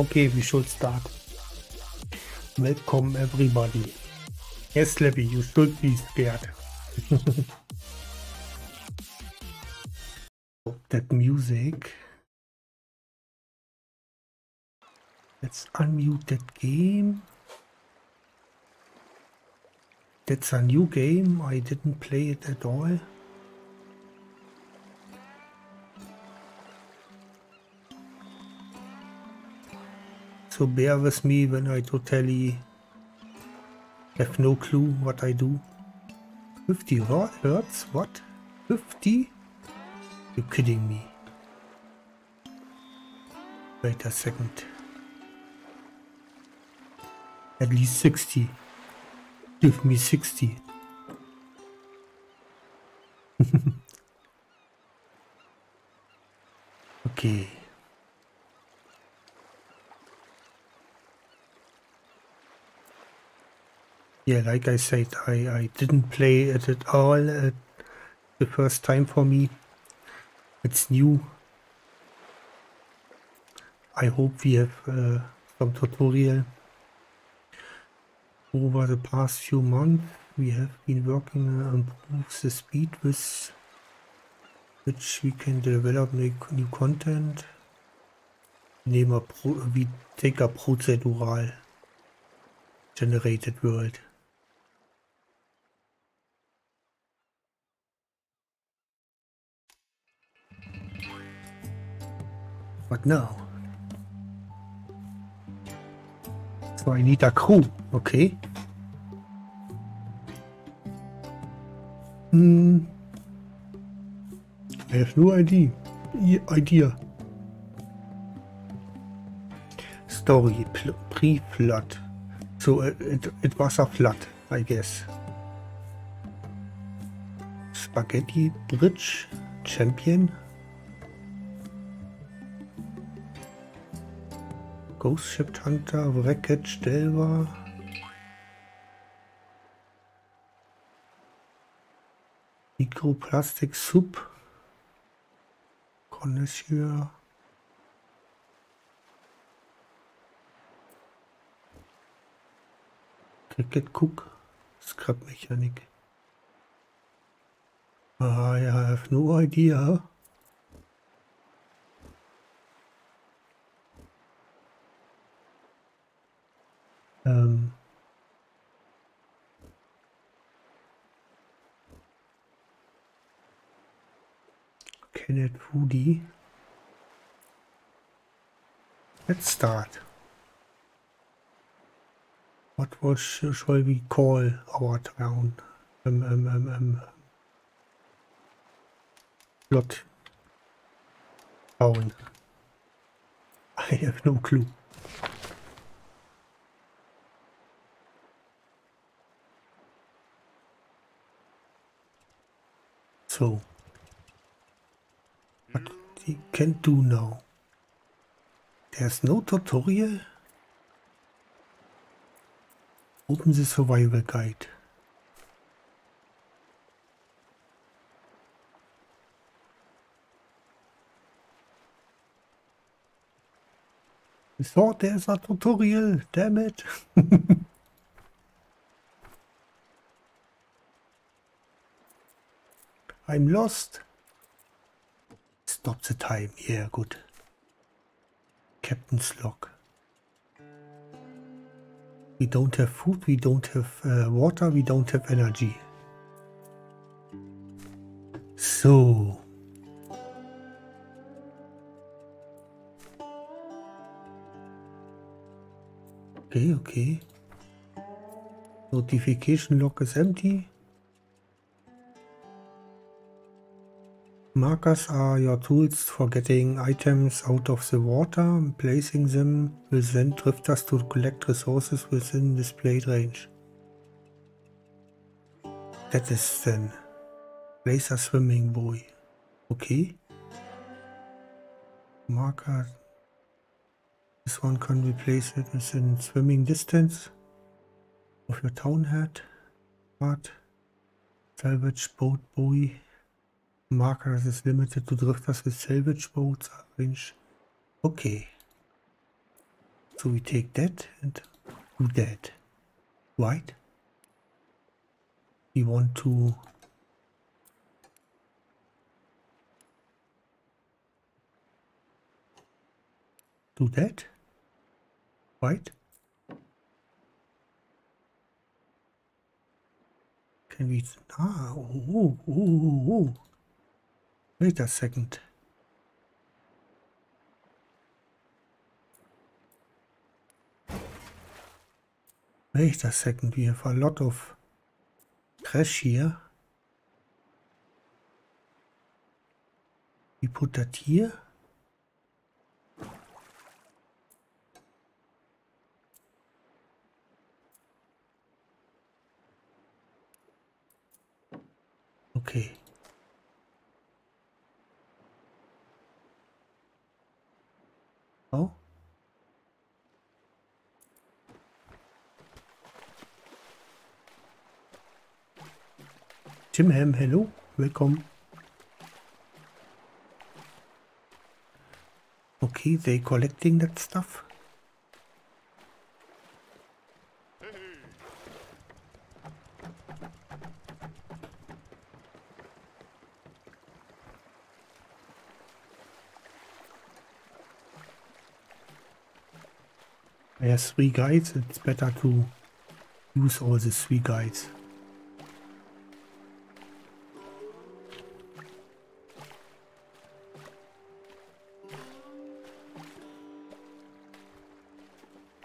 Okay, we should start. Welcome everybody. Yes, Leppy, you should be scared. that music. Let's unmute that game. That's a new game. I didn't play it at all. So bear with me when I totally have no clue what I do. 50 hertz? What? 50? You're kidding me. Wait a second. At least 60. Give me 60. okay. Yeah, like I said, I, I didn't play it at all the first time for me. It's new. I hope we have uh, some tutorial. Over the past few months, we have been working on improve the speed with which we can develop new, content. Nehmen wir, we take a procedural generated world. What now? So I need a crew, okay? Hmm. I have no idea. idea. Story pre-flood. So it, it, it was a flood, I guess. Spaghetti Bridge Champion. Ghost Ship Hunter, Wreckage, Delver. Microplastic Soup. Connoisseur. Cricket Cook. Scrap Mechanic. I have no idea. Ähm, Kenneth Woody. Let's start. What was shall we call our town? Um, um, um, um, Plot town. I have no clue. So, what he can do now? There's no tutorial? Open the survival guide. I thought there's a tutorial, damn it. I'm lost. Stop the time. Yeah, good. Captain's log. We don't have food, we don't have uh, water, we don't have energy. So. Okay, okay. Notification log is empty. Markers are your tools for getting items out of the water. Placing them will then drift us to collect resources within displayed range. That is then. Place a swimming buoy. Okay. Marker. This one can be placed within swimming distance of your town head. Part. Salvage boat buoy markers is limited to drifters with salvage boats range. Okay. So we take that and do that, right? We want to do that, right? Can we, ah, oh, oh, oh, oh. Wait a second. Wait a second, we have a lot of trash here. We put that here. Okay. Jim Ham, hello, welcome. Okay, they collecting that stuff. There's three guides, it's better to use all the three guides.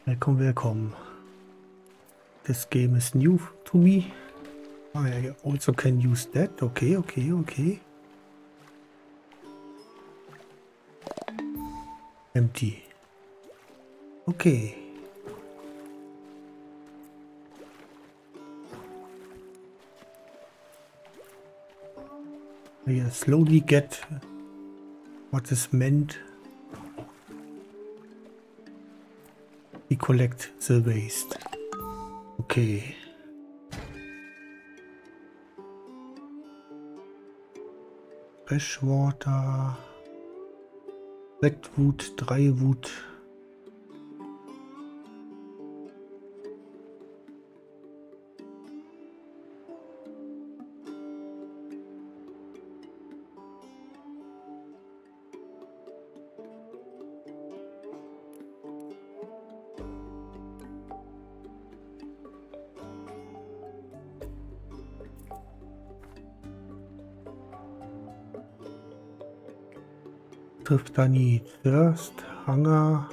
Welcome, welcome. This game is new to me. Oh, I also can use that. Okay, okay, okay. Empty. Okay. I slowly get what is meant Collect the waste. Okay. Fresh water. Wet Wood, Dry Wood. Need thirst, hunger,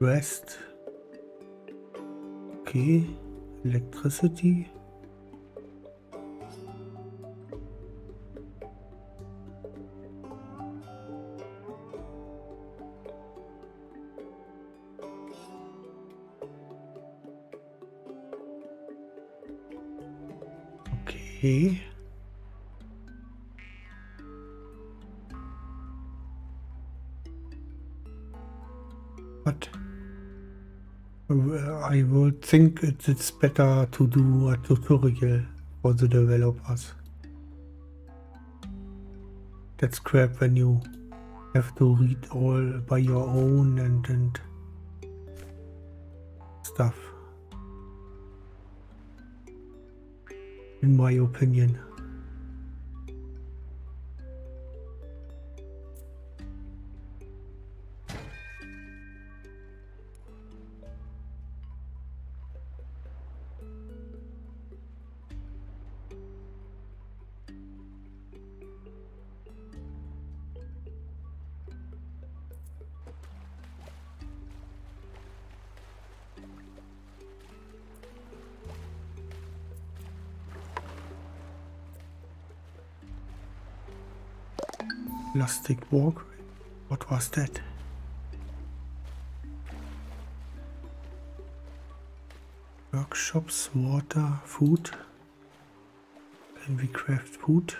rest. Okay, electricity. Okay. Think it's better to do a tutorial for the developers. That's crap when you have to read all by your own and, and stuff. In my opinion. Plastic. What was that? Workshops, water, food. Can we craft food?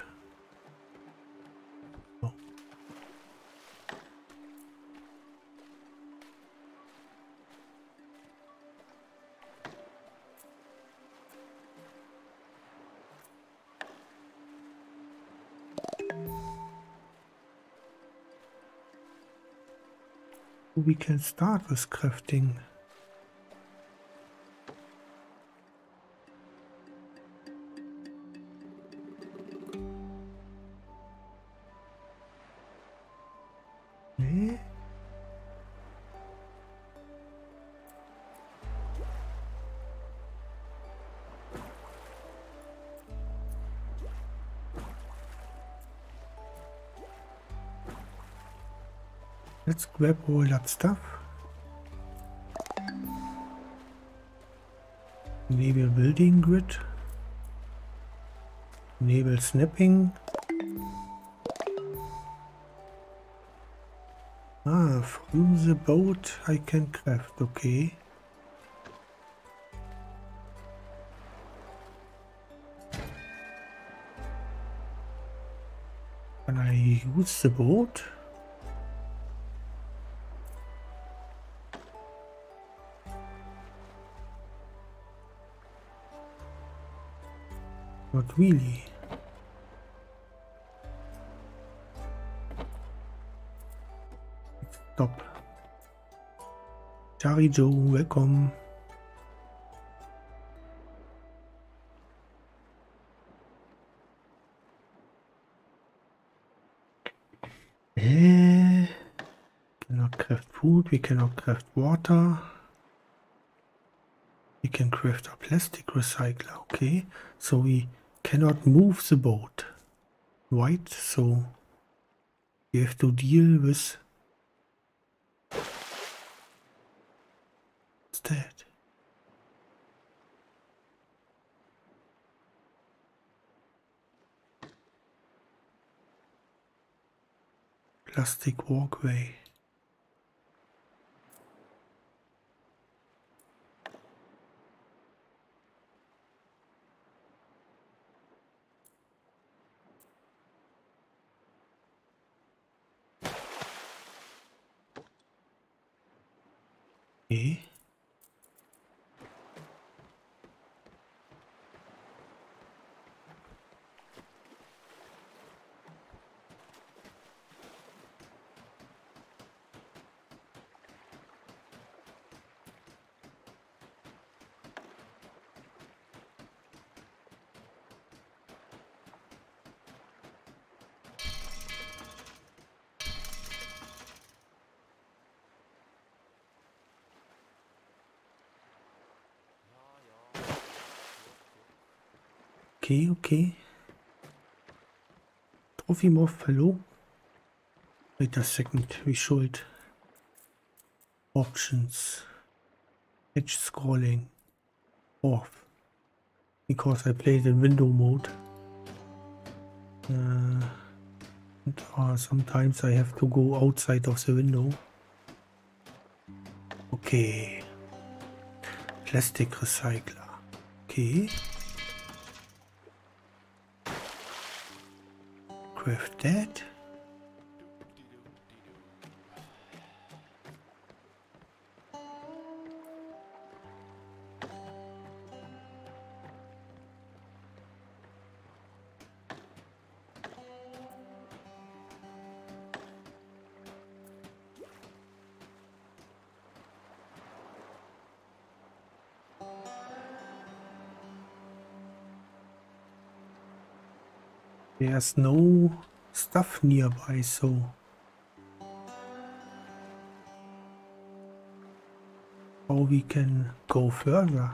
Can start with crafting. Let's grab all that stuff. Enable building grid. Enable snapping. Ah, from the boat I can craft, okay. Can I use the boat? Not really. Stop. Charlie Joe, welcome. Eh, cannot craft food, we cannot craft water. We can craft a plastic recycler, okay? So we cannot move the boat, right? So we have to deal with that? Plastic walkway. Okay. Okay, okay. Trofimov, hello. Wait a second, we should. Options. Edge scrolling. Off. Because I played in window mode. Uh, and, uh, sometimes I have to go outside of the window. Okay. Plastic recycler. Okay. Craft that. There's no stuff nearby, so... How we can go further?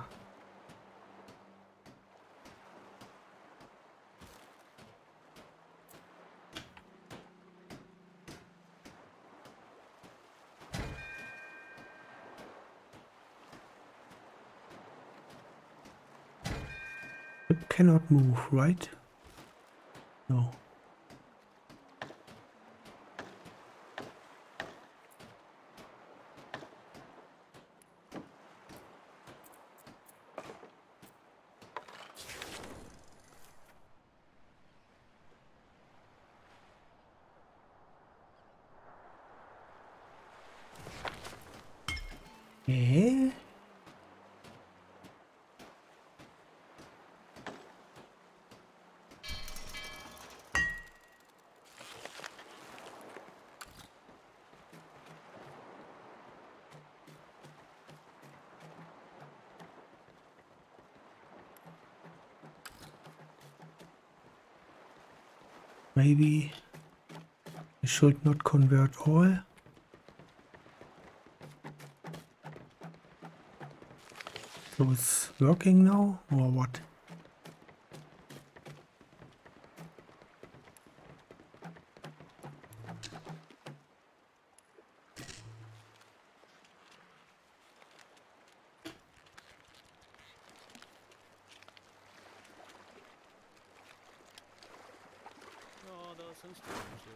It cannot move, right? No. Eh? Maybe I should not convert all. So it's working now or what?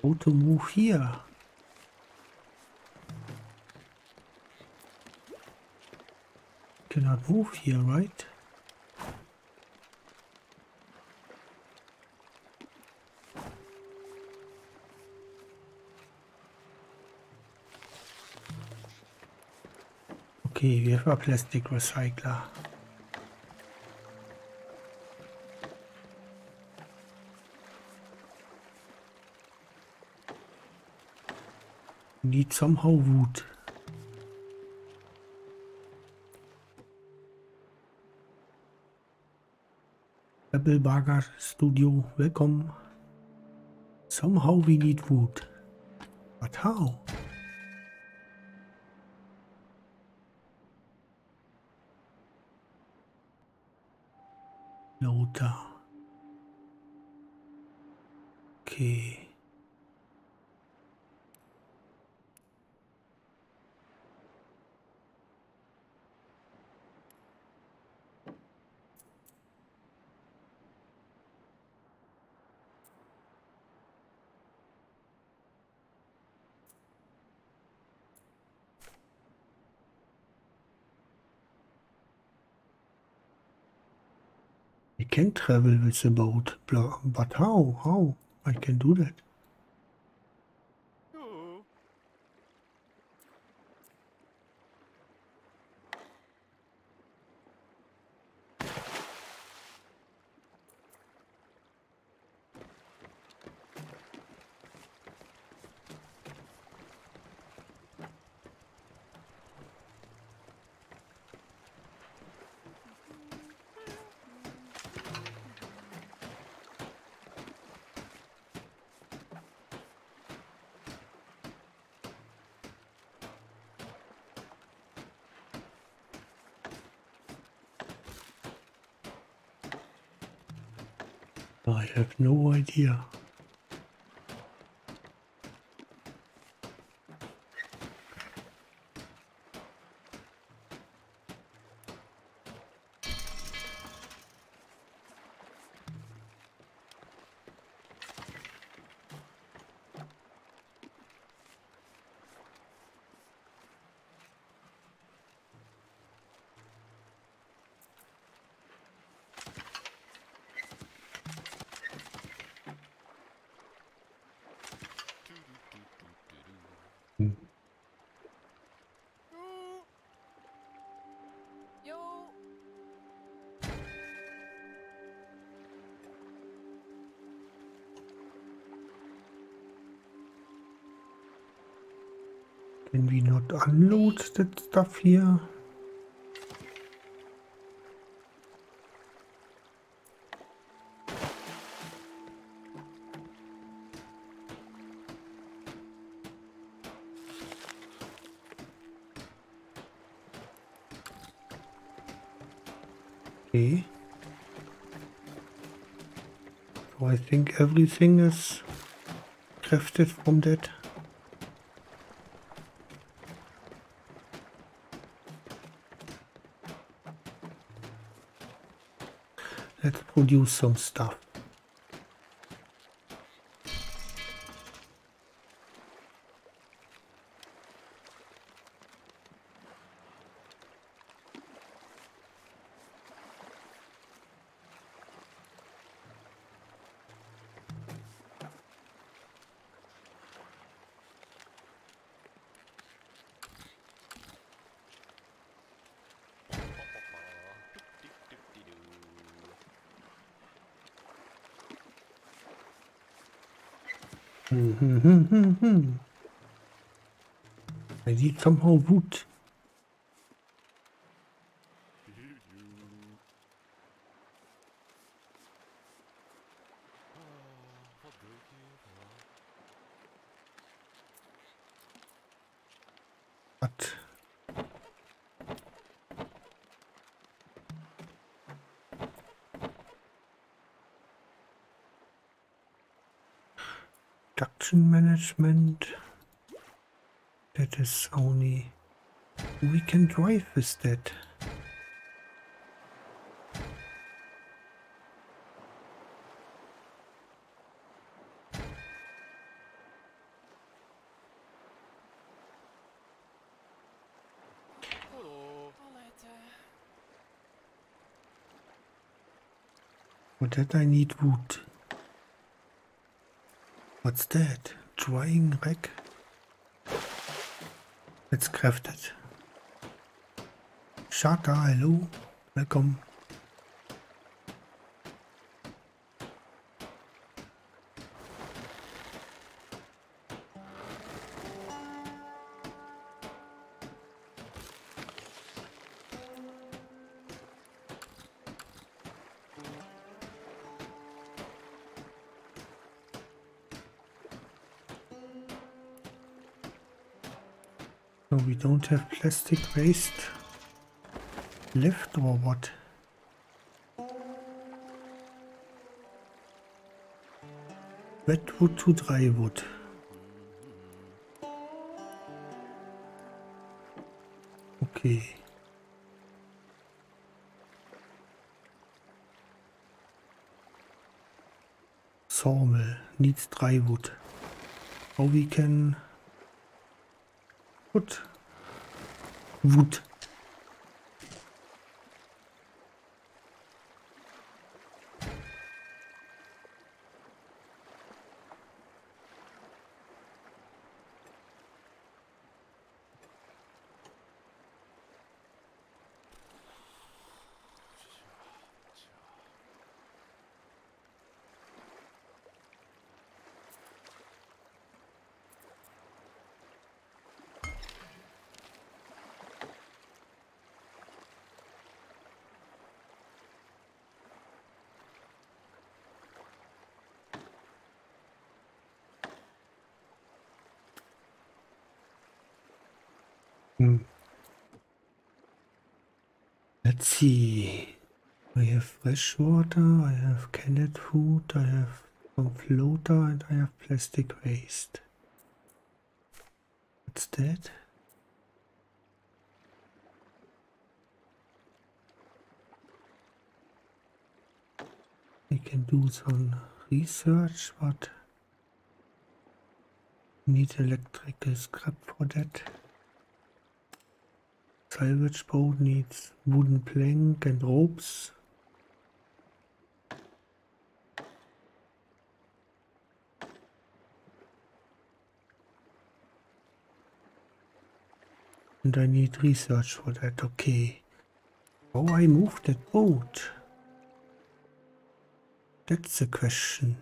How to move here? Cannot move here, right? Okay, we have a plastic recycler. Need somehow wood. Apple Burger Studio, welcome. Somehow we need wood. But how? Loader. Okay. I can travel with the boat, but how? How? I can do that. I have no we not unload that stuff here? Okay. So I think everything is crafted from that. Let's produce some stuff. somehow wood. What? production management can drive with that. For that I need wood. What's that? Drying rack? Let's craft it. Shaka, hello. Welcome. So we don't have plastic waste left or what? Wet wood to dry wood. Okay. Sawmill needs dry wood. How we can put wood Hmm. Let's see. I have fresh water, I have canned food, I have some floater, and I have plastic waste. What's that? We can do some research, but need electrical scrap for that. Salvage boat needs wooden plank and ropes. And I need research for that, okay. How I move that boat? That's the question.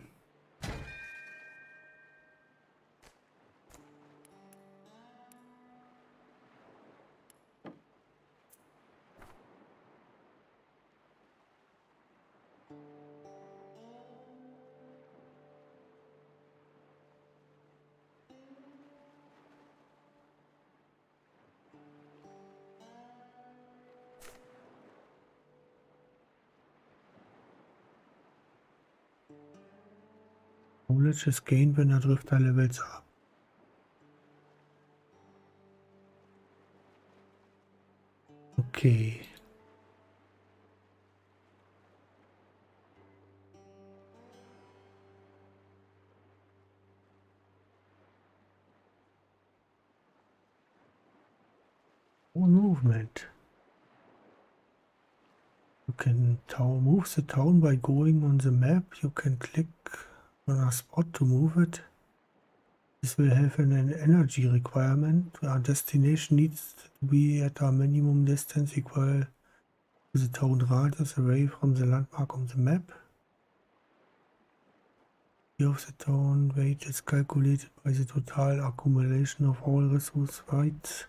Knowledge is gained when er Drifter levels up. Okay. Movement. You can move the town by going on the map. You can click a spot to move it. This will have an energy requirement. Our destination needs to be at a minimum distance equal to the town radius away from the landmark on the map. Here of the town weight is calculated by the total accumulation of all resource rights.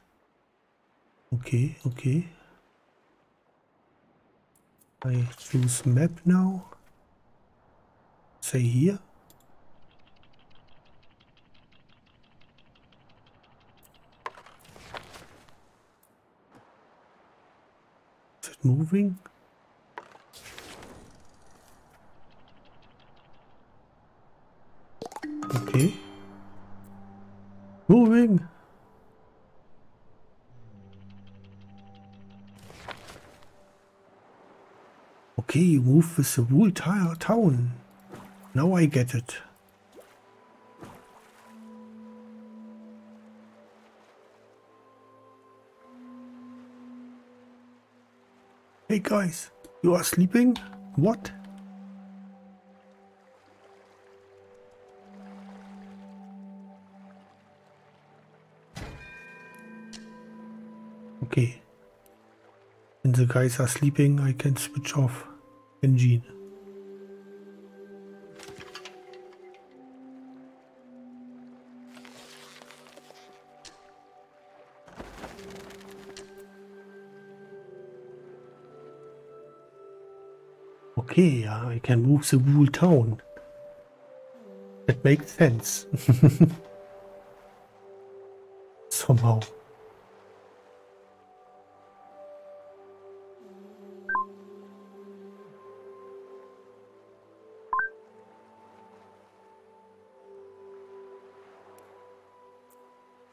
Okay, okay. I choose map now. Say here. moving? Okay. Moving! Okay, you move with the whole town. Now I get it. Hey guys, you are sleeping? What? Okay. When the guys are sleeping, I can switch off engine. Okay, I can move the whole town. That makes sense. Somehow.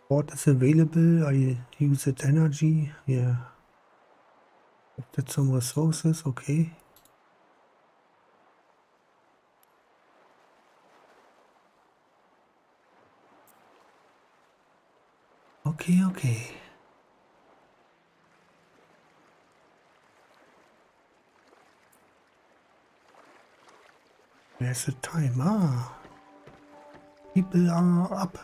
What is available? I use it energy. Yeah. That's some resources. Okay. Okay, okay. Where's the time? Ah. People are up.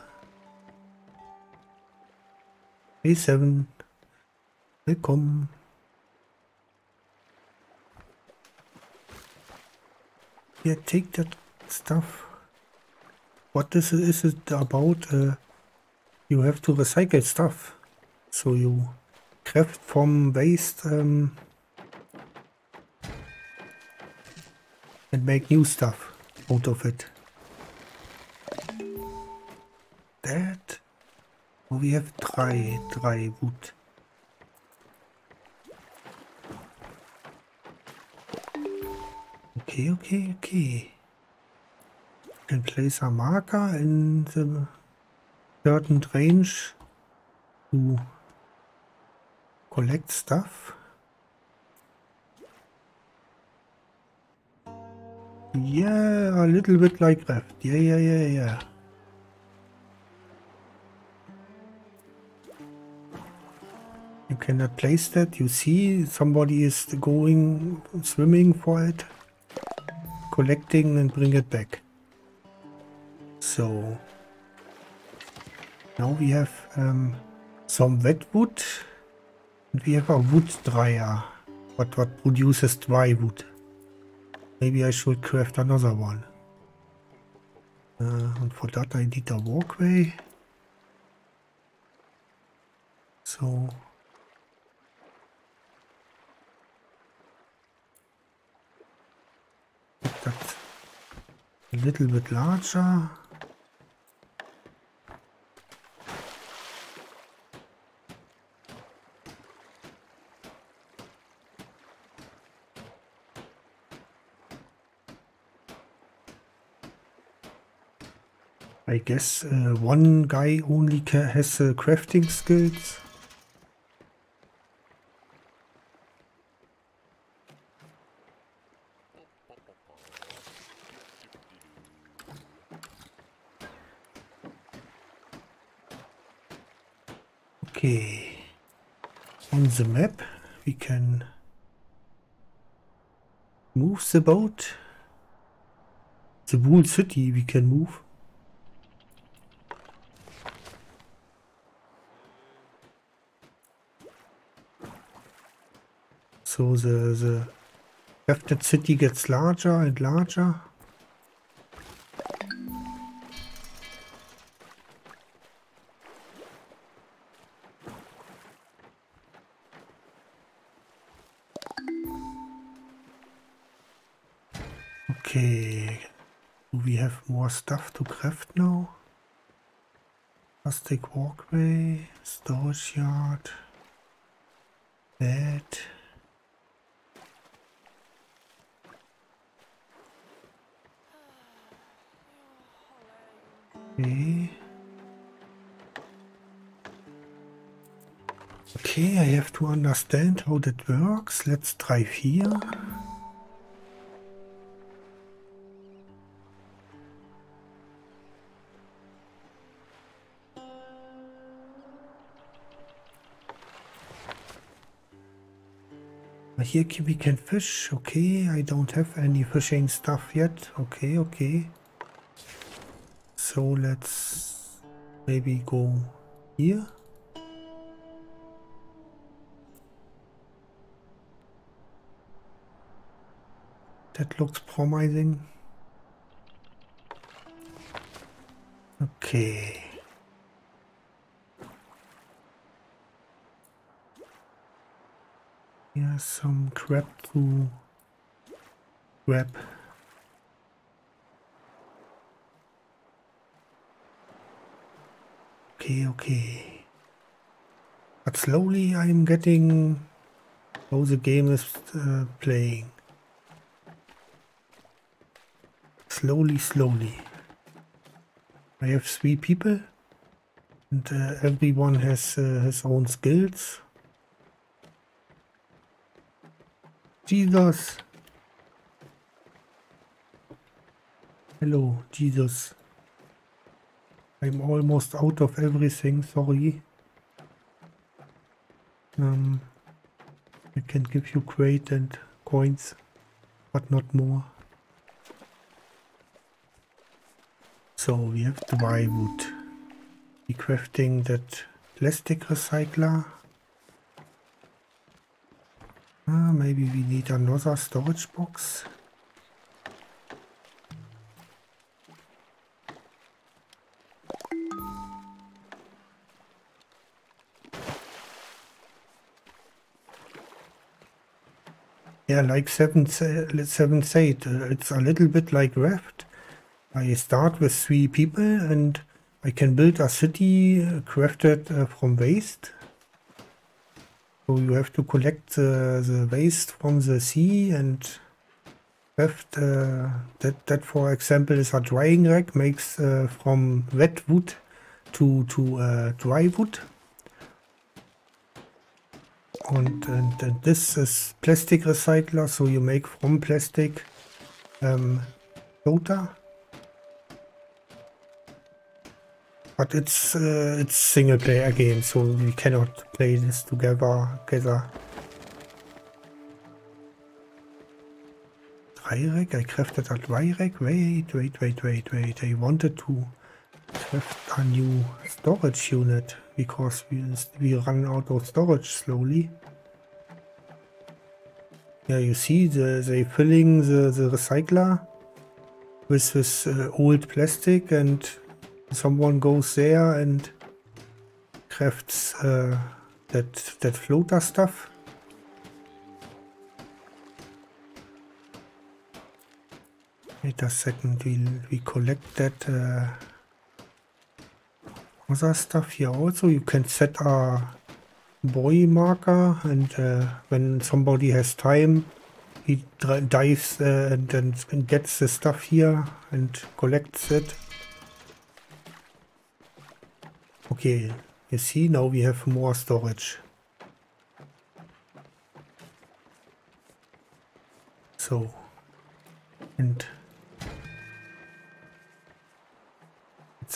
Hey Seven. Willkommen. Yeah, take that stuff. What is it, is it about? Uh, you have to recycle stuff. So you craft from waste um, and make new stuff out of it. That Oh, we have drei, drei Wood. Okay, okay, okay. Can place a marker in the certain range to collect stuff. Yeah, a little bit like that. Yeah, yeah, yeah, yeah. You cannot place that. You see somebody is going swimming for it, collecting and bring it back. So now we have um, some wet wood and we have a wood dryer. What what produces dry wood? Maybe I should craft another one. Uh, and for that I need a walkway. So that a little bit larger. I guess uh, one guy only has uh, crafting skills. Okay. On the map, we can move the boat. The whole city we can move. So the, the crafted city gets larger and larger. Okay, we have more stuff to craft now. Plastic walkway, storage yard, bed. Okay. Okay, I have to understand how that works. Let's drive here. Here we can fish. Okay, I don't have any fishing stuff yet. Okay, okay. So let's maybe go here. That looks promising. Okay. Here's some crab to grab. Okay, okay. But slowly I'm getting how the game is uh, playing. Slowly, slowly. I have three people and uh, everyone has uh, his own skills. Jesus. Hello, Jesus. I'm almost out of everything, sorry. Um, I can give you crate and coins, but not more. So we have the wood. We crafting that plastic recycler. Uh, maybe we need another storage box. Yeah, like 7, seven said, it's a little bit like Raft. I start with three people and I can build a city crafted uh, from waste. So you have to collect the, the waste from the sea and craft uh, that, that for example is a drying rack makes uh, from wet wood to, to uh, dry wood. And, and, and, this is plastic recycler, so you make from plastic um, soda But it's uh, it's single player game, so we cannot play this together. together. Dreirek? I crafted a Dreirek? Wait, wait, wait, wait, wait. I wanted to craft a new storage unit because we, we run out of storage slowly. Yeah, you see, the, they filling the, the recycler with this uh, old plastic and someone goes there and crafts uh, that that floater stuff. Wait a second, we we collect that uh, other stuff here also. You can set a buoy marker, and uh, when somebody has time, he dives uh, and, and gets the stuff here and collects it. Okay, you see now we have more storage. So, and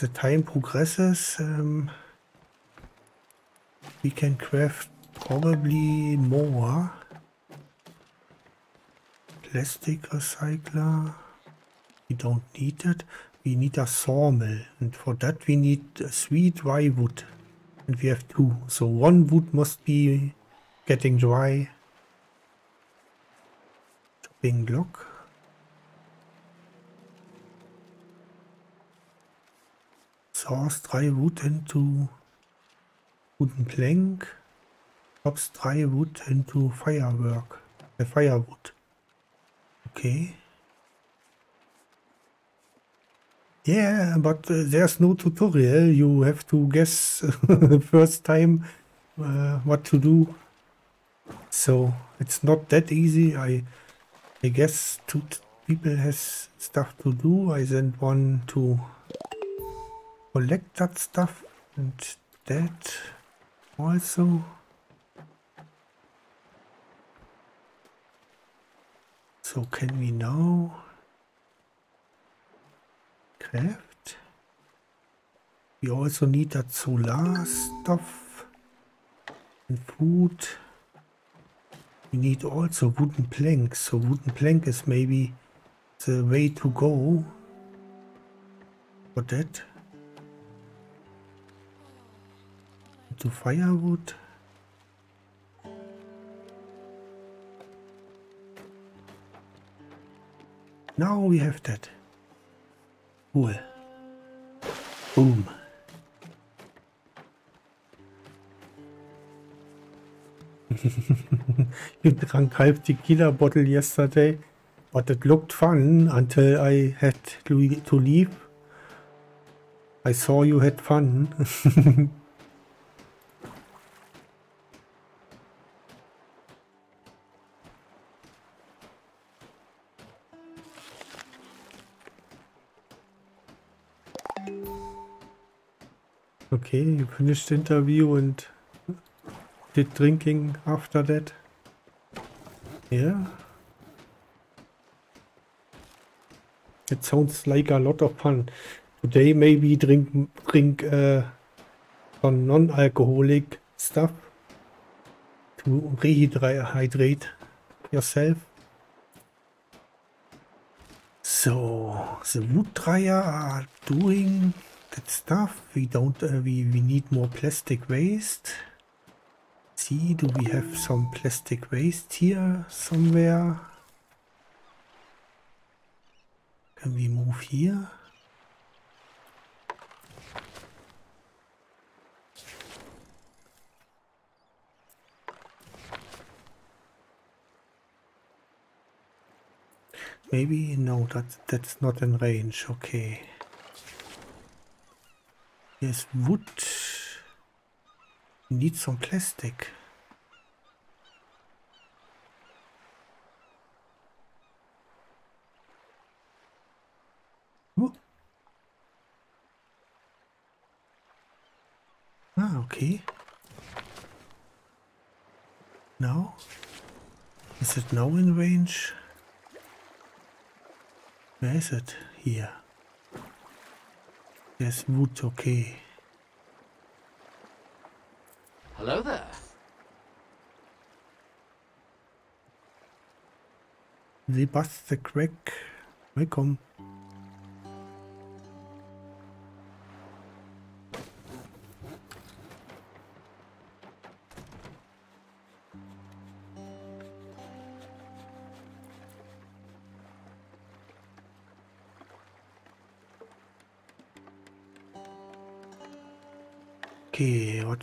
the time progresses, um, we can craft probably more. Plastic recycler, we don't need it we need a sawmill. And for that we need a sweet dry wood. And we have two. So one wood must be getting dry. Chopping block saws dry wood into wooden plank chops dry wood into firework uh, firewood okay Yeah, but uh, there's no tutorial. You have to guess the first time uh, what to do. So it's not that easy. I I guess two people has stuff to do. I sent one to collect that stuff and that also. So can we now craft. We also need that solar stuff and food. We need also wooden planks. So wooden plank is maybe the way to go for that. To firewood. Now we have that. Cool. Boom. you drank half the tequila bottle yesterday, but it looked fun until I had to leave. I saw you had fun. okay, you finished interview and did drinking after that? Yeah. It sounds like a lot of fun. Today maybe drink drink uh, some non-alcoholic stuff to rehydrate yourself. So the wood dryer are doing that stuff. We don't. Uh, we we need more plastic waste see, do we have some plastic waste here somewhere? Can we move here? Maybe, no, that, that's not in range, okay. Here's wood. We need some plastic. Ooh. Ah, okay. Now? Is it now in range? Where is it? Here. There's wood, okay. Hello there. The bus the crack. Welcome.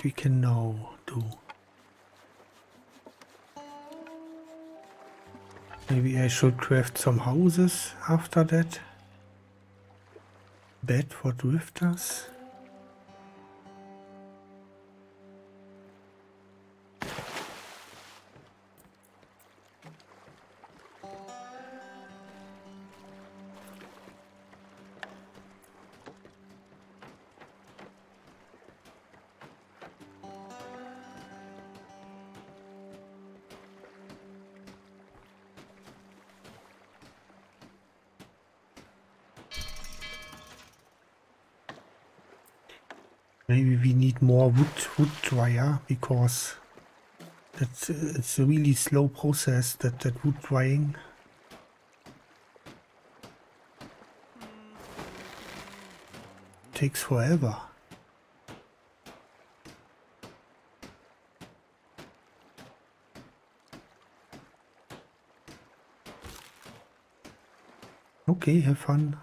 We can now do. Maybe I should craft some houses after that. Bed for drifters. Dryer because that's it's a really slow process that that wood drying. Takes forever. Okay, have fun.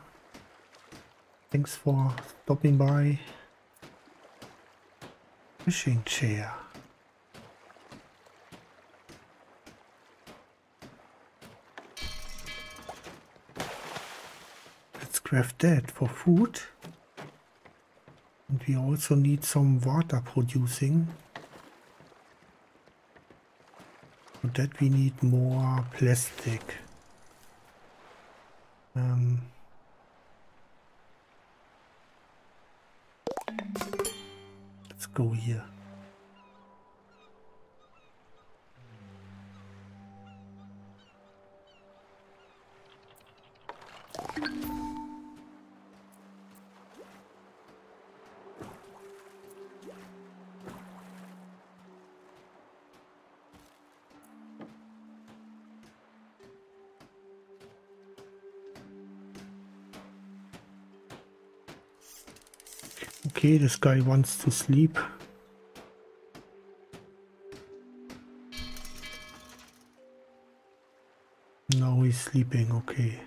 Thanks for stopping by fishing chair. Let's craft that for food. And we also need some water producing. For that we need more plastic. Okay, this guy wants to sleep. Now he's sleeping, okay.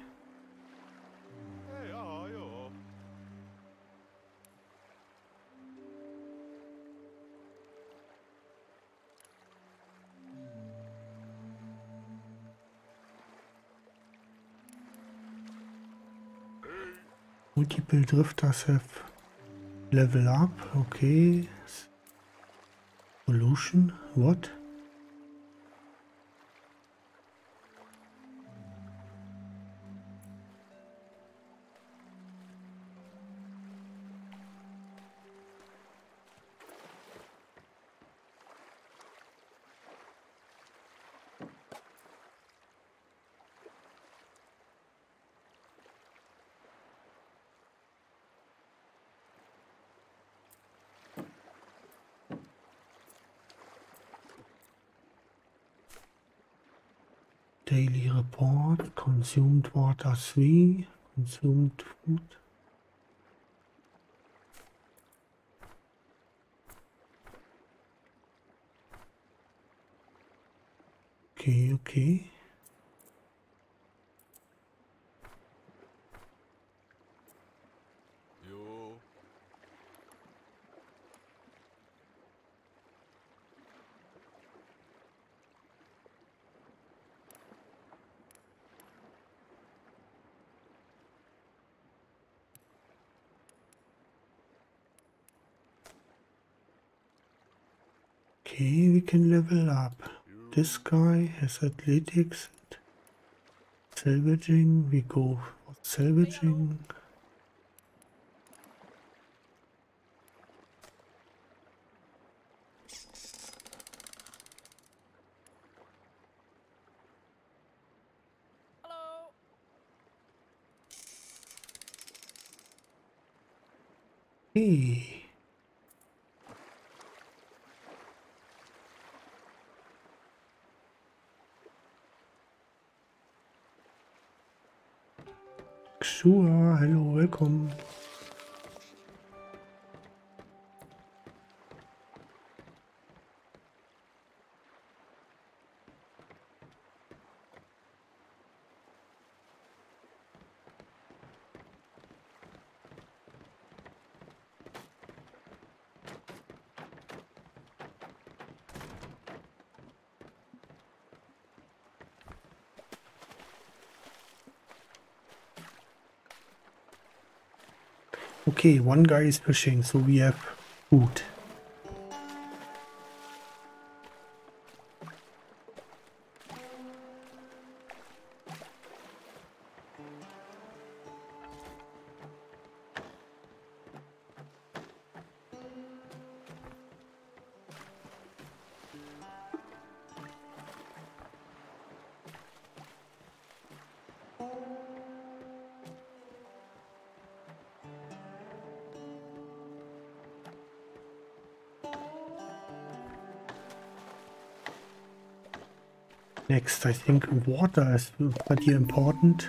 Multiple drifters have level up, okay. Solution, what? Report, consumed water 3, consumed food. Okay, okay. Can level up. This guy has athletics, salvaging. We go for salvaging. Hey. Xua, hello, welcome. Okay, one guy is pushing, so we have food. I think water is pretty important.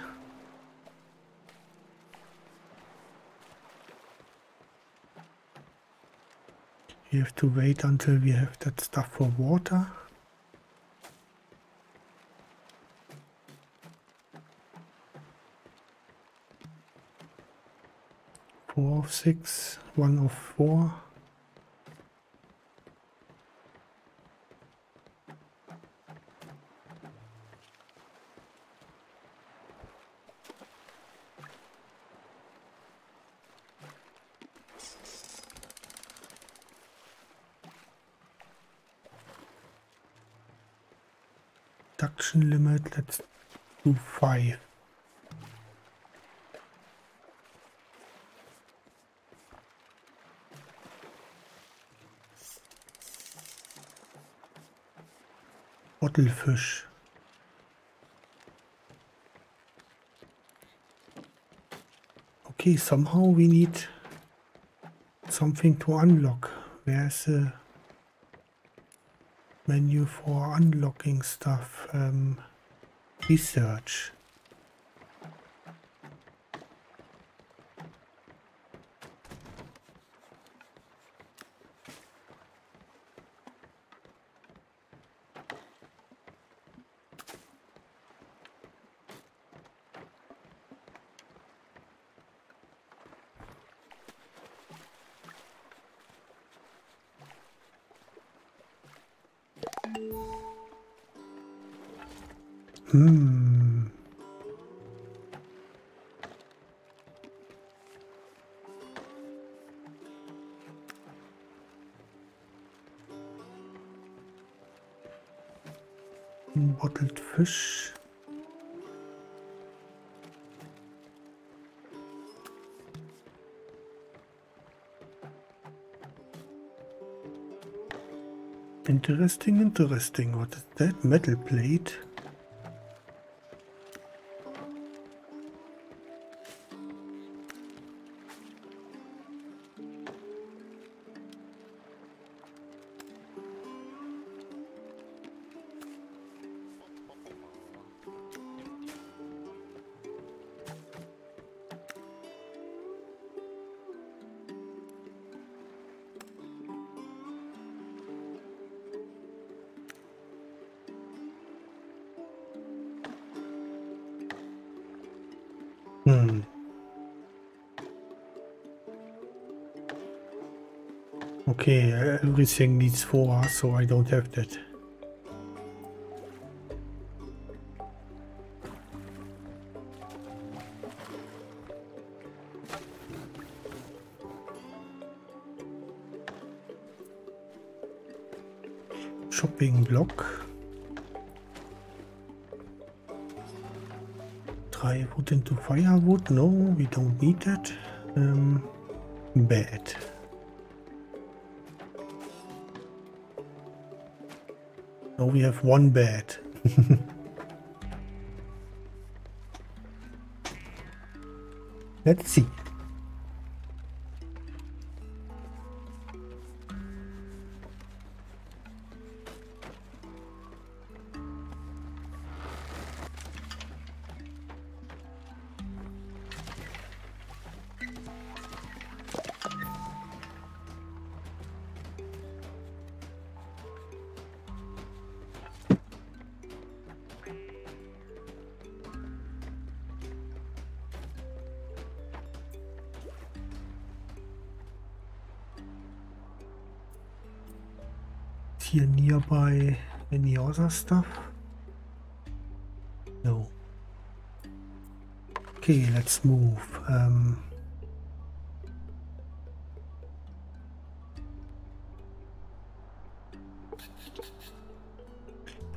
We have to wait until we have that stuff for water. Four of six, one of four. production limit, let's do five. Bottlefish. Okay, somehow we need something to unlock. Where's the menu for unlocking stuff. Um, research. Interesting. What is that? Metal plate? Everything needs four, so I don't have that. Chopping block. I put into firewood? No, we don't need that. Um, bed. One bed. Let's see. Other stuff? No. Okay, let's move. Um,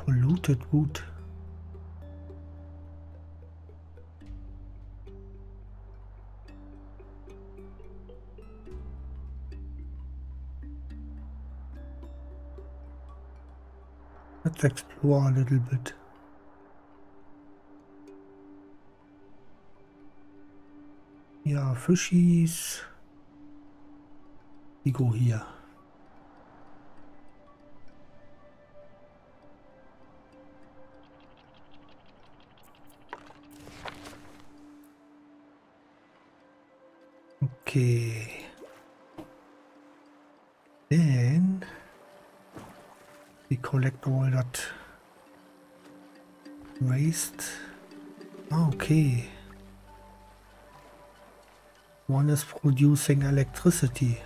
polluted wood. Explore a little bit. Yeah, fishies. We go here. Okay. Then we collect all that waste. Okay. One is producing electricity.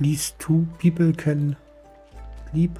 Least two people can sleep.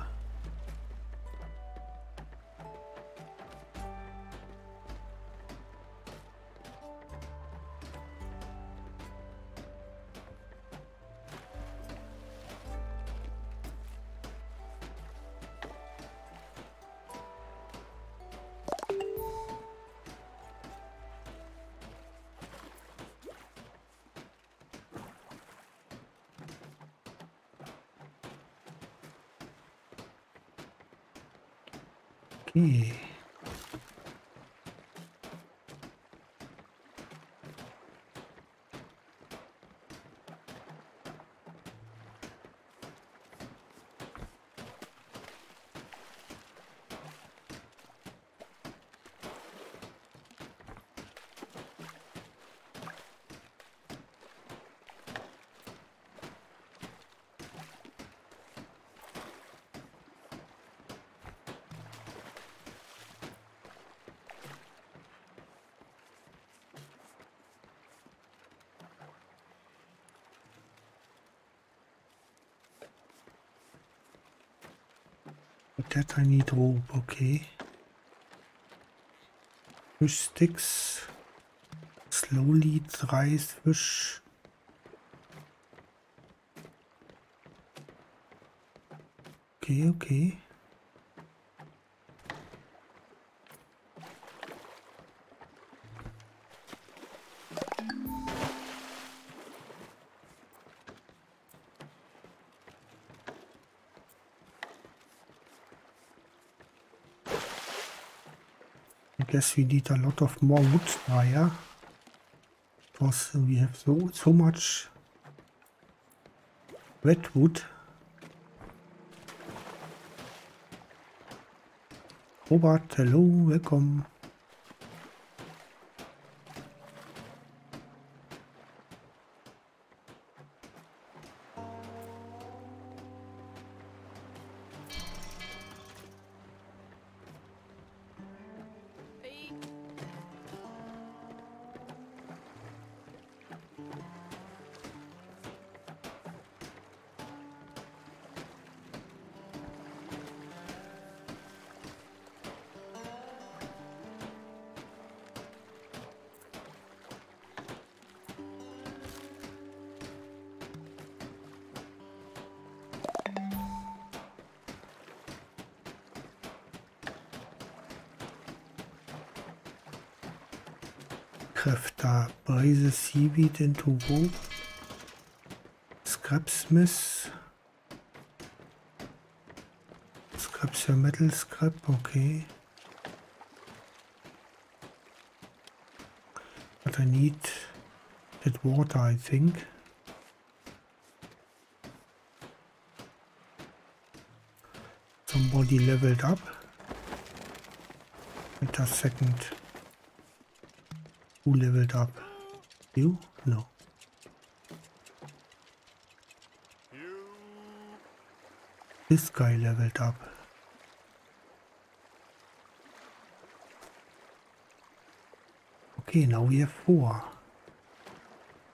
That I need okay. Fish sticks. Slowly dry fish. Okay, okay. Need a lot of more wood wire because we have so so much wet wood Robert, hello, welcome. Into rope. Scrapsmith. Scraps your metal scrap, okay. But I need that water, I think. Somebody leveled up. Wait a second. Who leveled up? You? No. This guy leveled up. Okay, now we have four.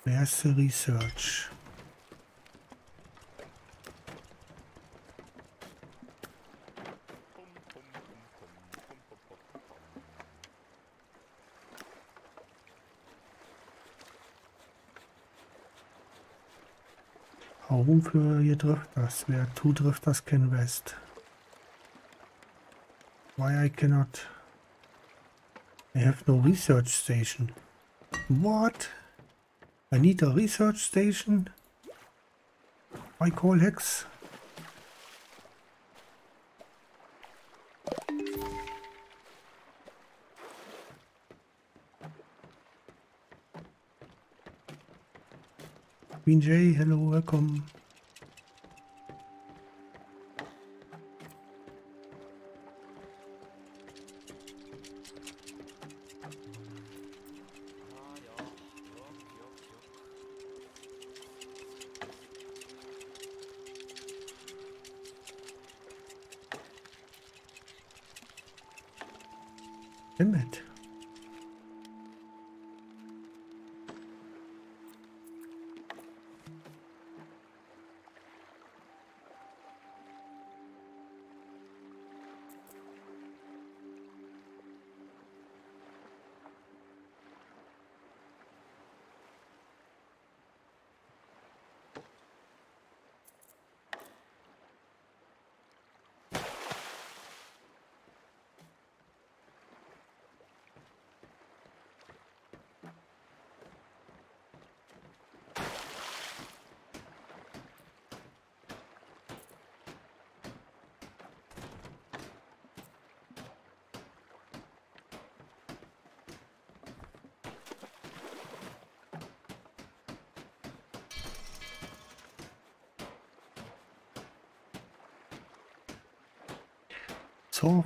Where's the research? Warum für ihr Drifters? Wer two Drifters can rest? Why I cannot? I have no research station. What? I need a research station? I call Hex? Queen J, hello, welcome.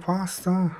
Faster.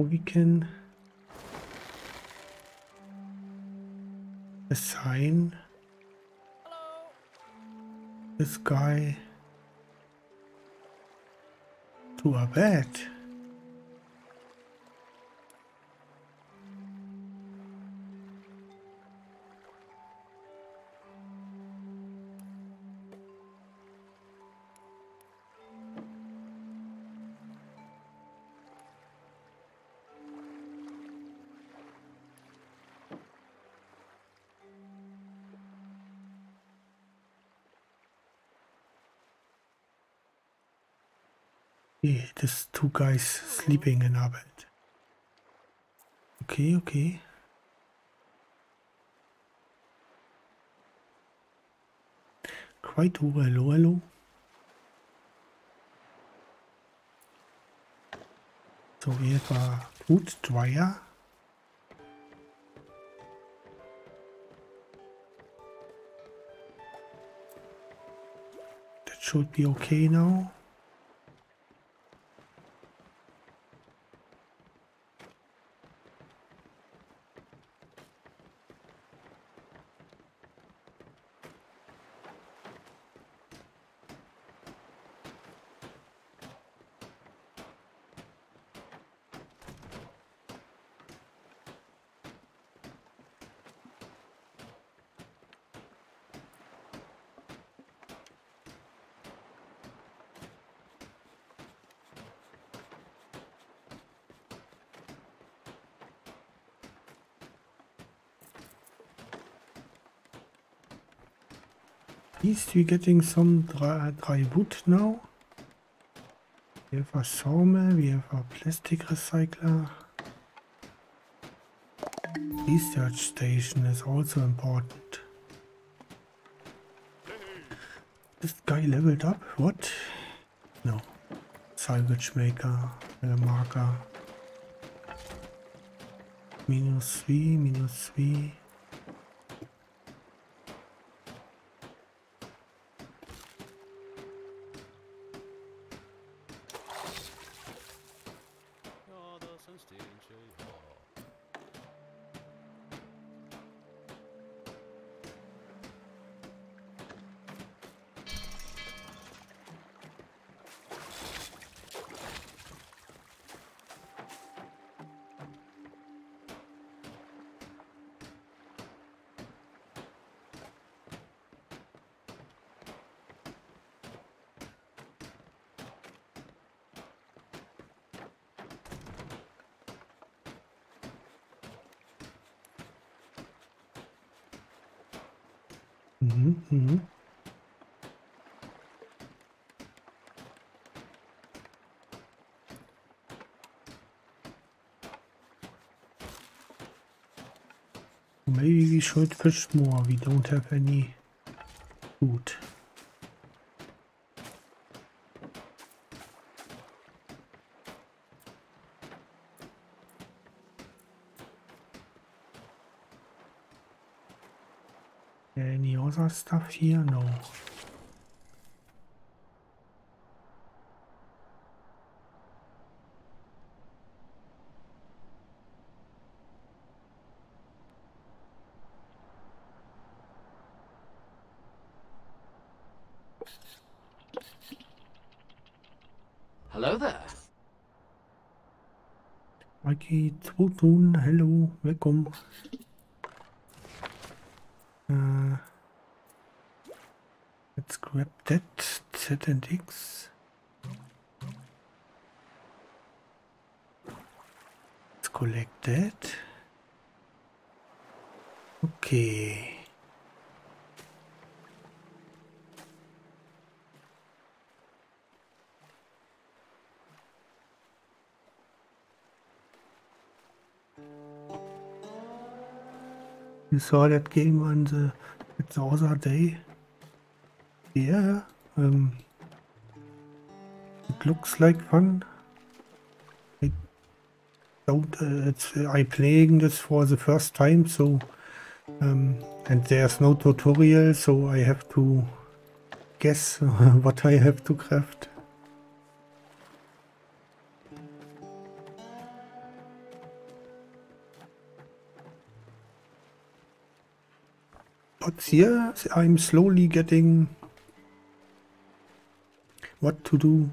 We can assign this guy to a bed. Guys sleeping in our bed. Okay, okay. Quite oh, hello, hello. So, hier war Food Dryer. That should be okay now. We're getting some dry, dry wood now. We have a sawmill, we have a plastic recycler. Research station is also important. This guy leveled up? What? No. Salvage maker, marker. Minus 3, minus 3. should fish more. We don't have any food. Any other stuff here? No. Hello there. Trotun, hello, welcome. Uh, let's grab that, Z and X. Let's collect that. Okay. You saw that game on the it's the other day. Yeah, um, it looks like fun. I don't. Uh, it's uh, I playing this for the first time, so um, and there's no tutorial, so I have to guess what I have to craft. Spots here. I'm slowly getting what to do.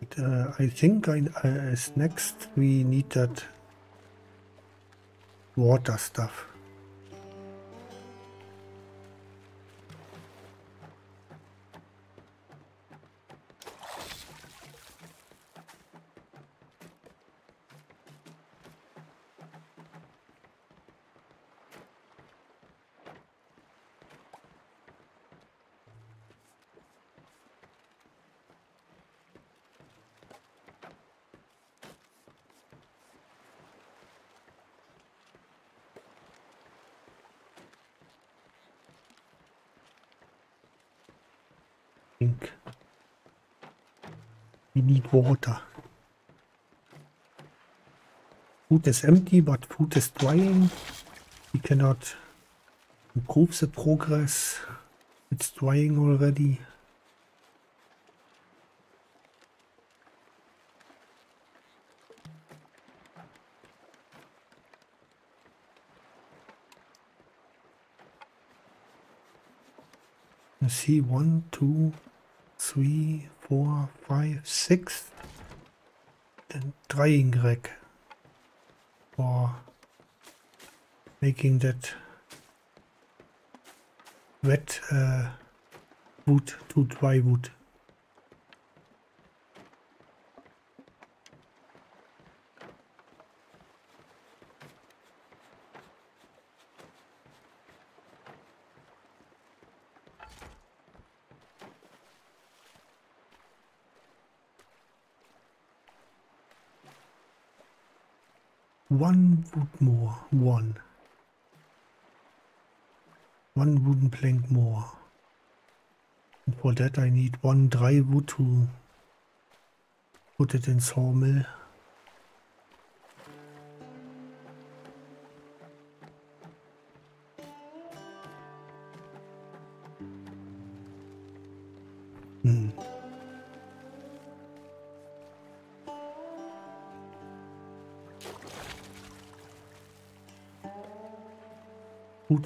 But, uh, I think I, uh, as next we need that water stuff. Water. Food is empty, but food is drying. We cannot improve the progress. It's drying already. You see one, two, three, four, five, six. Then drying rack for making that wet uh, wood to dry wood. One wood more. One. One wooden plank more. And for that I need one dry wood to put it in sawmill.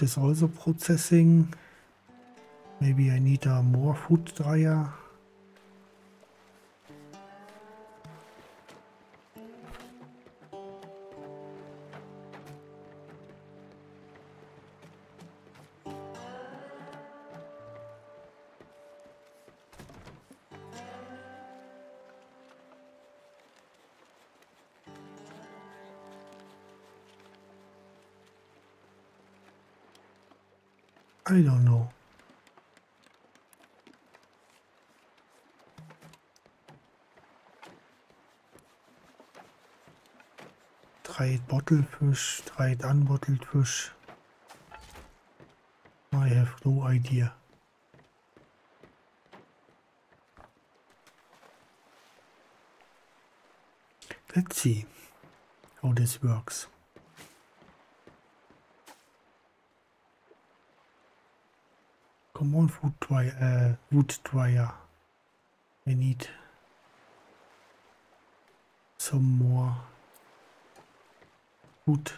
Is also processing. Maybe I need a more food dryer. Dried bottled fish, dried unbottled fish. I have no idea. Let's see how this works. Come on, food dryer, uh, wood dryer. I need some more wood.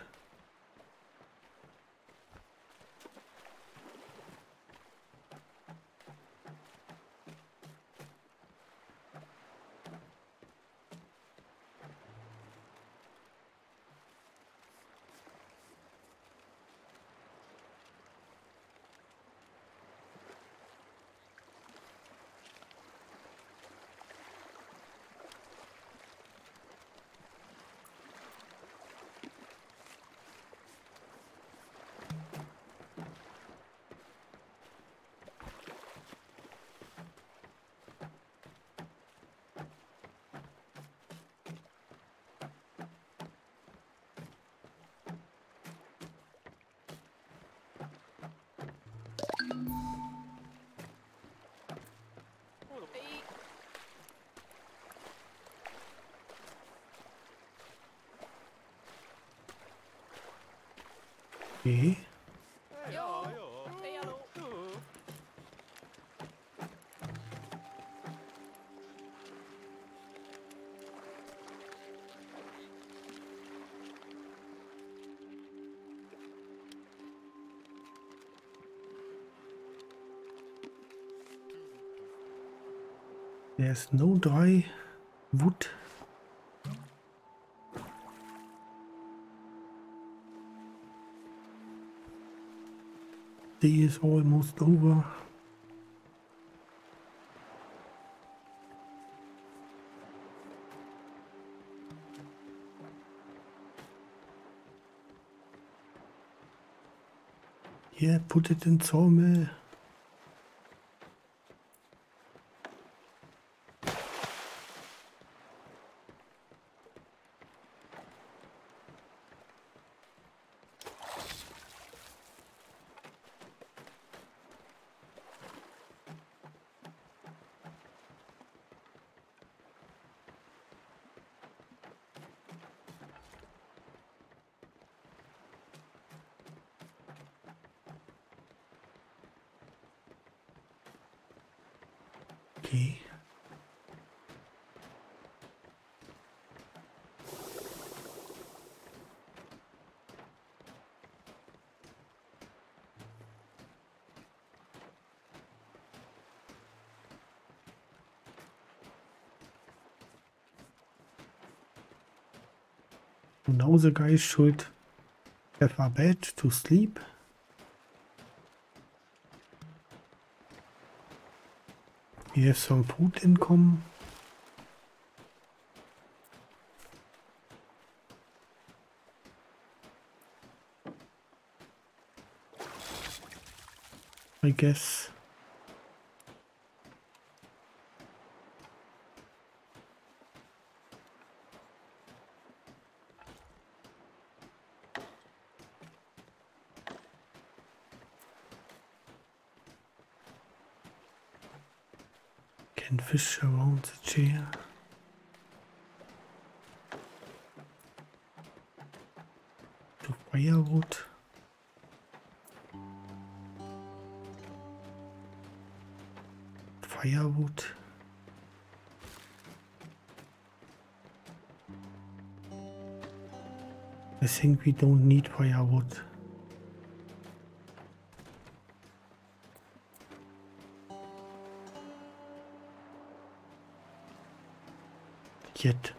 There's no dry wood. Day is almost over. Yeah, put it in sawmill. Now the guy should have a bed to sleep. We have some food income. I guess. Think we don't need firewood. Yet.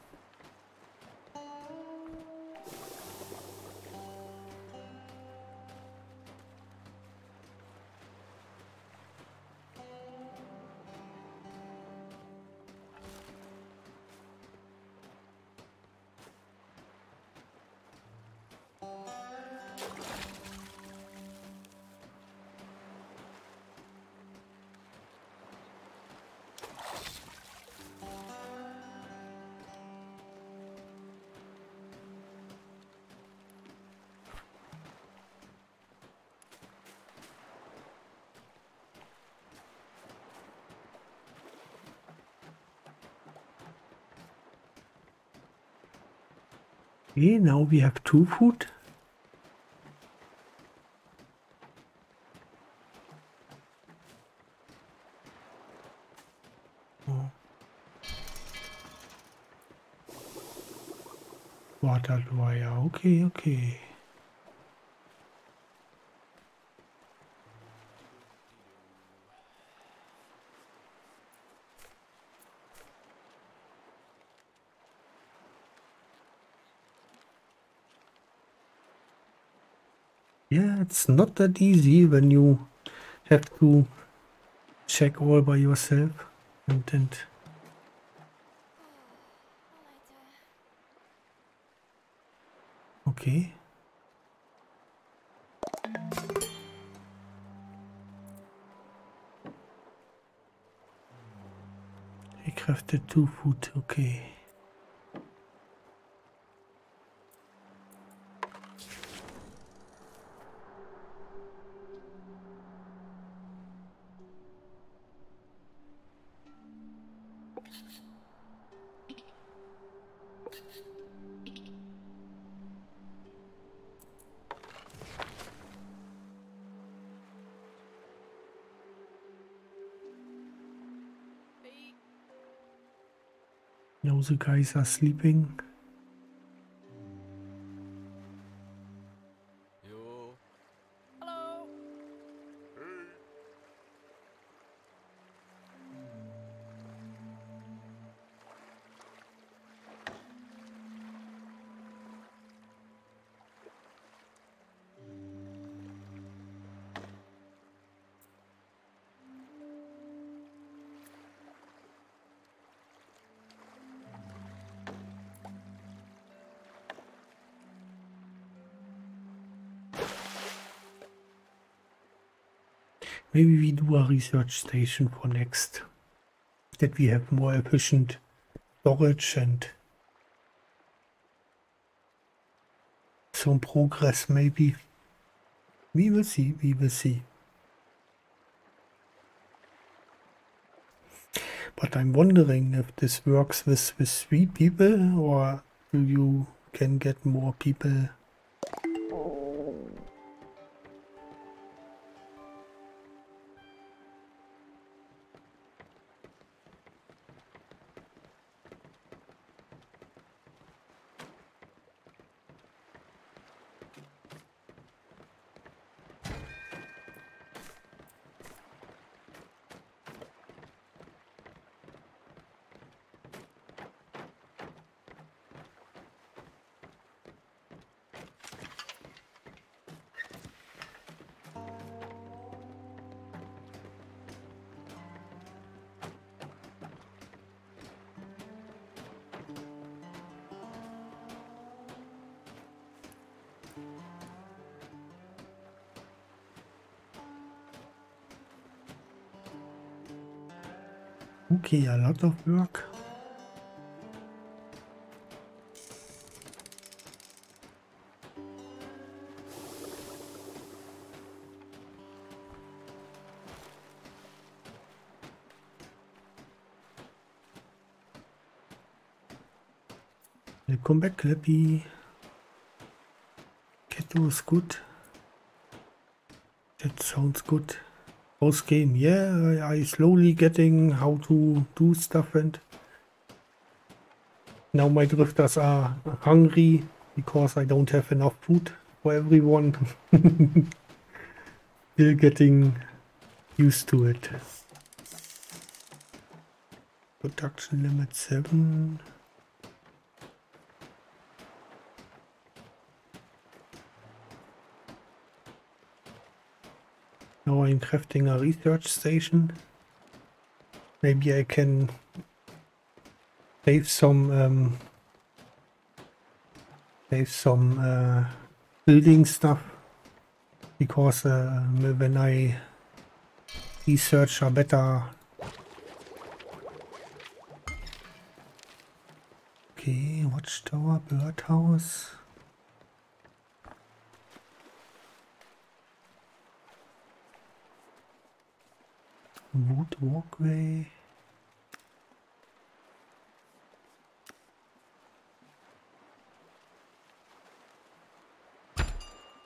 We have two food. Oh. Water wire, okay, okay. Yeah, it's not that easy when you have to check all by yourself and and okay. He crafted two food, okay. Now the guys are sleeping. Maybe we do a research station for next. That we have more efficient storage and some progress maybe. We will see, we will see. But I'm wondering if this works with, with three people or do you can get more people Of work. Welcome back, Clippy. Keto is good. That sounds good post game. Yeah, I, slowly getting how to do stuff and now my drifters are hungry because I don't have enough food for everyone. Still getting used to it. Production limit 7. Now I'm crafting a research station. Maybe I can save some um, save some uh, building stuff because uh, when I research a better okay watchtower birdhouse wood walkway.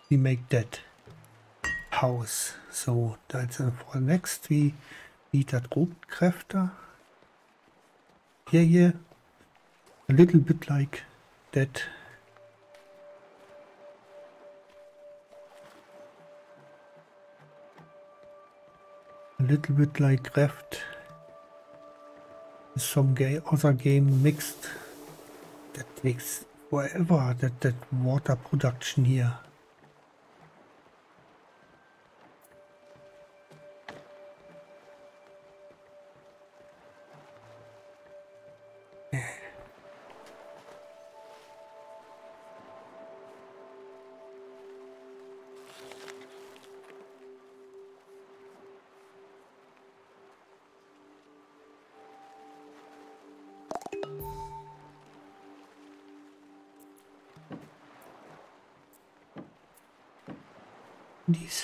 We make that house. So that's uh, for next we need Grobkräfter. Yeah, yeah. A little bit like that little bit like Raft. Some gay other game mixed. That takes forever, that, that water production here.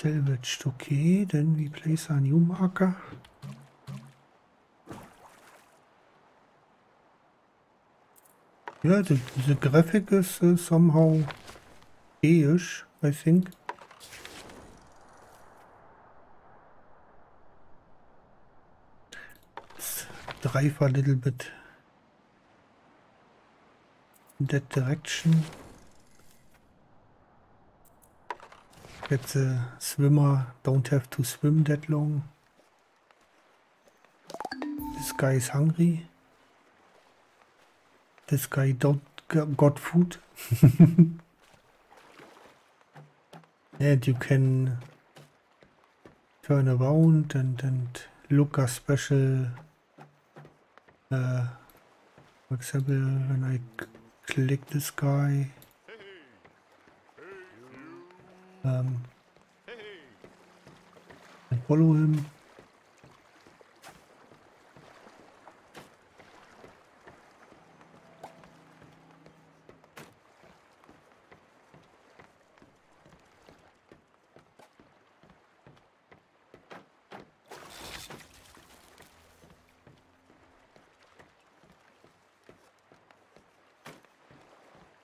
Salvaged. Okay, then we place a new marker. Yeah, the, the graphic is uh, somehow gayish, I think. Drive a little bit in that direction. That the swimmer don't have to swim that long. This guy is hungry. This guy don't got food. and you can turn around and, and look a special uh, for example when I click this guy um, follow him.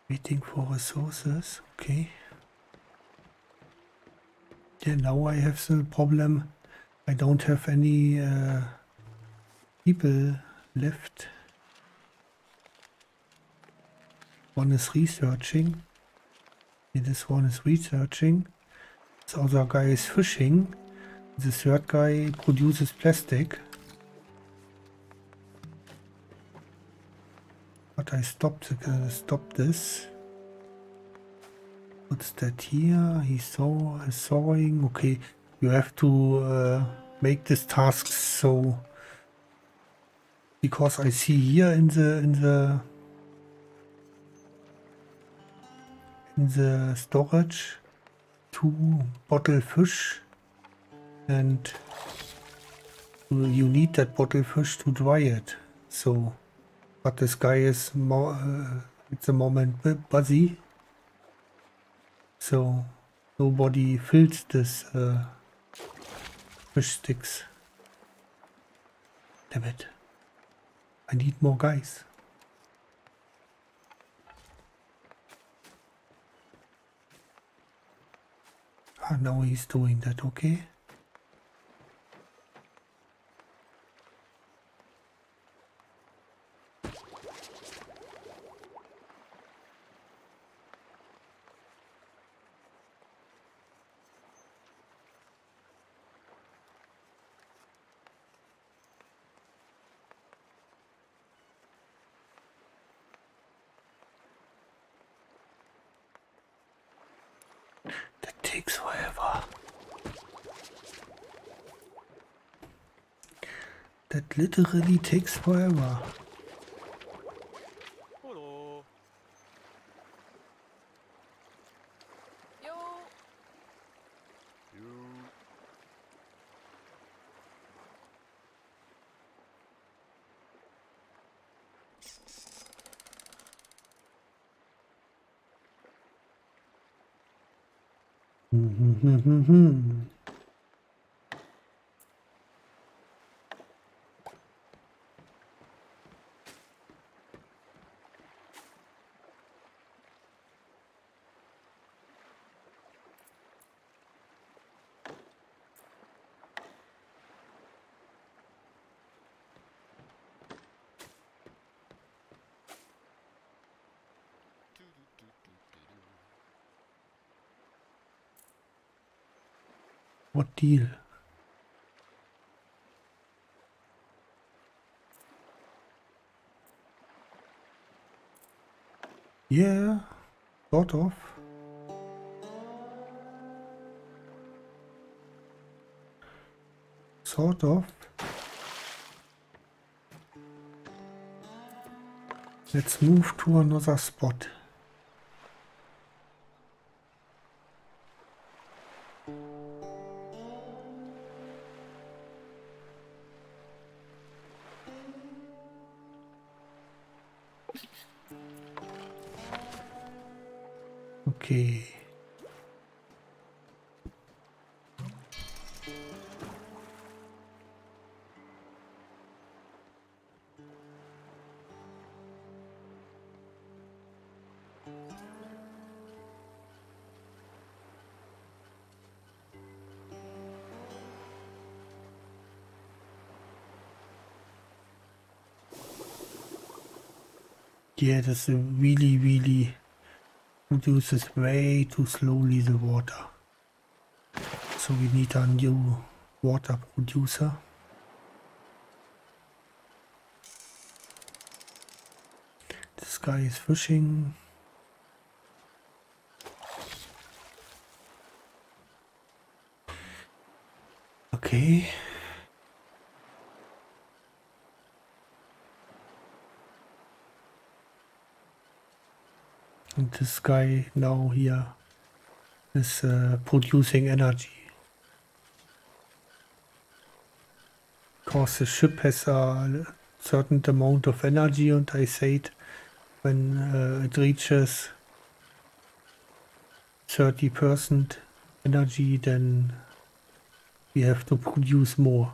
Waiting for resources, okay. Yeah, now I have the problem. I don't have any uh, people left. One is researching. Yeah, this one is researching. This other guy is fishing. The third guy produces plastic. But I stopped, uh, stopped this. What's that here? He saw a sawing. Okay, you have to uh, make this task so because I see here in the in the in the storage two bottle fish and you need that bottle fish to dry it so but this guy is more uh, at the moment busy so nobody fills this uh, fish sticks. Damn it. I need more guys. Ah, now he's doing that, okay? Literally takes forever. Deal? Yeah, sort of. Sort of. Let's move to another spot. Yeah, that's a really, really produces way too slowly the water. So we need a new water producer. This guy is fishing. Okay. This guy now here is uh, producing energy. because the ship has a certain amount of energy and I said when uh, it reaches 30% energy then we have to produce more.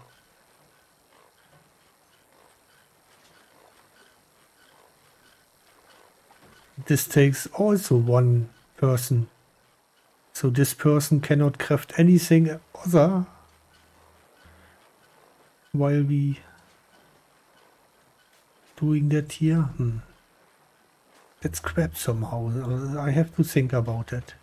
This takes also one person. So this person cannot craft anything other while we doing that here. Hmm. That's crap somehow. I have to think about it.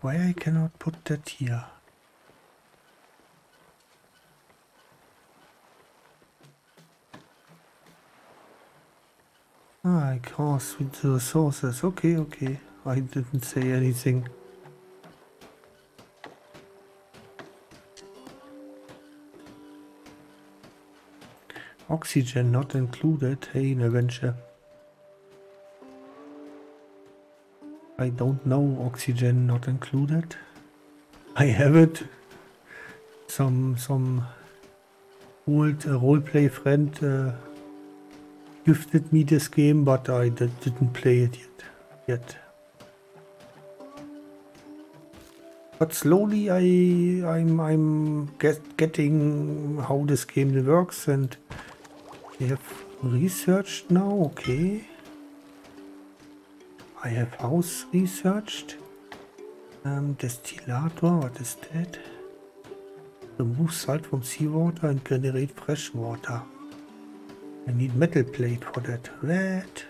Why I cannot put that here? Ah, I cross with the sources. Okay, okay. I didn't say anything. Oxygen not included. Hey, an adventure. I don't know oxygen not included. I have it. Some some old uh, roleplay friend uh, gifted me this game, but I didn't play it yet. Yet. But slowly I I'm I'm get, getting how this game works and we have researched now, okay. I have house researched. Um, Destillator, what is that? Remove salt from seawater and generate fresh water. I need metal plate for that. That.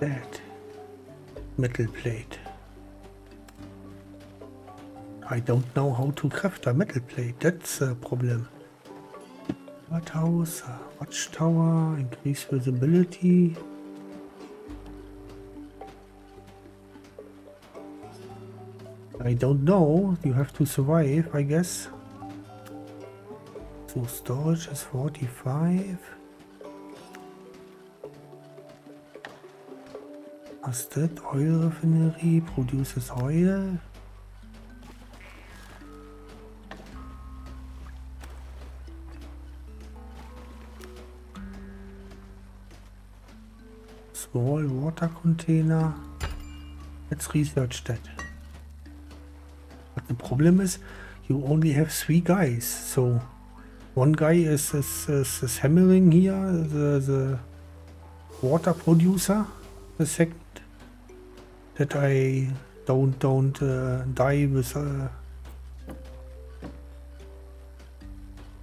That. Metal plate. I don't know how to craft a metal plate. That's a problem. Watchtower, increase visibility. I don't know. You have to survive, I guess. So storage is 45. Mustard oil refinery produces oil. Small water container. Let's research that. But the problem is you only have three guys. So one guy is, is, is, is hammering here, the, the water producer. The second that I don't don't uh, die with uh,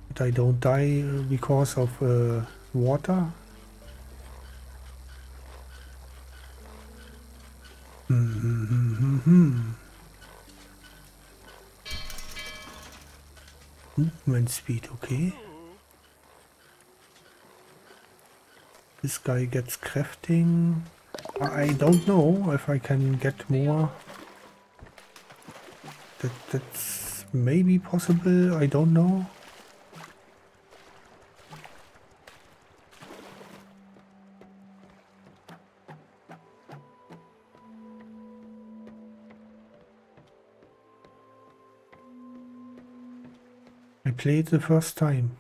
that I don't die because of uh, water Hmm, Movement speed, okay. This guy gets crafting. I don't know if I can get more. That that's maybe possible, I don't know. Played the first time.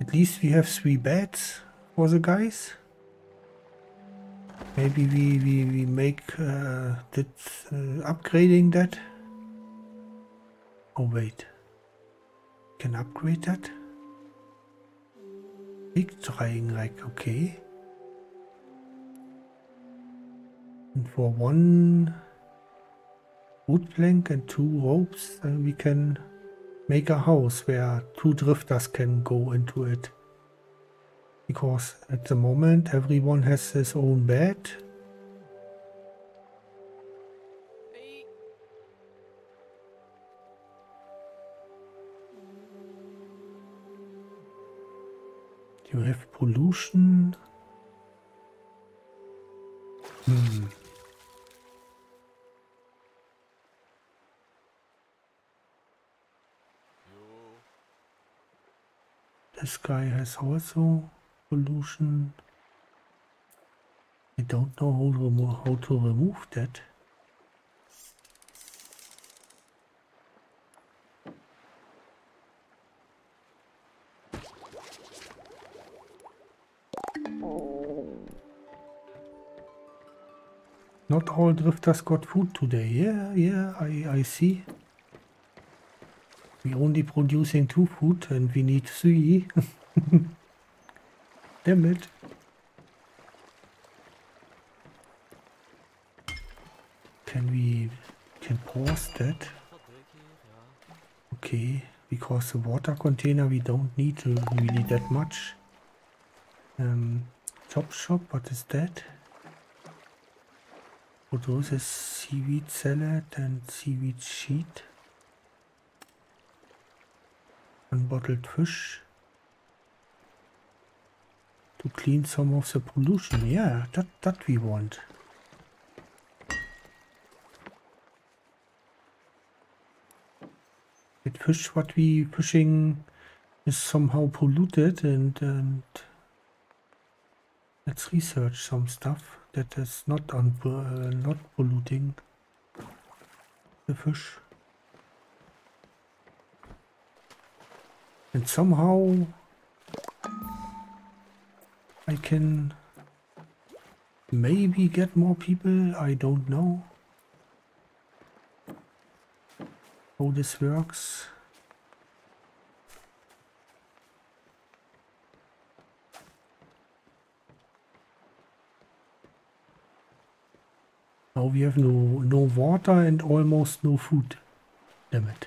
At least we have three beds for the guys. Maybe we, we, we make uh, that, uh, upgrading that. Oh wait. Can upgrade that? Big trying like okay. And for one wood plank and two ropes, uh, we can make a house where two drifters can go into it. Because at the moment everyone has his own bed. You have pollution. Hmm. This guy has also pollution. I don't know how to, how to remove that. Not all drifters got food today. Yeah, yeah, I, I see. We only producing two food and we need three. Damn it. Can we can pause that? Okay, because the water container we don't need really that much. Um, shop, what is that? Is seaweed salad and seaweed sheet. Unbottled fish. To clean some of the pollution. Yeah, that, that we want. That fish what we fishing is somehow polluted and, and let's research some stuff that is not un uh, not polluting the fish. And somehow I can maybe get more people, I don't know how this works. Now we have no, no water and almost no food. Damn it.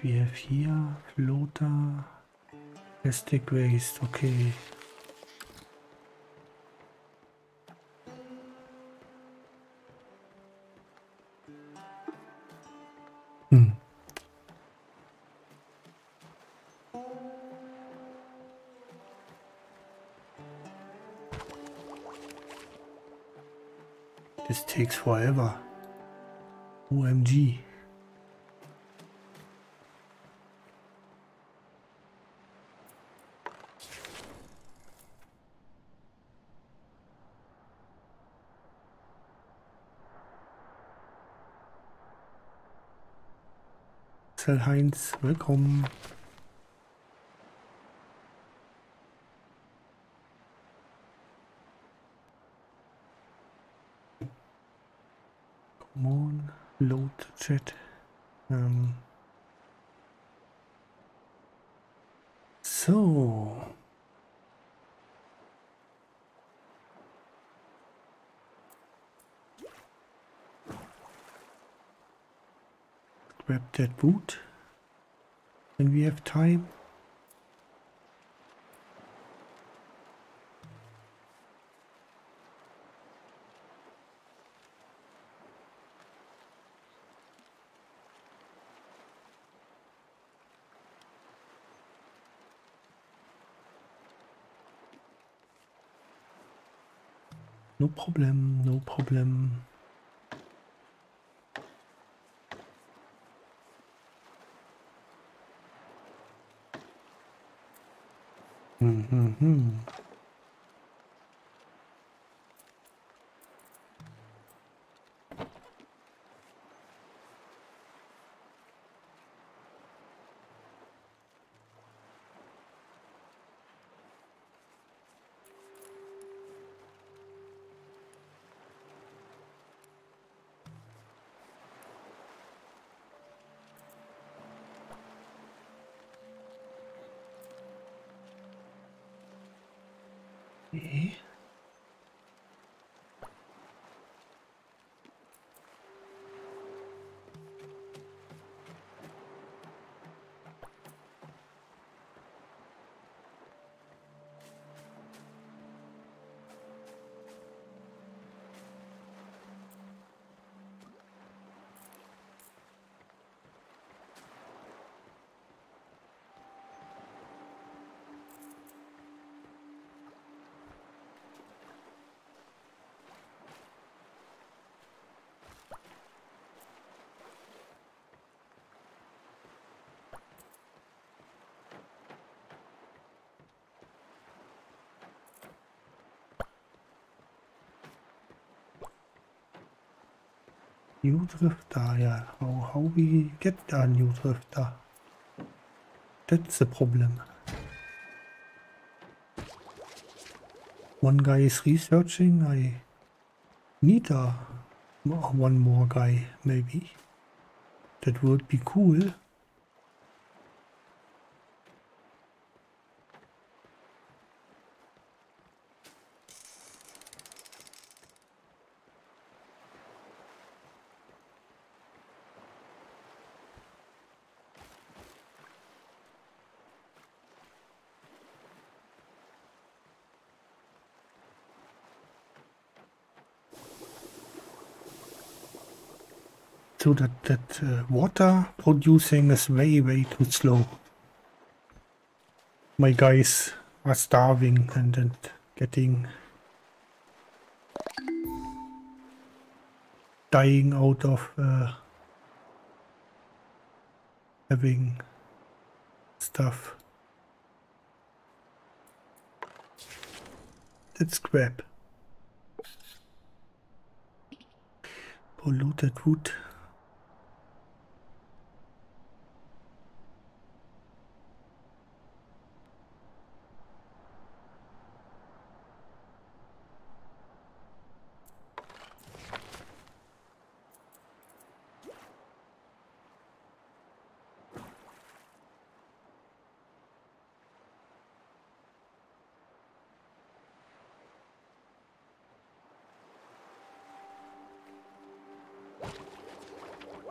What we have here, floater, plastic waste, okay. takes forever. OMG. Marcel Heinz, willkommen. Come on, load chat. That boot when we have time. No problem, no problem. New drifter, yeah. How, how we get a new drifter? That's the problem. One guy is researching. I need a one more guy, maybe. That would be cool. That that uh, water producing is way way too slow. My guys are starving and, and getting dying out of uh, having stuff. Let's grab polluted wood.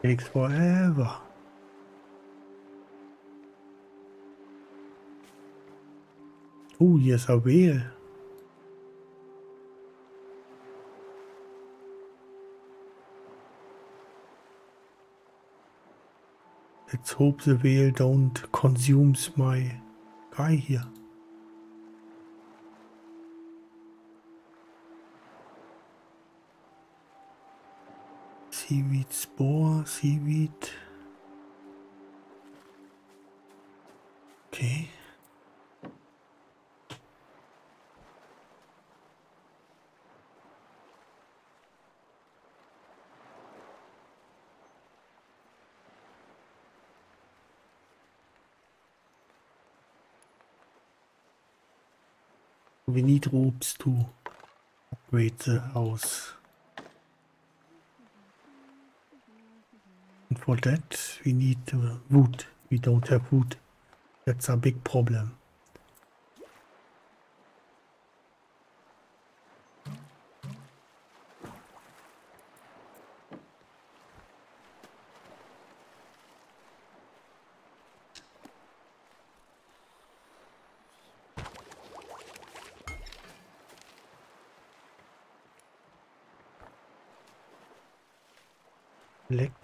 Takes forever. Oh, yes, a whale. Let's hope the whale don't consumes my guy here. Seaweed Spore, Seaweed. Okay. We need ropes to upgrade the house. And for that we need uh, wood. We don't have wood. That's a big problem.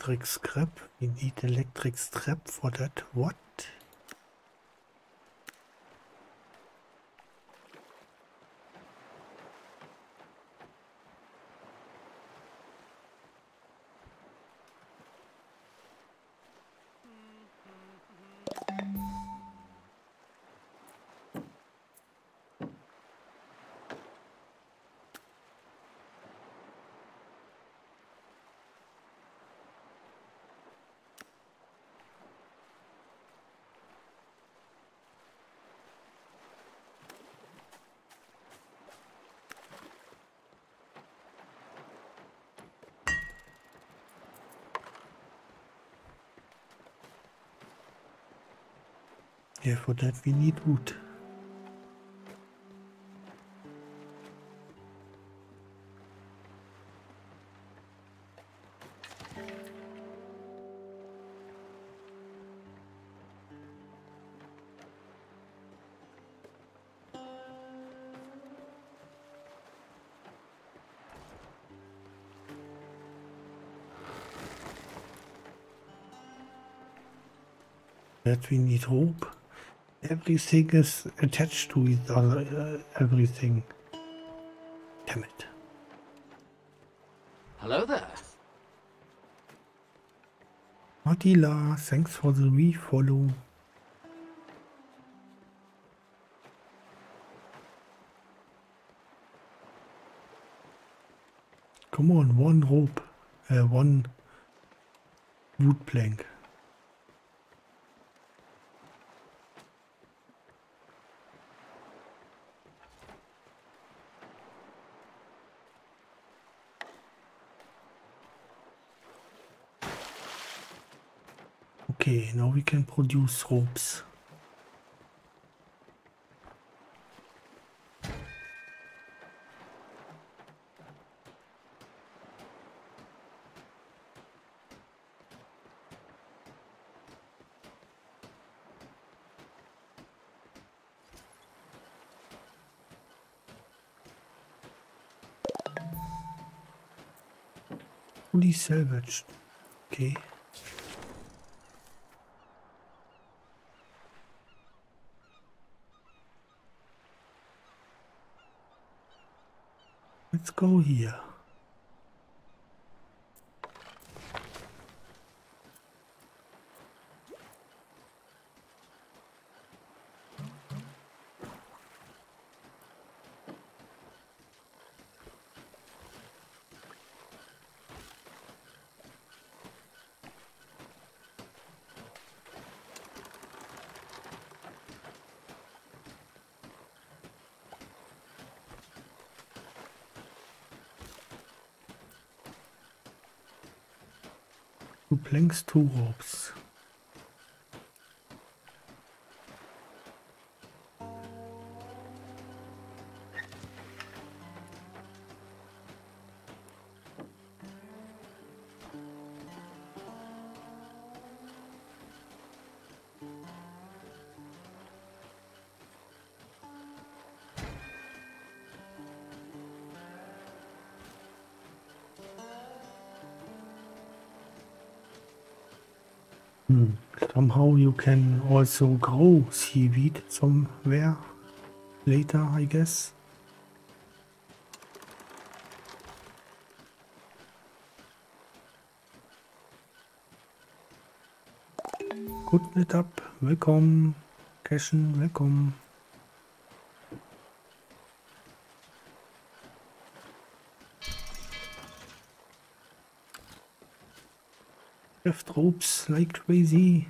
Electric scrap. We need electric scrap for that. What? For that we need wood. That we need rope. Everything is attached to each other. Uh, everything. Damn it. Hello there. Attila, thanks for the refollow. Come on, one rope, uh, one wood plank. Okay, now we can produce ropes. Fully salvaged. Okay. Let's go here. Two planks, two can also grow seaweed somewhere later, I guess. It up. Welcome. Cashen, welcome. Craft ropes like crazy.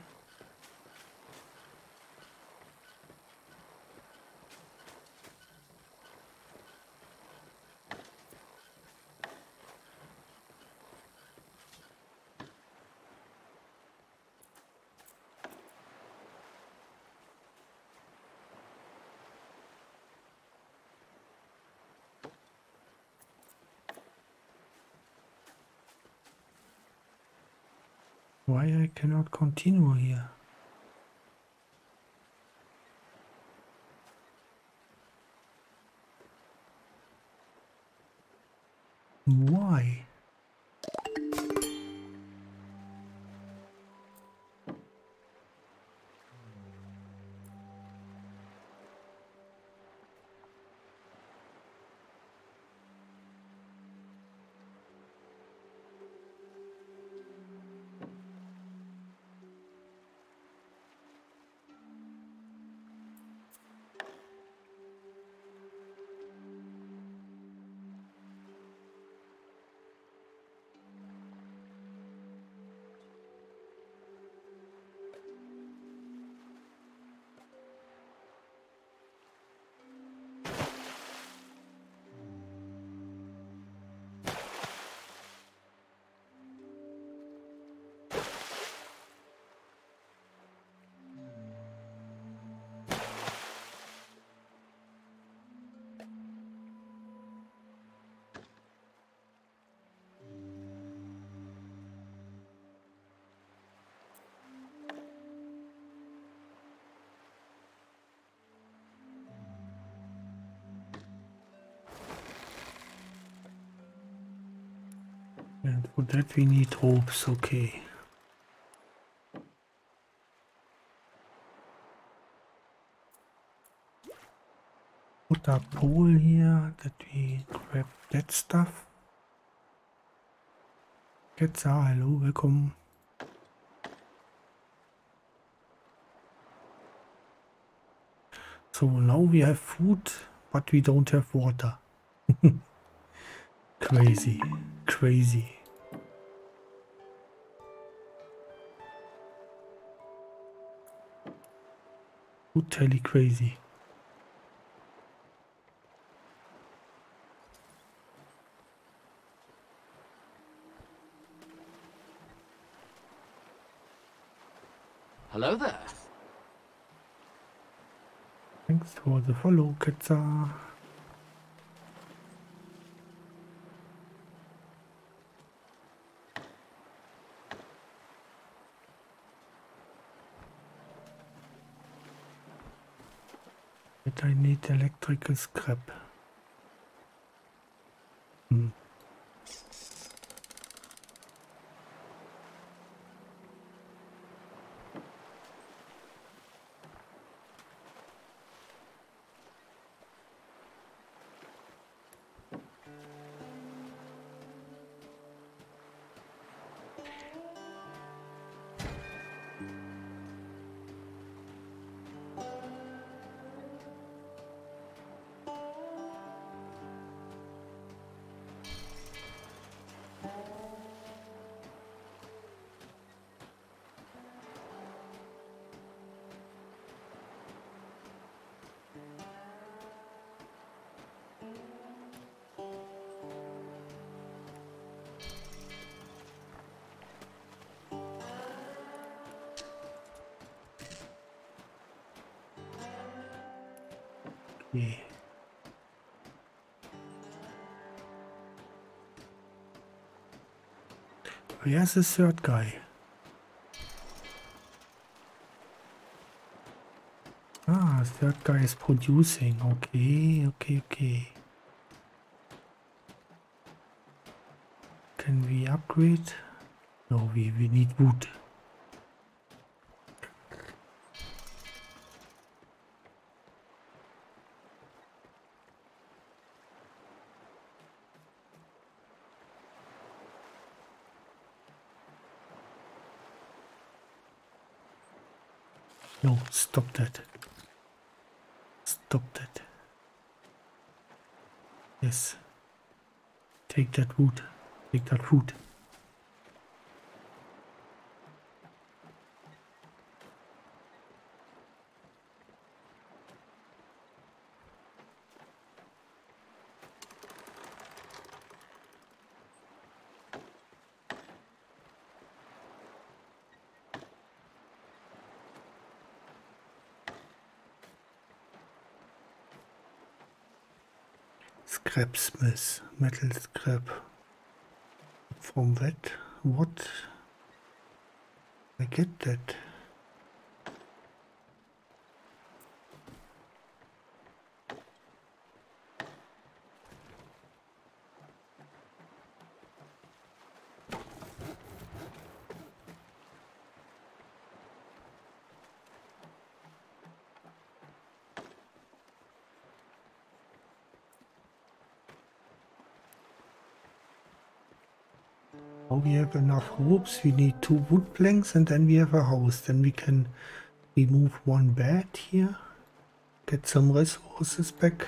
And for that we need ropes, okay. Put a pole here that we grab that stuff. Ketza, hello, welcome. So now we have food, but we don't have water. crazy, crazy. Totally crazy. Hello there. Thanks for the follow, Ketza. But I need electrical scrap. Where's the third guy? Ah, third guy is producing. Okay, okay, okay. Can we upgrade? No, we, we need wood. No, stop that. Stop that. Yes. Take that wood. Take that food. Scrap smith, metal scrap. From that, what? I get that. Now we have enough ropes, we need two wood planks and then we have a house. Then we can remove one bed here, get some resources back.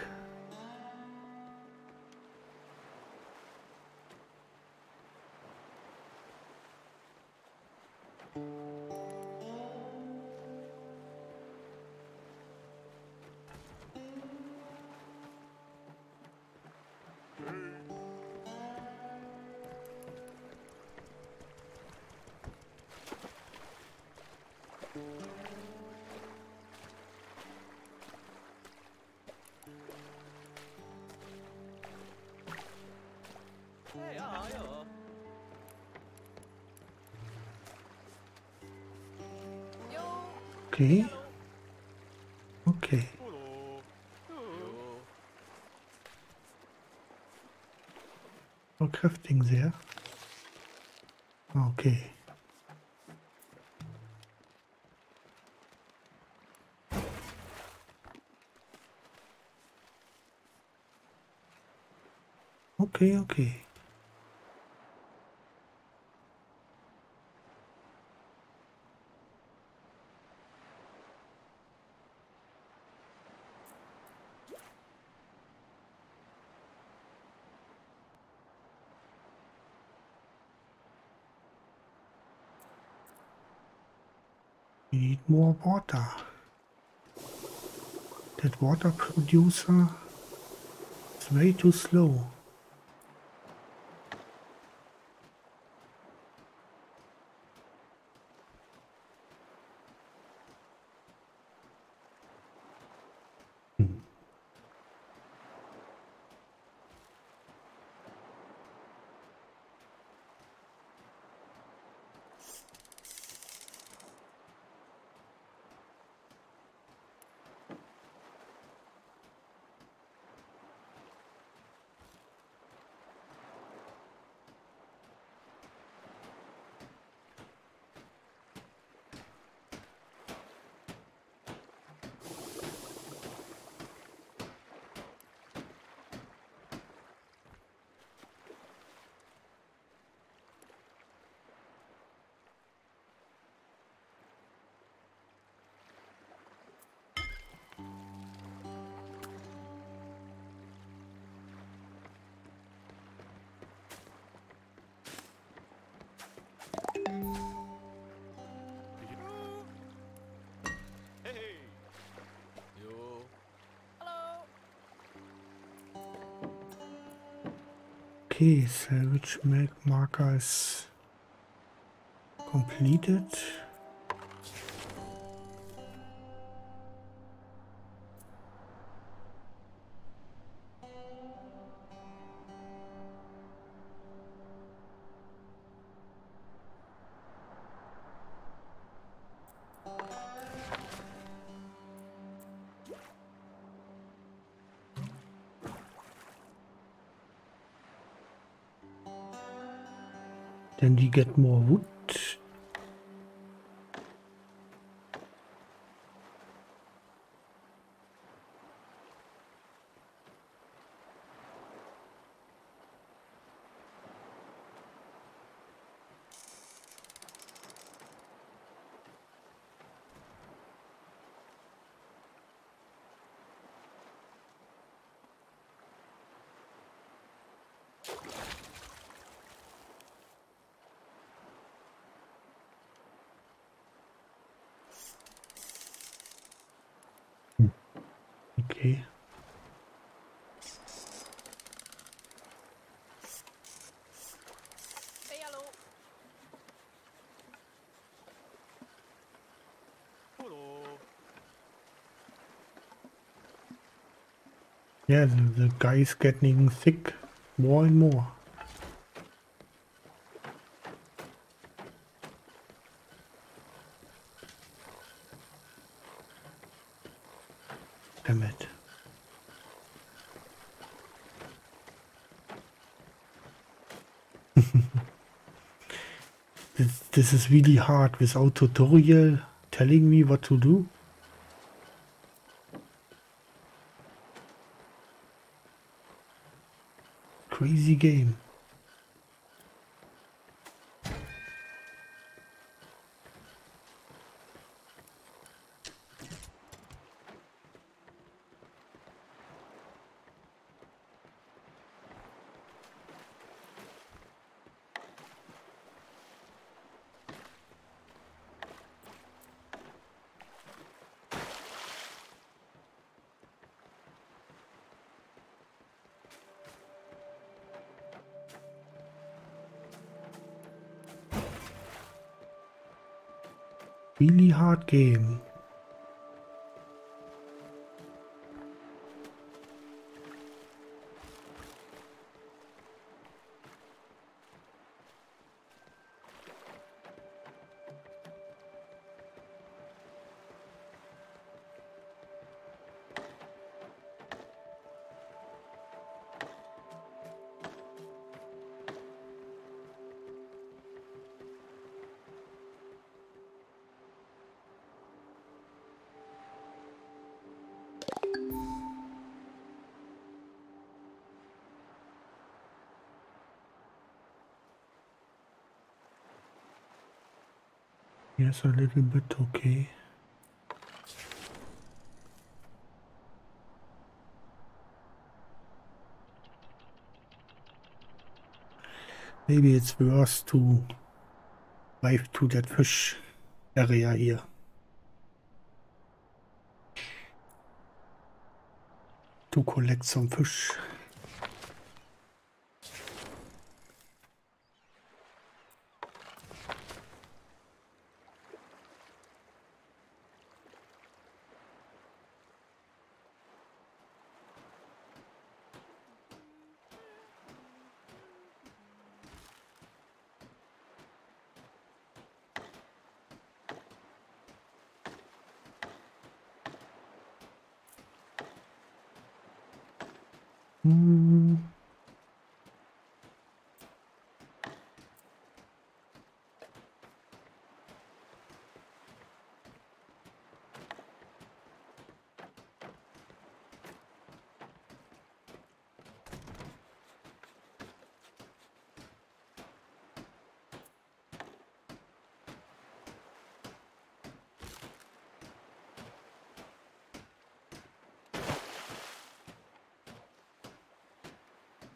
We need more water. That water producer is way too slow. Okay, salvage milk marker is completed. Get more wood. Okay. Hey, hallo. Hallo. Yeah, the, the guy is getting thick more and more. Damn it. this, this is really hard without tutorial telling me what to do. Crazy game. A little bit okay. Maybe it's worse to dive to that fish area here. to collect some fish. Hmm.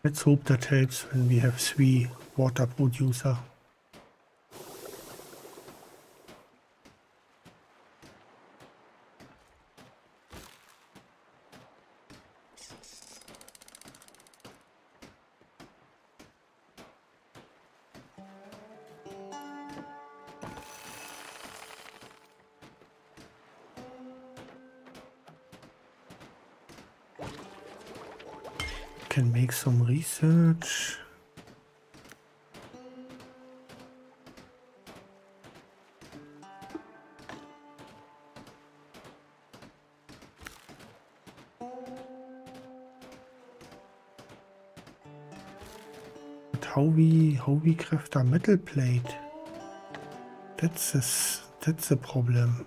Let's hope that helps when we have three water producer. How we craft a metal plate? That's this that's the problem.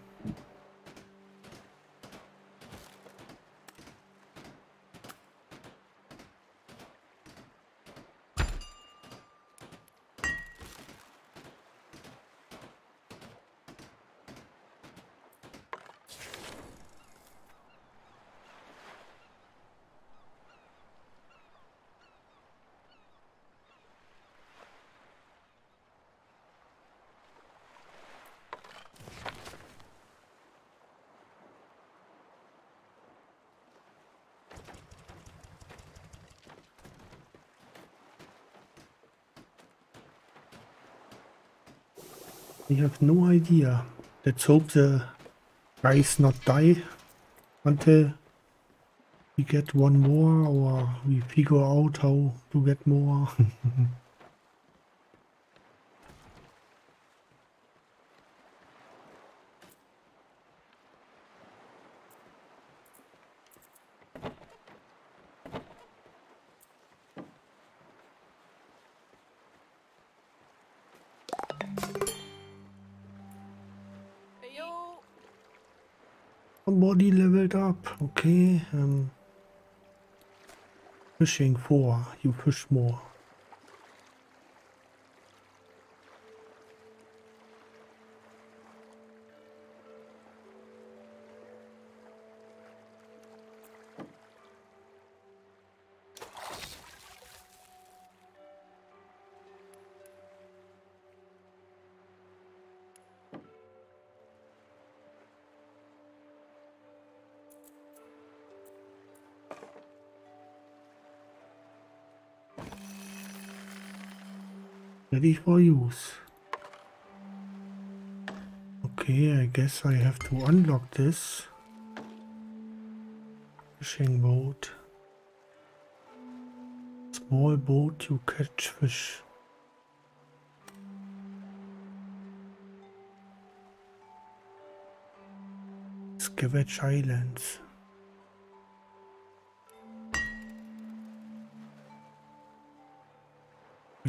We have no idea. Let's hope the guys not die until we get one more or we figure out how to get more. Okay. Um, fishing four. You push more. For use. Okay, I guess I have to unlock this. Fishing boat. Small boat you catch fish. Scavenge Islands.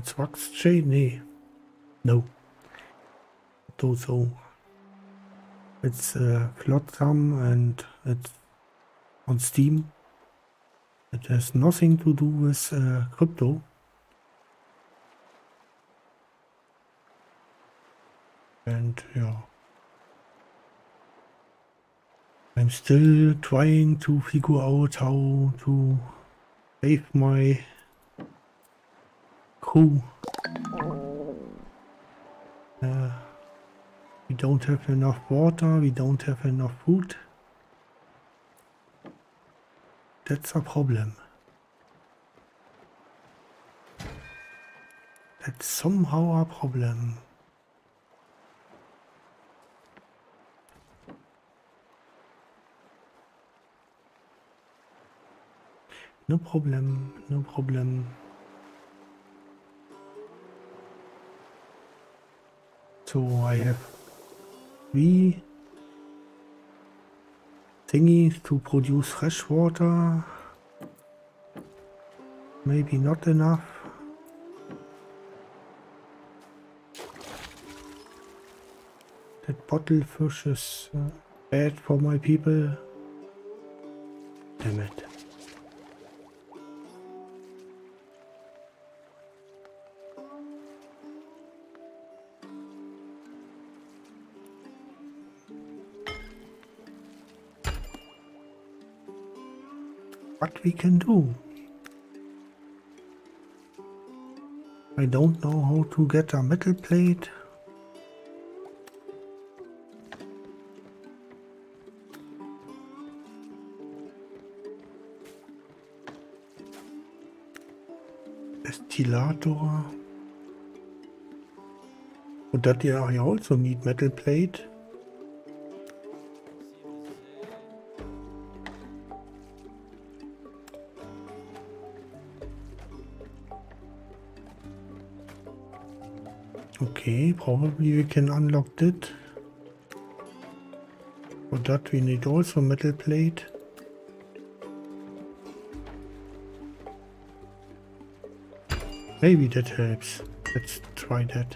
It's Wax J? Nee. No. It's uh, Flotsam and it's on Steam. It has nothing to do with uh, crypto. And yeah. I'm still trying to figure out how to save my crew. Uh, we don't have enough water, we don't have enough food. That's a problem. That's somehow a problem. No problem, no problem. So I have three thingies to produce fresh water. Maybe not enough. That bottle fish is uh, bad for my people. Damn it. What we can do. I don't know how to get a metal plate. Destillator. Would that yeah, I also need metal plate? Okay, probably we can unlock that. For that we need also metal plate. Maybe that helps. Let's try that.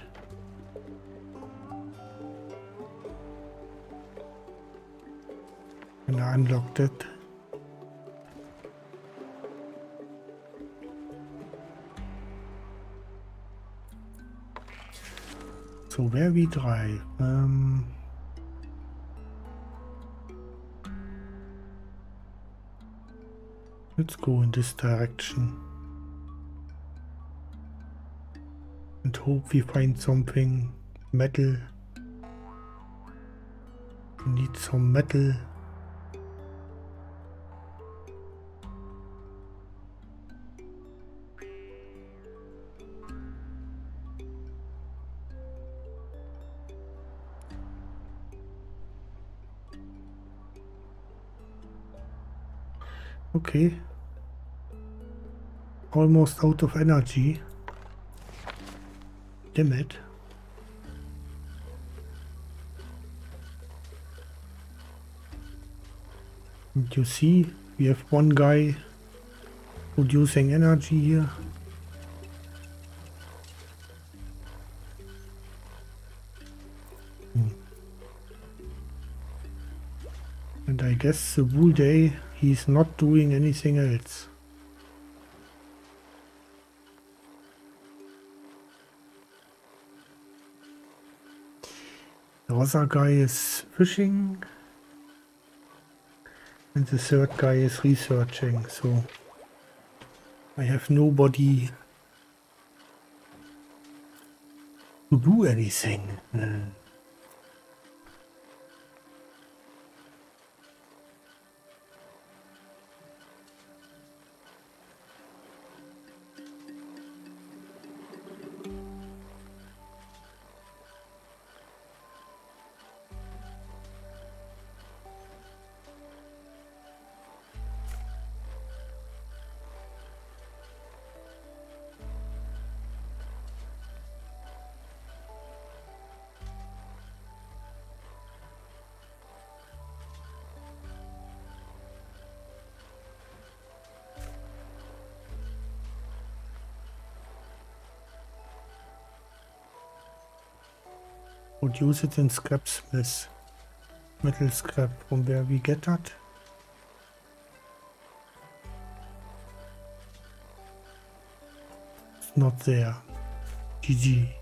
And I unlock that. So, wer wie drei? Ähm um, Let's go in this direction. And hope we find something metal. We need some metal. Okay. Almost out of energy. Damn it. And you see, we have one guy producing energy here. Hmm. And I guess the whole day He's not doing anything else. The other guy is fishing and the third guy is researching, so I have nobody to do anything. Uh, would use it in scrapsmith. Metal scrap from where we get that. It's not there. GG.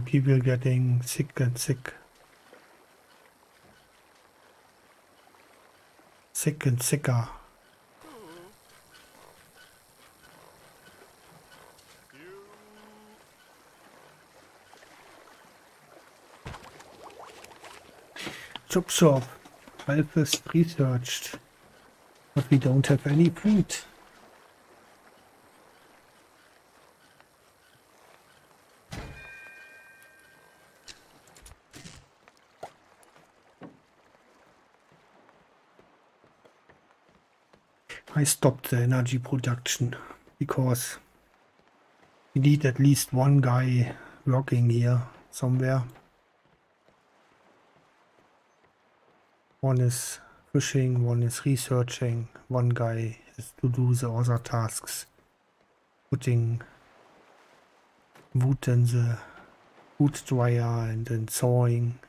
My, people getting sick and sick. Sick and sicker. Chop shop. Breakfast researched. But we don't have any food. I stopped the energy production because we need at least one guy working here somewhere. One is fishing, one is researching, one guy has to do the other tasks. Putting wood in the wood dryer and then sawing.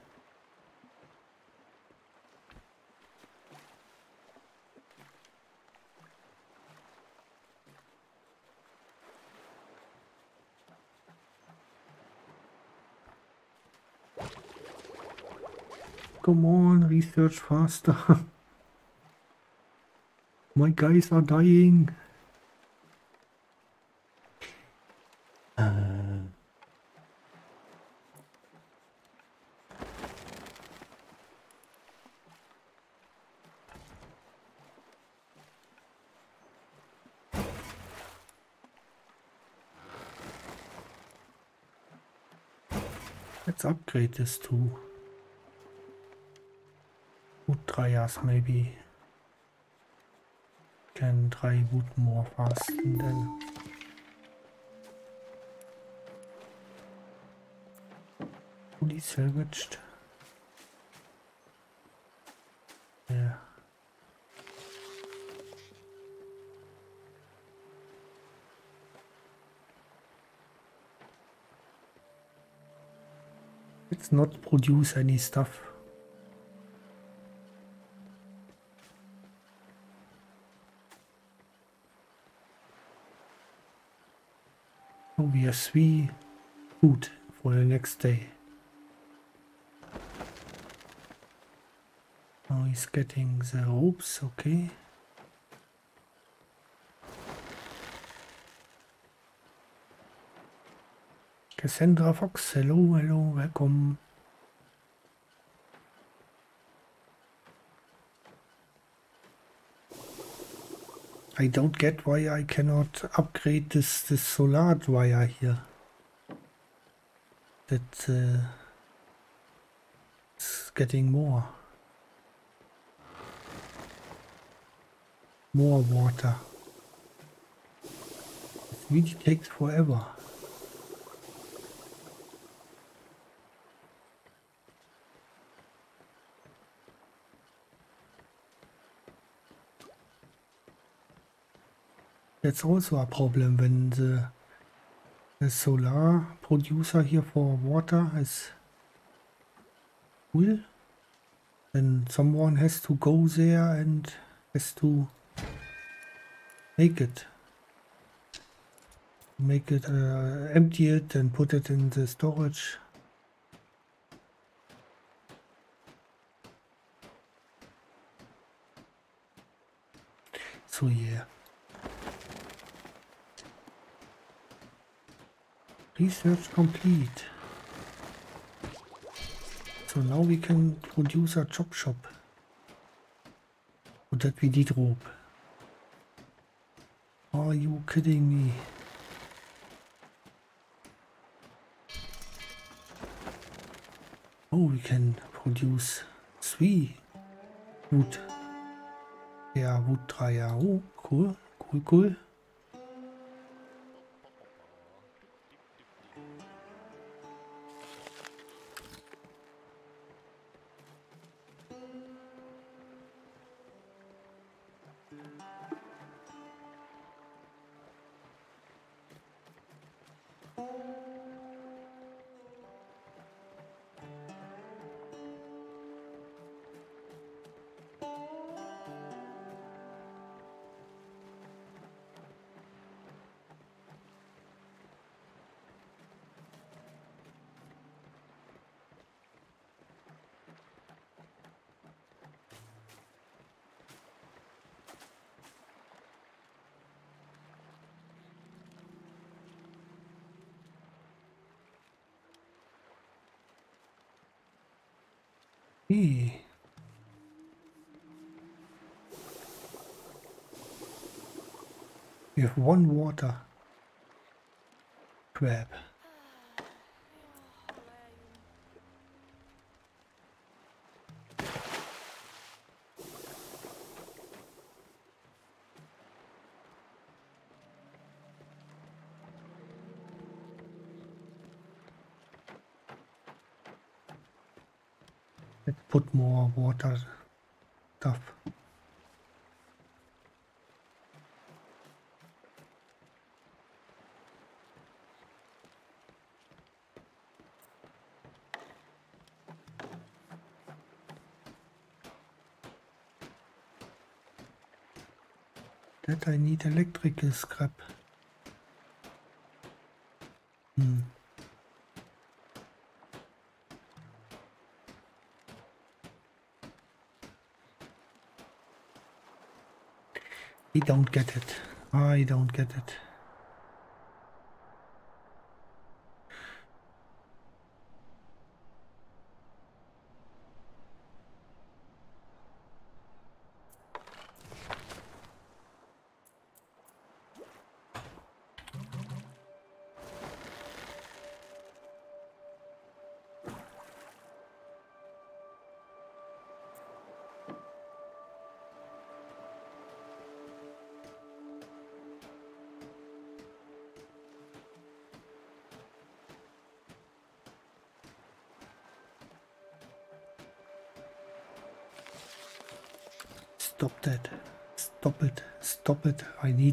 Come on, research faster. My guys are dying. Uh. Let's upgrade this too. Wood dryers maybe can dry wood more fast and then fully salvaged. Yeah. Let's not produce any stuff. We have three food for the next day. Now he's getting the ropes, okay. Cassandra Fox, hello, hello, welcome. I don't get why I cannot upgrade this, this solar dryer here. That uh, it's getting more. More water. It really takes forever. That's also a problem when the, the solar producer here for water is full. Then someone has to go there and has to make it. Make it, uh, empty it and put it in the storage. So yeah. Research complete. So now we can produce a chop shop. For that we need rope. Are you kidding me? Oh, we can produce three wood. Yeah, wood dryer. Oh, cool, cool, cool. Okay. We have one water crab. Let's put more water stuff. That I need electrical scrap. Get it. I don't get it.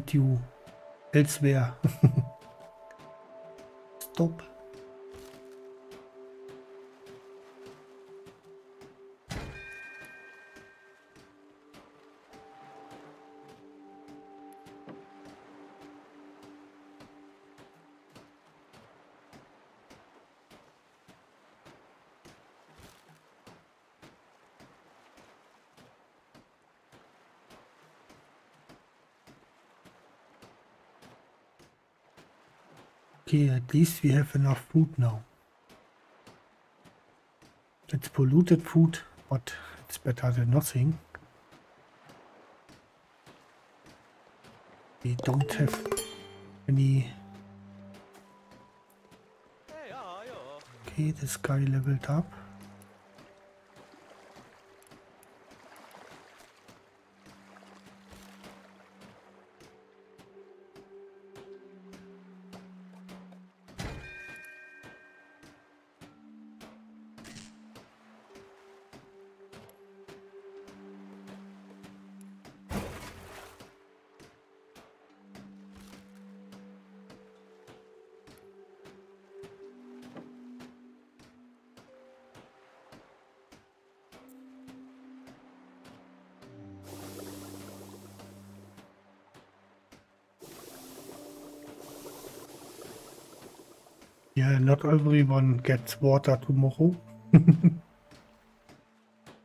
I need you elsewhere. Least we have enough food now. It's polluted food, but it's better than nothing. We don't have any... Okay, this guy leveled up. Not everyone gets water tomorrow.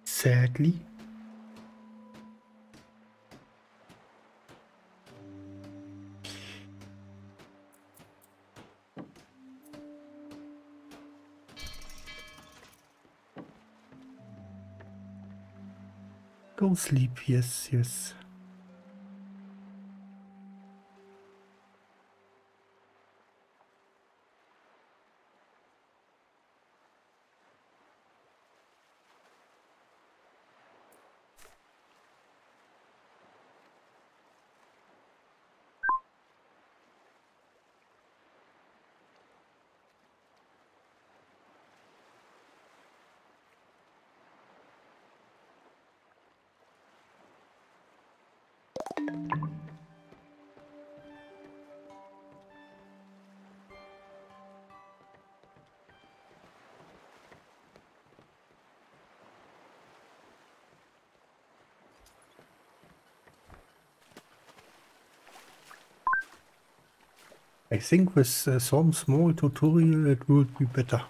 Sadly. Go sleep, yes, yes. I think with uh, some small tutorial it would be better.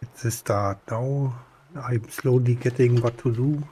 It's the start now. I'm slowly getting what to do.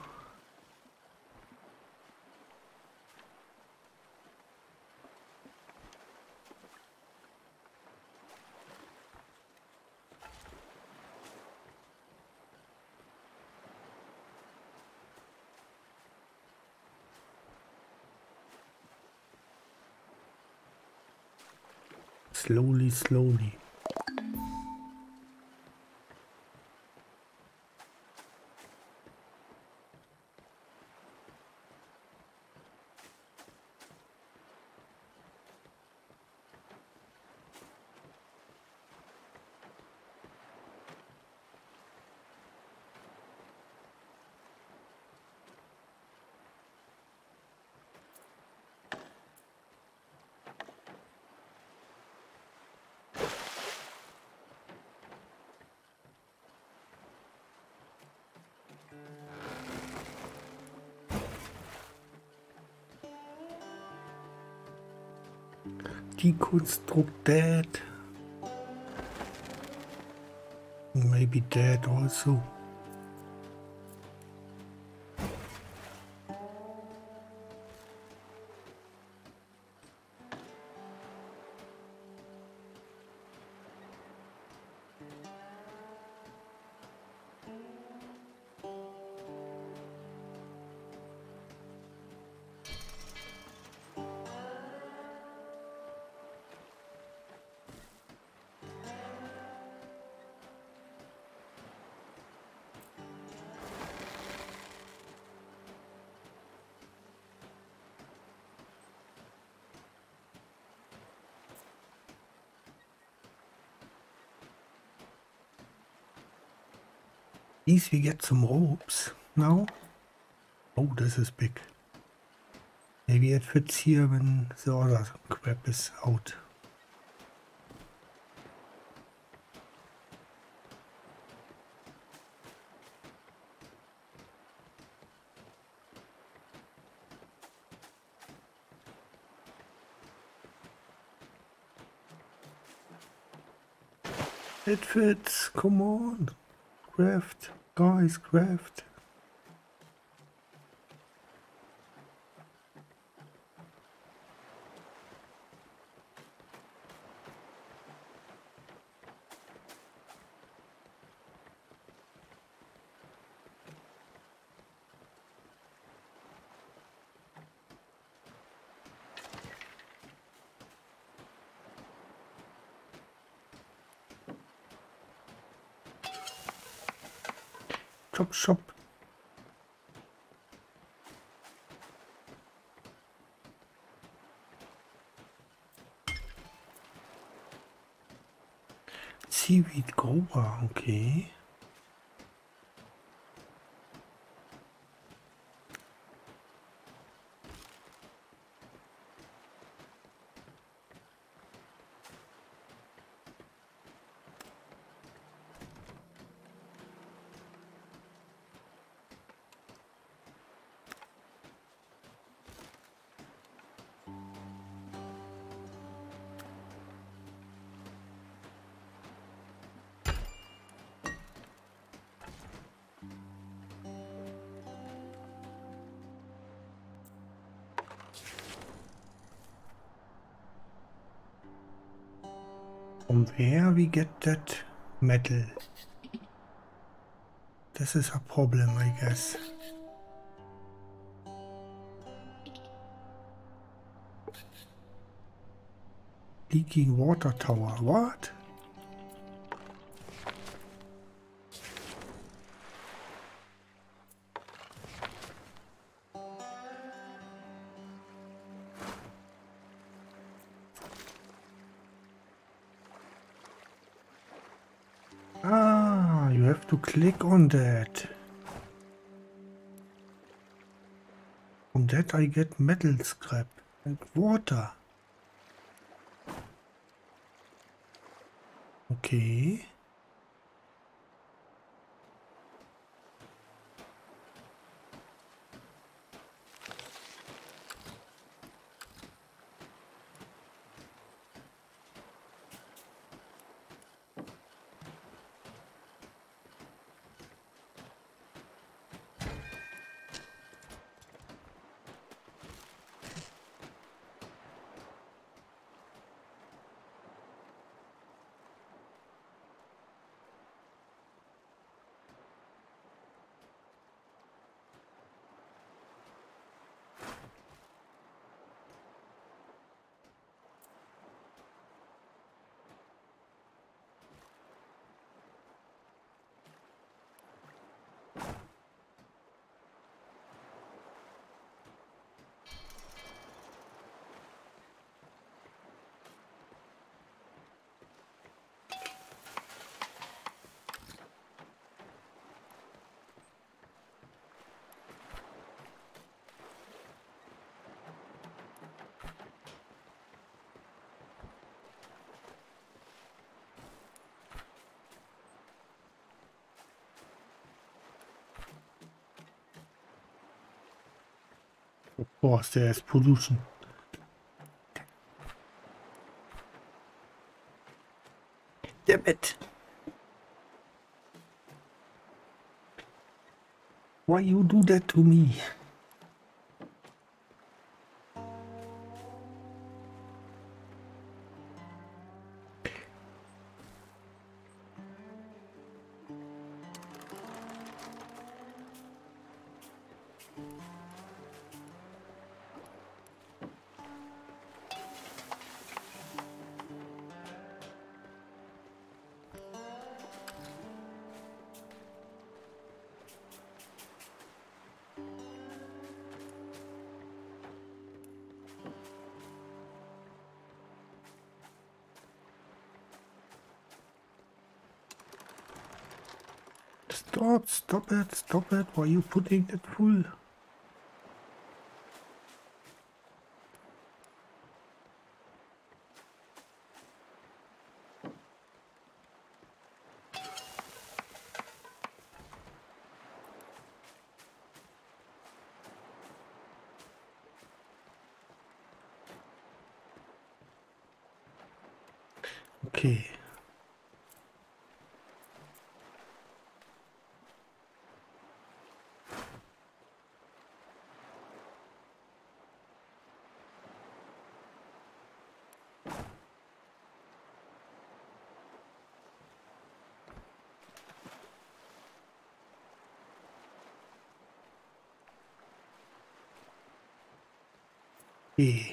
Deconstruct dead. Maybe dead also. Least we get some ropes now. Oh, this is big. Maybe it fits here when the other crap is out. It fits, come on, craft. Guys, craft. Shop, shop. Seaweed grower, okay. Where we get that metal? This is a problem, I guess. Leaking water tower, what? Click on that. From that I get metal scrap and water. Okay. Of course, there's pollution. Damn it! Why you do that to me? Stop, it, stop it. Why are you putting it full? Okay. Okay.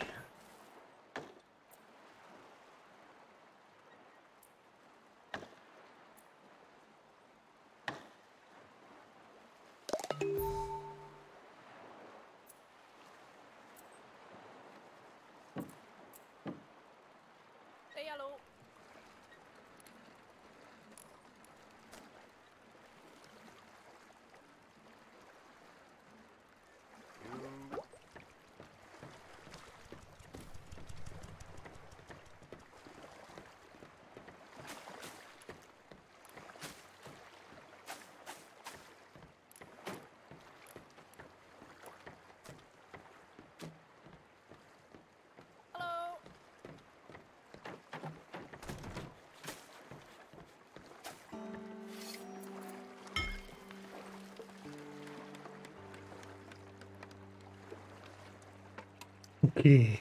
Okay.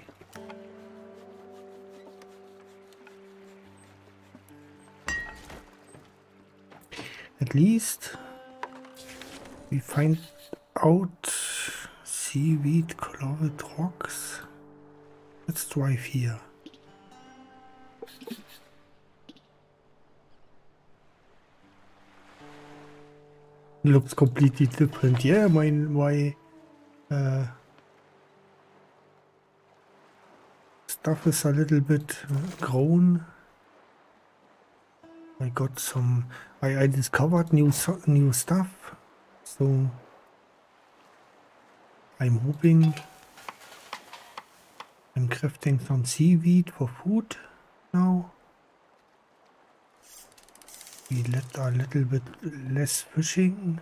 At least we find out seaweed colored rocks. Let's drive here. Looks completely different. Yeah, my my uh, stuff is a little bit uh, grown. I got some. I, I discovered new new stuff, so I'm hoping I'm crafting some seaweed for food now. We let a little bit less fishing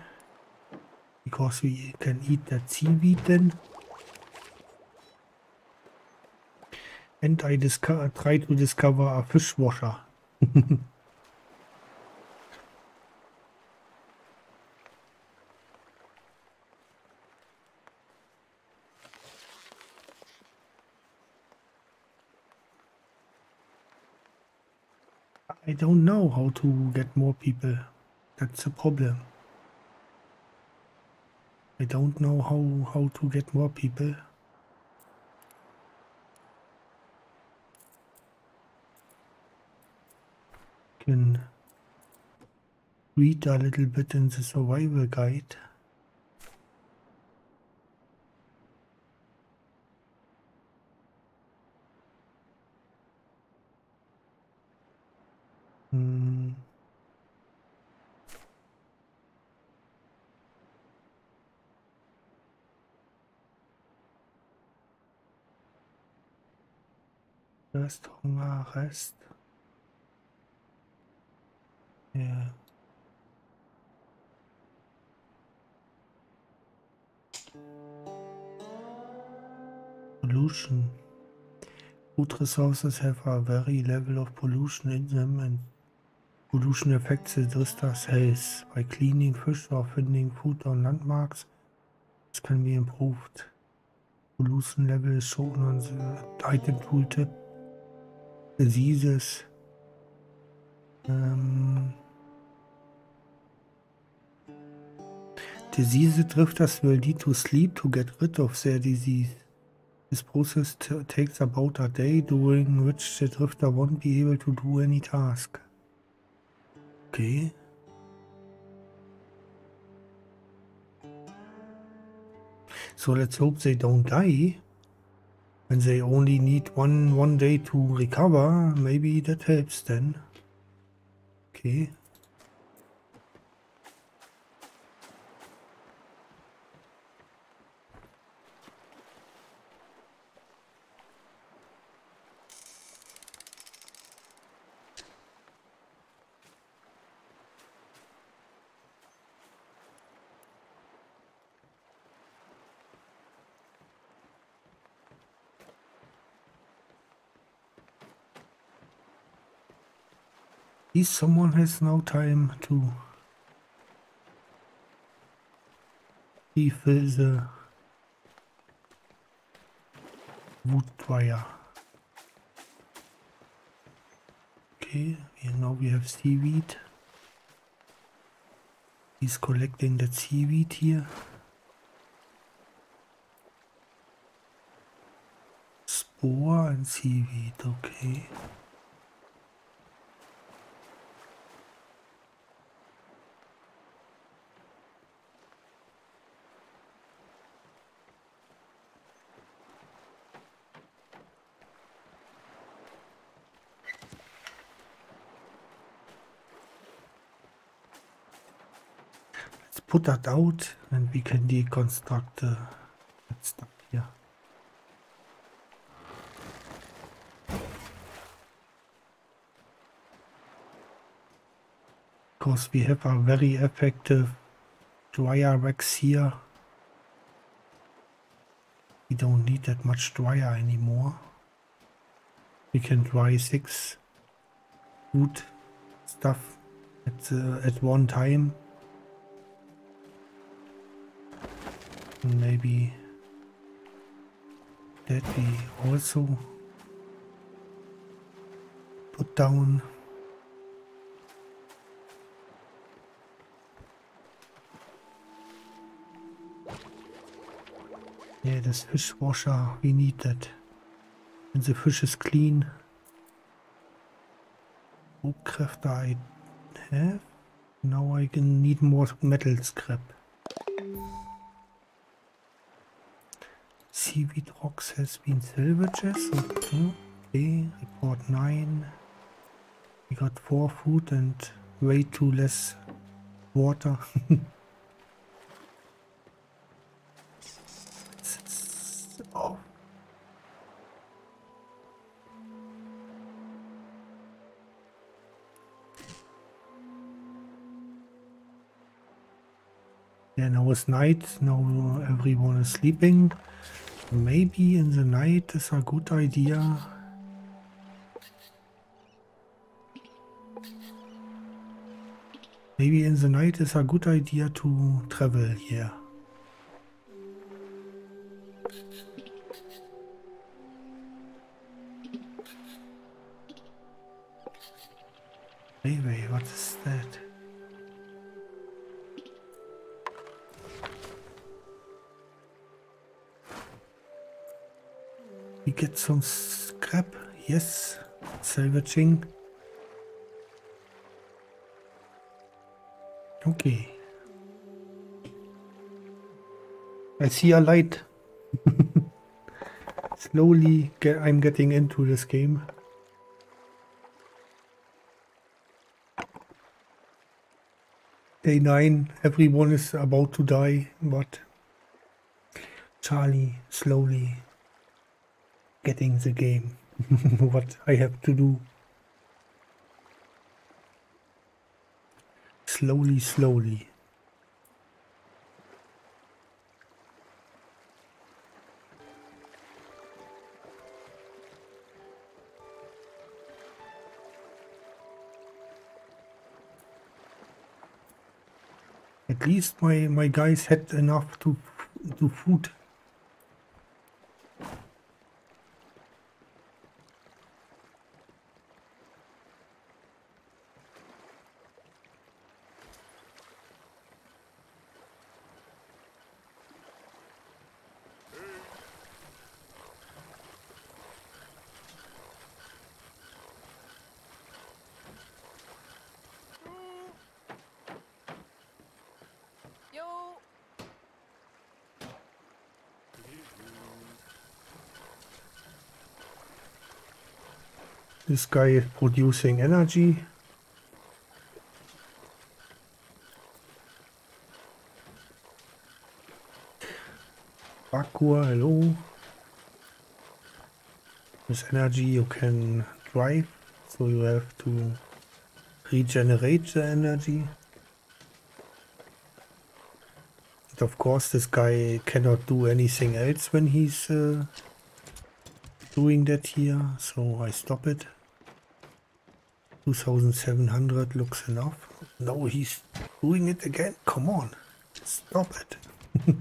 because we can eat that seaweed then. And I try to discover a fish washer. I don't know how to get more people. That's a problem. I don't know how, how to get more people. Can read a little bit in the survival guide. Hmm. Rest, Hunger, Rest. Ja. pollution. Food resources have a very level of pollution in them and pollution affects the drifter's health. By cleaning fish or finding food on landmarks, this can be improved. Pollution level is shown on the item tooltip. Diseases. Um, Disease drifters will need to sleep to get rid of their disease. This process takes about a day, during which the drifter won't be able to do any task. Okay. So let's hope they don't die. And they only need one one day to recover. Maybe that helps then. Okay. Someone has no time to refill the wood dryer. Okay, now we have seaweed. He's collecting the seaweed here. Spore and seaweed, okay. Put that out and we can deconstruct the stuff here. Because we have a very effective dryer wax here. We don't need that much dryer anymore. We can dry six wood stuff at, uh, at one time maybe that we also put down. Yeah this fish washer we need that. And the fish is clean Hochkräfte I have? Now I can need more metal scrap rocks has been salvages. Okay, report 9. We got 4 food and way too less water. oh. Yeah, now it's night, now everyone is sleeping. Maybe in the night is a good idea. Maybe in the night is a good idea to travel here. Some scrap. Yes. Salvaging. Okay. I see a light. Slowly get, I'm getting into this game. Day 9, everyone is about to die, but Charlie slowly getting the game, what I have to do. Slowly, slowly. At least my, my guys had enough to, to food This guy is producing energy. Aqua, hello. With energy you can drive, so you have to regenerate the energy. And of course this guy cannot do anything else when he's uh, doing that here, so I stop it. 2700 looks enough. No, he's doing it again. Come on, stop it.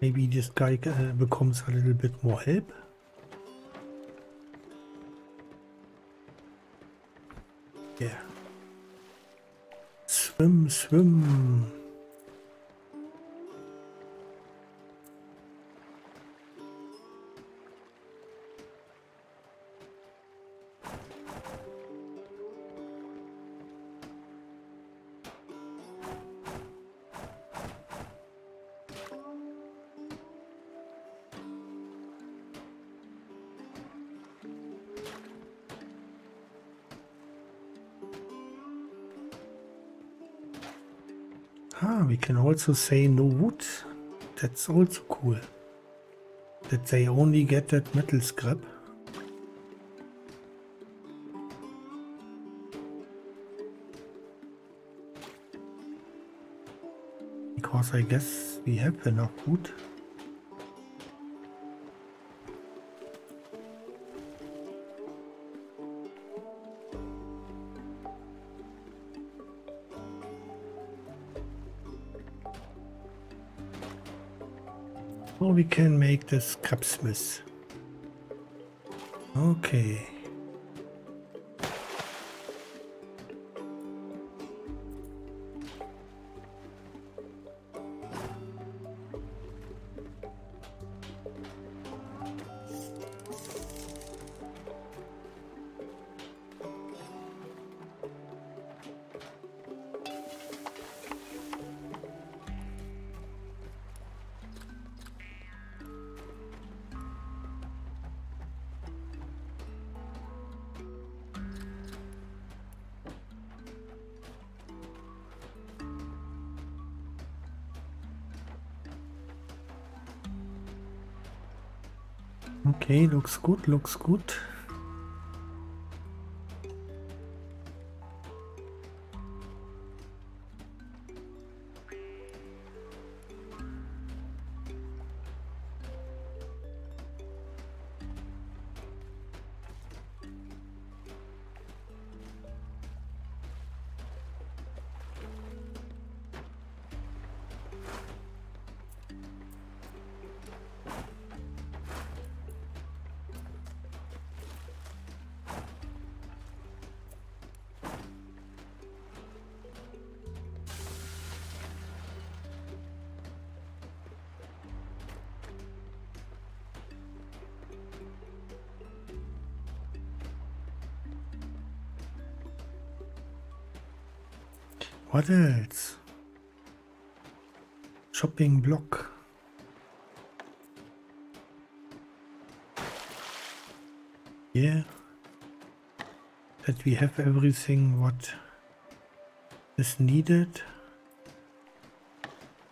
Maybe this guy uh, becomes a little bit more help. schwimmen. Also say no wood. That's also cool. That they only get that metal scrap. Because I guess we have enough wood. We can make the scrapsmith. Okay. Looks good, looks good. What else? Chopping block. Yeah. That we have everything what is needed.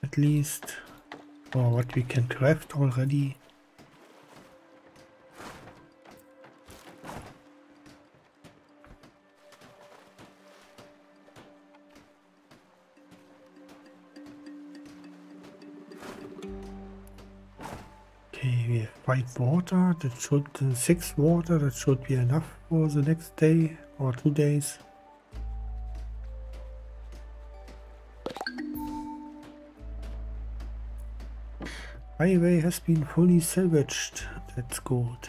At least. Or what we can craft already. Five water. That should uh, six water. That should be enough for the next day or two days. Highway has been fully salvaged. That's good.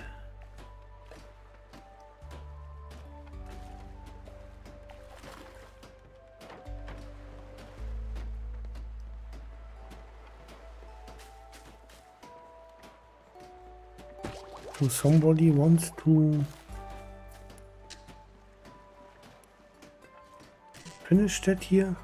So somebody wants to finish that here?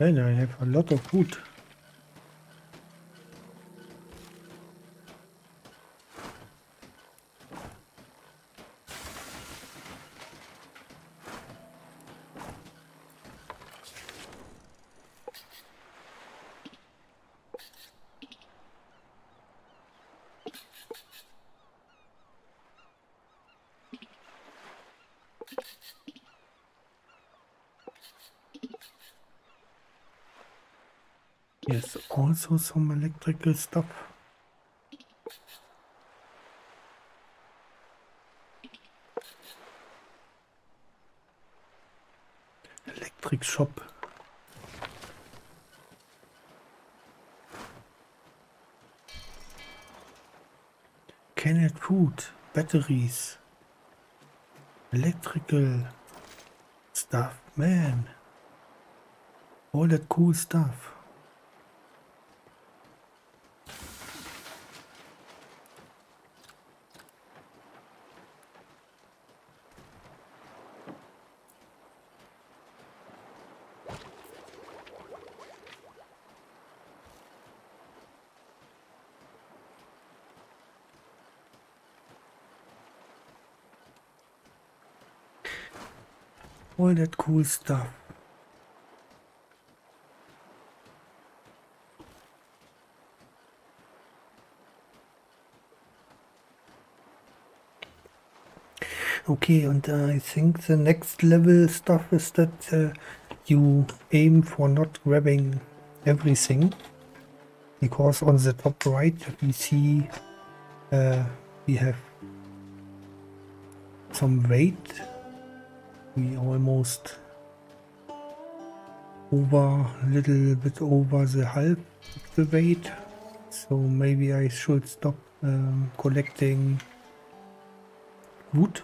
And I have a lot of wood. Also some electrical stuff. Electric shop. Canned food, batteries, electrical stuff, man. All that cool stuff. Cool stuff. Okay, and I think the next level stuff is that uh, you aim for not grabbing everything because on the top right we see uh, we have some weight we almost over a little bit over the half of the weight so maybe I should stop um, collecting wood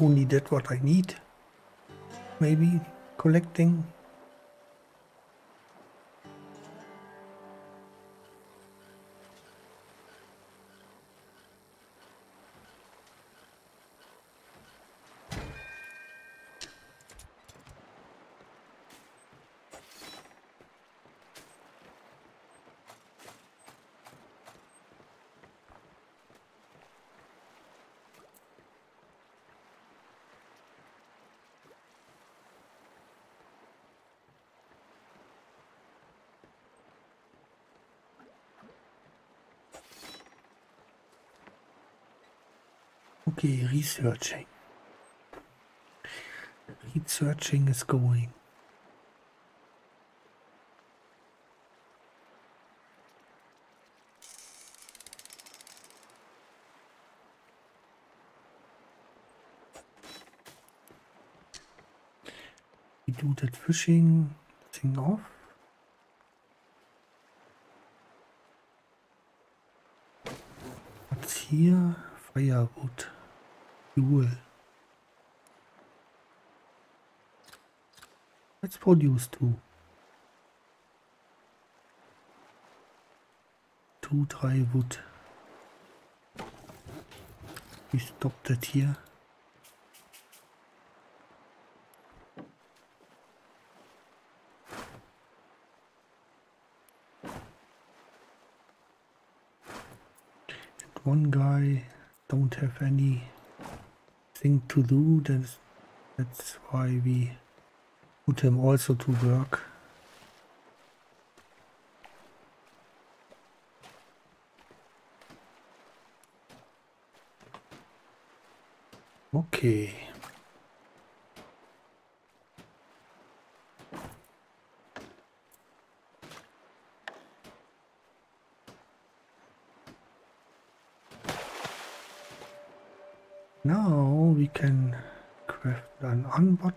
only that what I need maybe collecting researching. Researching is going. We do that fishing thing off. What's here? Firewood. Fuel. Let's produce two. two, drei wood. We stopped that here. One guy don't have any thing to do, that's, that's why we put him also to work. Okay.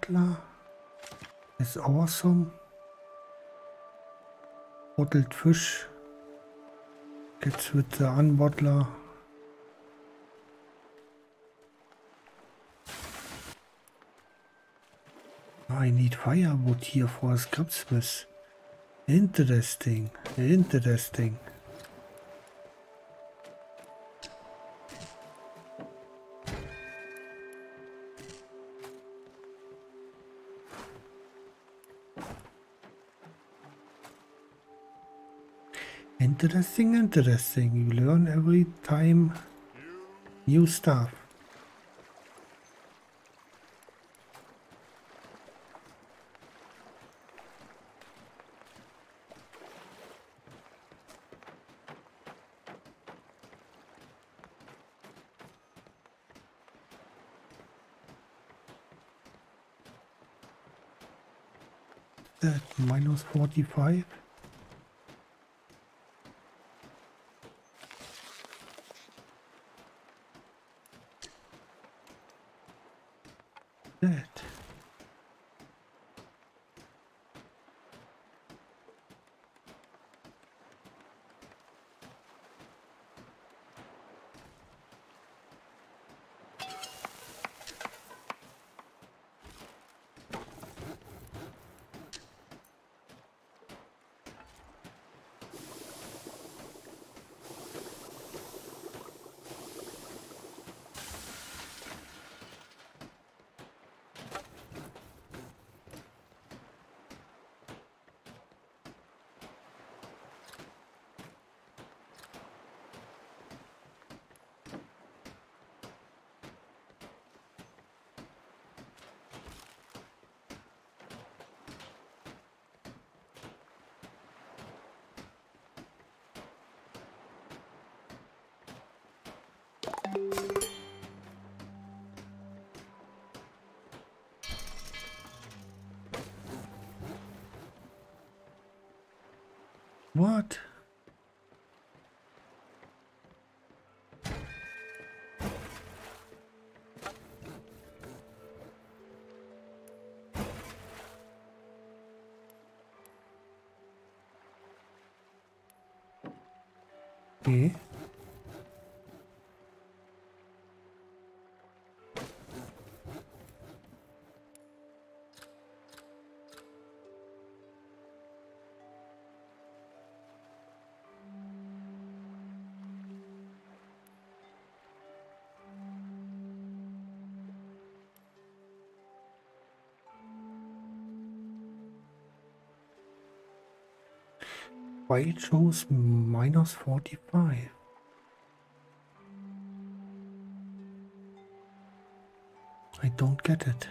Unbottler. It's awesome. Bottled fish gets with the unbottler. I need firewood here for a. Interesting, interesting. Interesting, interesting. You learn every time new stuff. That minus 45. Okay. Why it shows minus 45? I don't get it.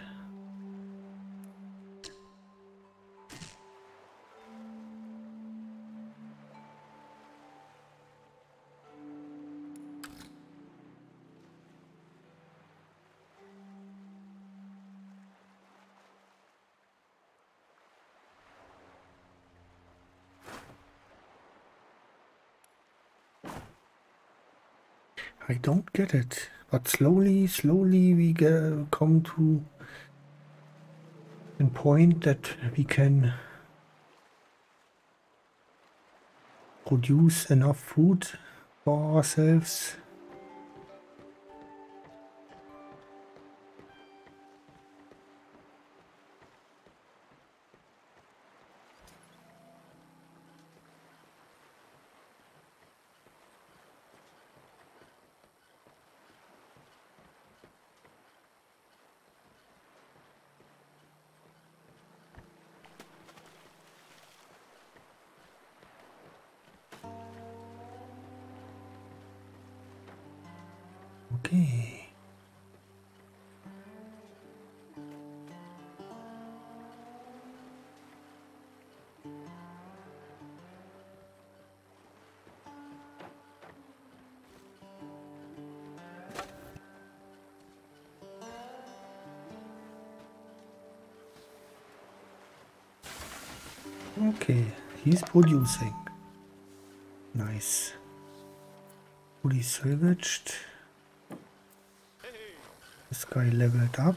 Don't get it. But slowly, slowly we get, come to a point that we can produce enough food for ourselves. Okay, he's producing. Nice. Fully salvaged. This guy leveled up.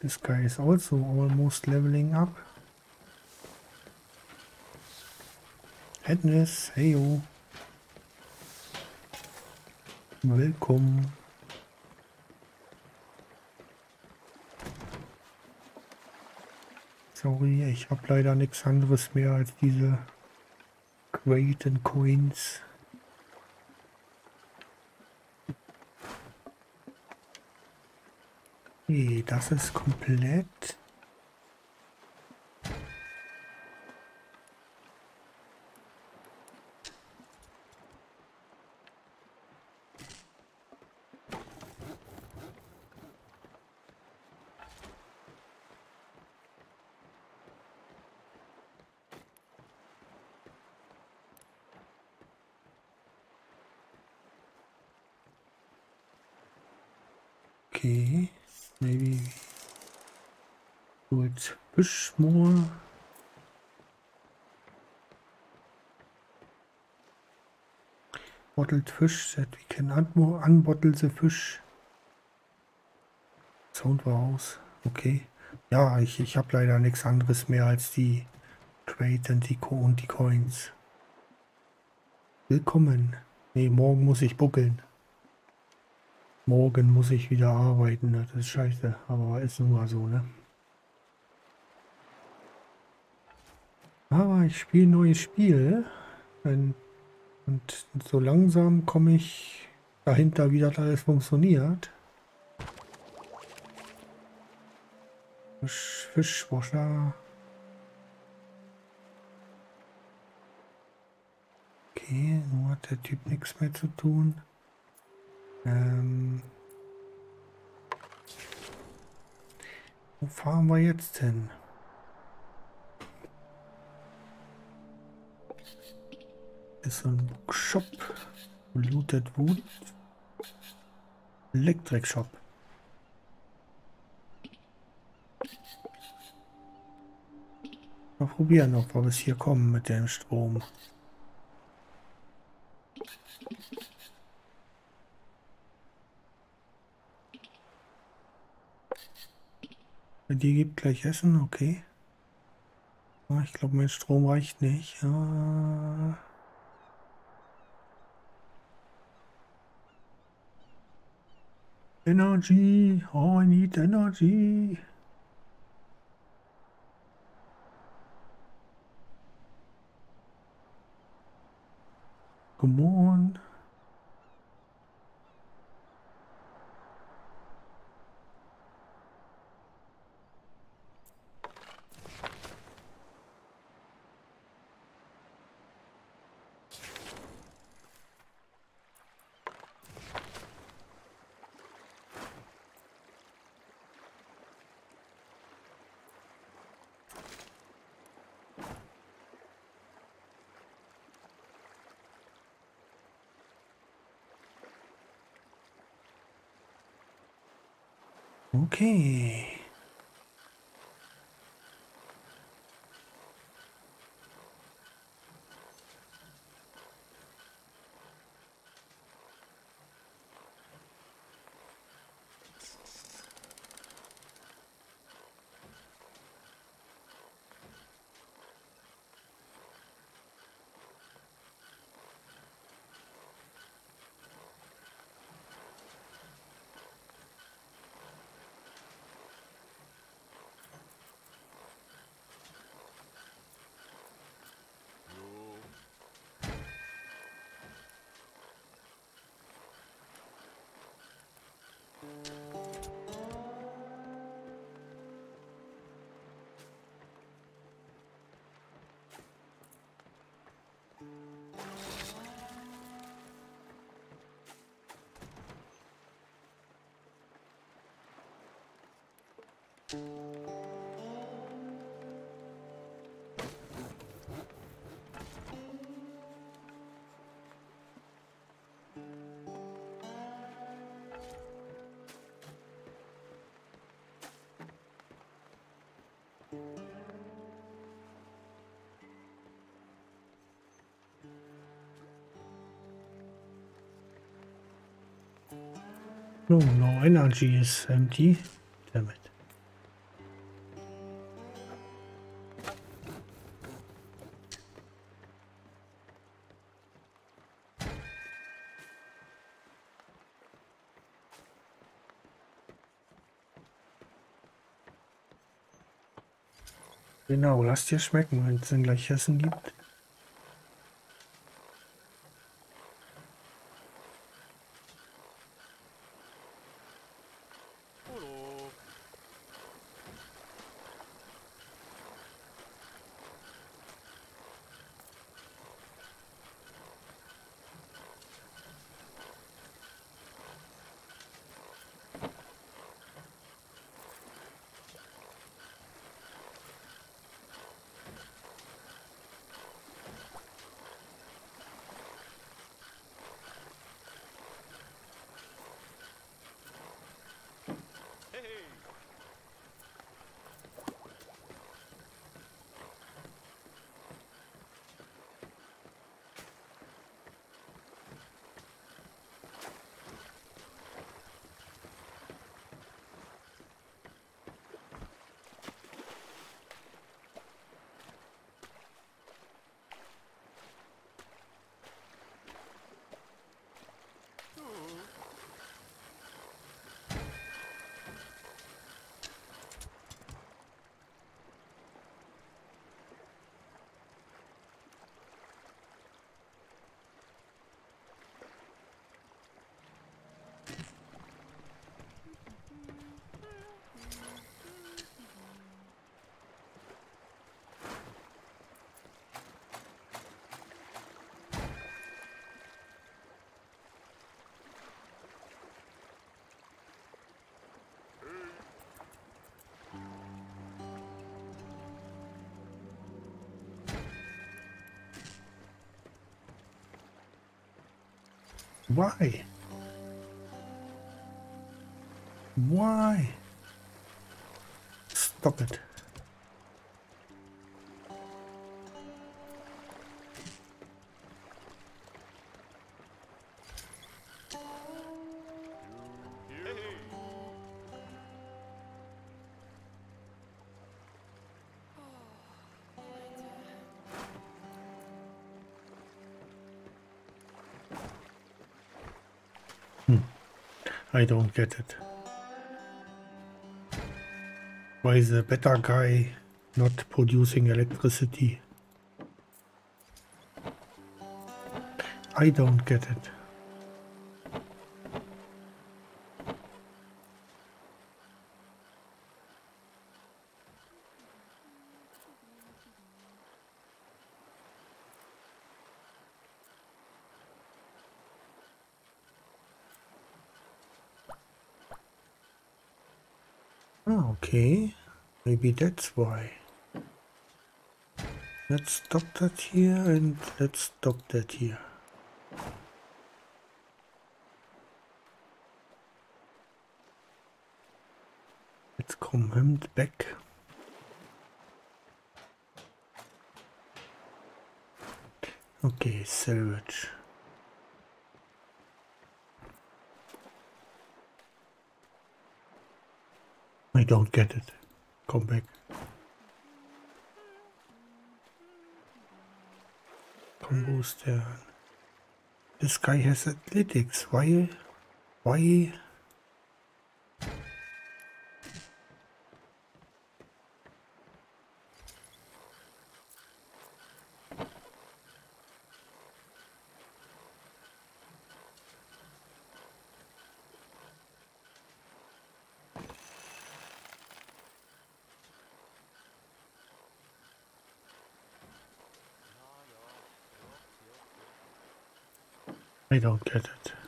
This guy is also almost leveling up. Hednes, heyo. Willkommen. Sorry, ich habe leider nichts anderes mehr als diese Creighton Coins. Okay, das ist komplett. Okay, maybe do it push more. Bottled fish that we can unbottle the fish. Sound war aus. Okay. Ja, ich, ich habe leider nichts anderes mehr als die Trade und die, Co und die Coins. Willkommen. Nee, morgen muss ich buckeln. Morgen muss ich wieder arbeiten, das ist scheiße, aber ist nun mal so, ne? Aber ich spiele ein neues Spiel und, und so langsam komme ich dahinter, wie das alles funktioniert. Fisch. Okay, nur hat der Typ nichts mehr zu tun. Ähm, wo fahren wir jetzt hin? Ist so ein Shop. Looted Wood. Electric Shop. Mal probieren, ob wir bis hier kommen mit dem Strom. Die gibt gleich Essen, okay. Ah, Ich glaube, mein Strom reicht nicht. Ah. Energy, oh, I need energy. No, no energy is empty. Genau, lass dir schmecken, wenn es dann gleich Essen gibt. Why? Why? Stop it. I don't get it. Why is the better guy not producing electricity? I don't get it. Ah, okay. Maybe that's why. Let's stop that here and let's stop that here. Let's come him back. Okay, salvage. I don't get it. Come back. Combos there. This guy has athletics. Why? Why? I don't get it.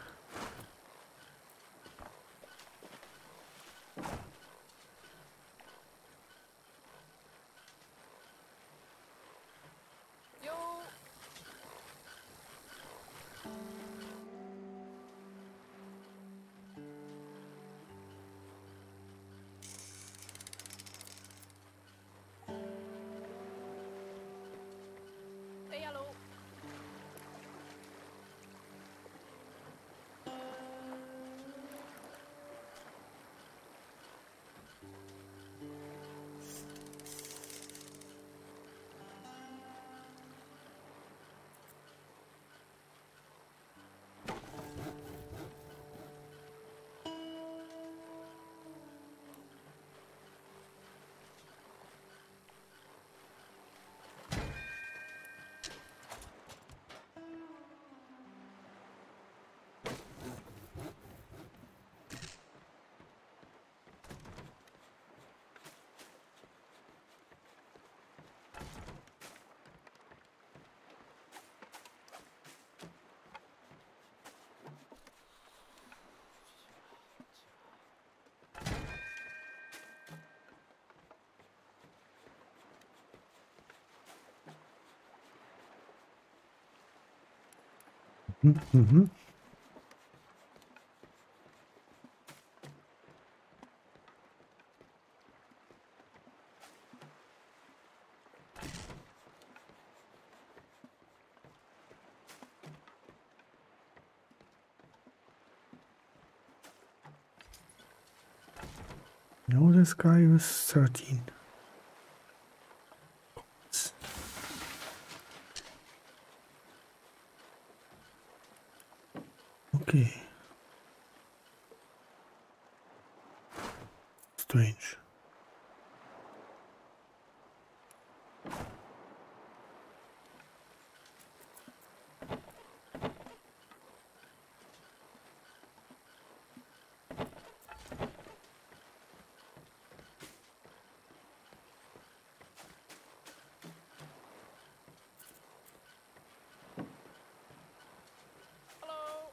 Mm-hmm. No, this guy was 13. Okay. Strange. Hello.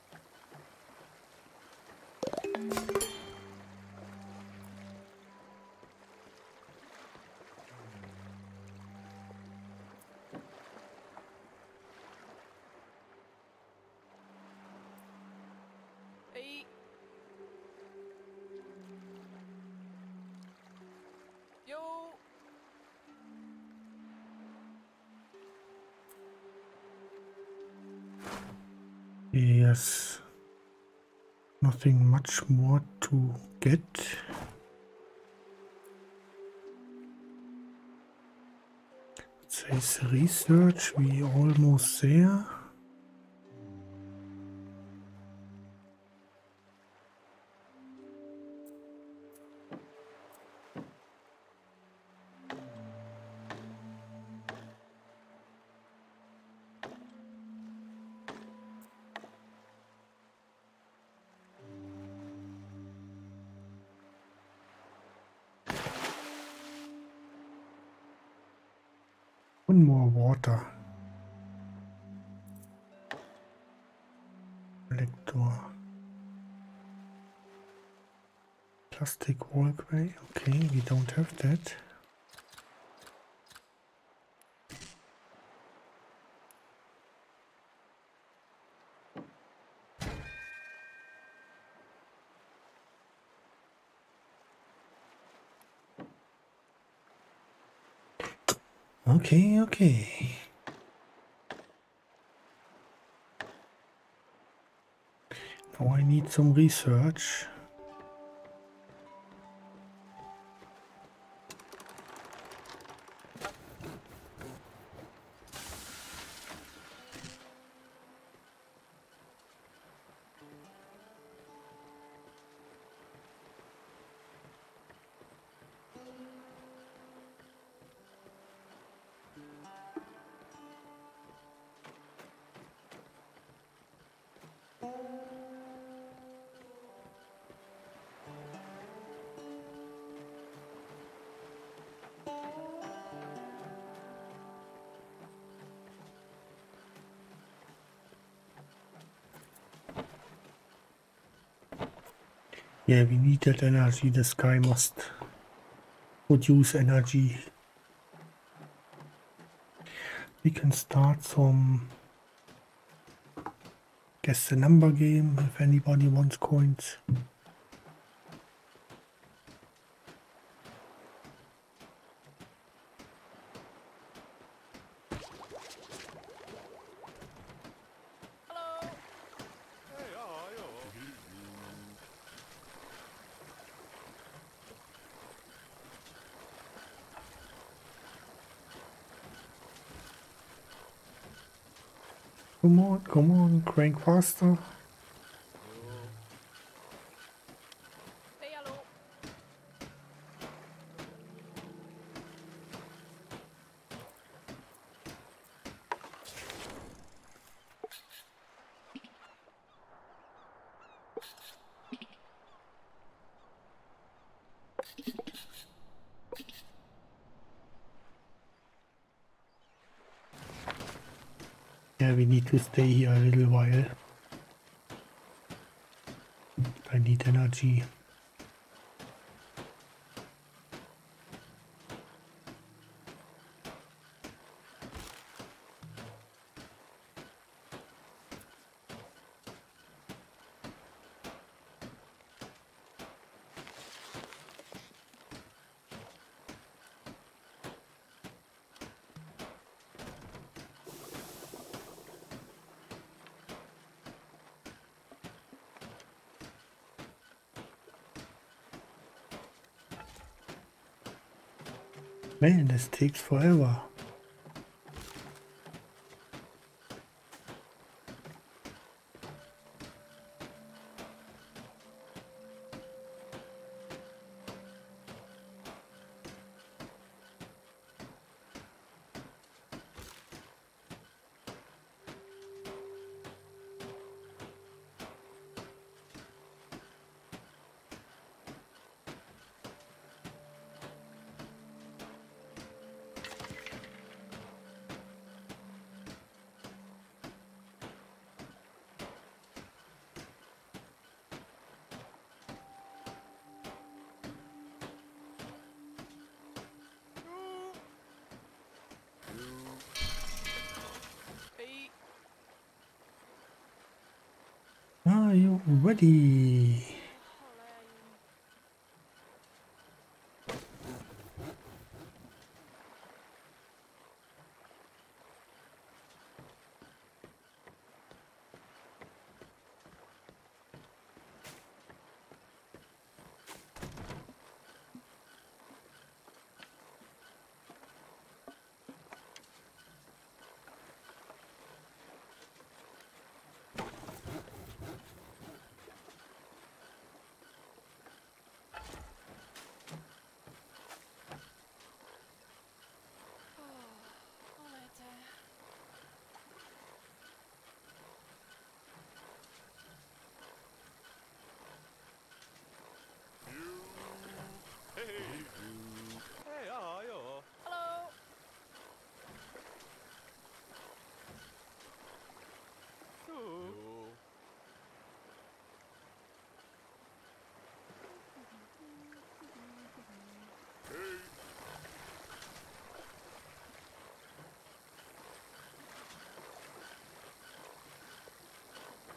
Hey. Yes. Nothing much more to get. It says research, we almost there. Okay, okay. Now I need some research. Yeah, we need that energy. The sky must produce energy. We can start some guess the number game if anybody wants coins. Hello. Hey, ja, ja. Come on, come on, to stay here a little while. I need energy. Man, this takes forever.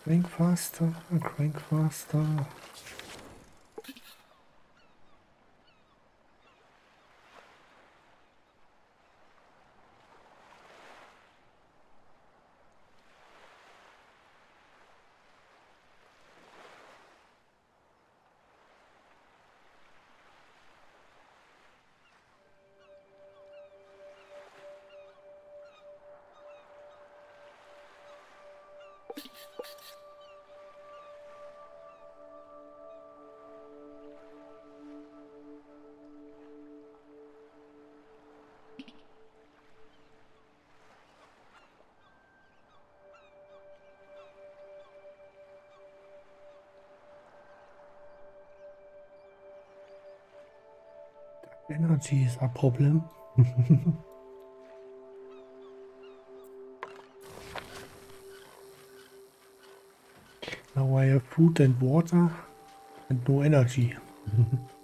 Crank faster, crank faster. Energy is a problem. now I have food and water and no energy.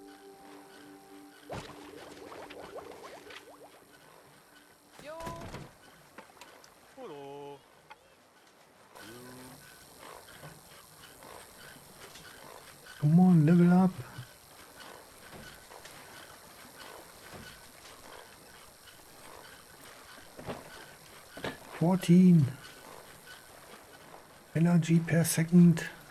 energy per second.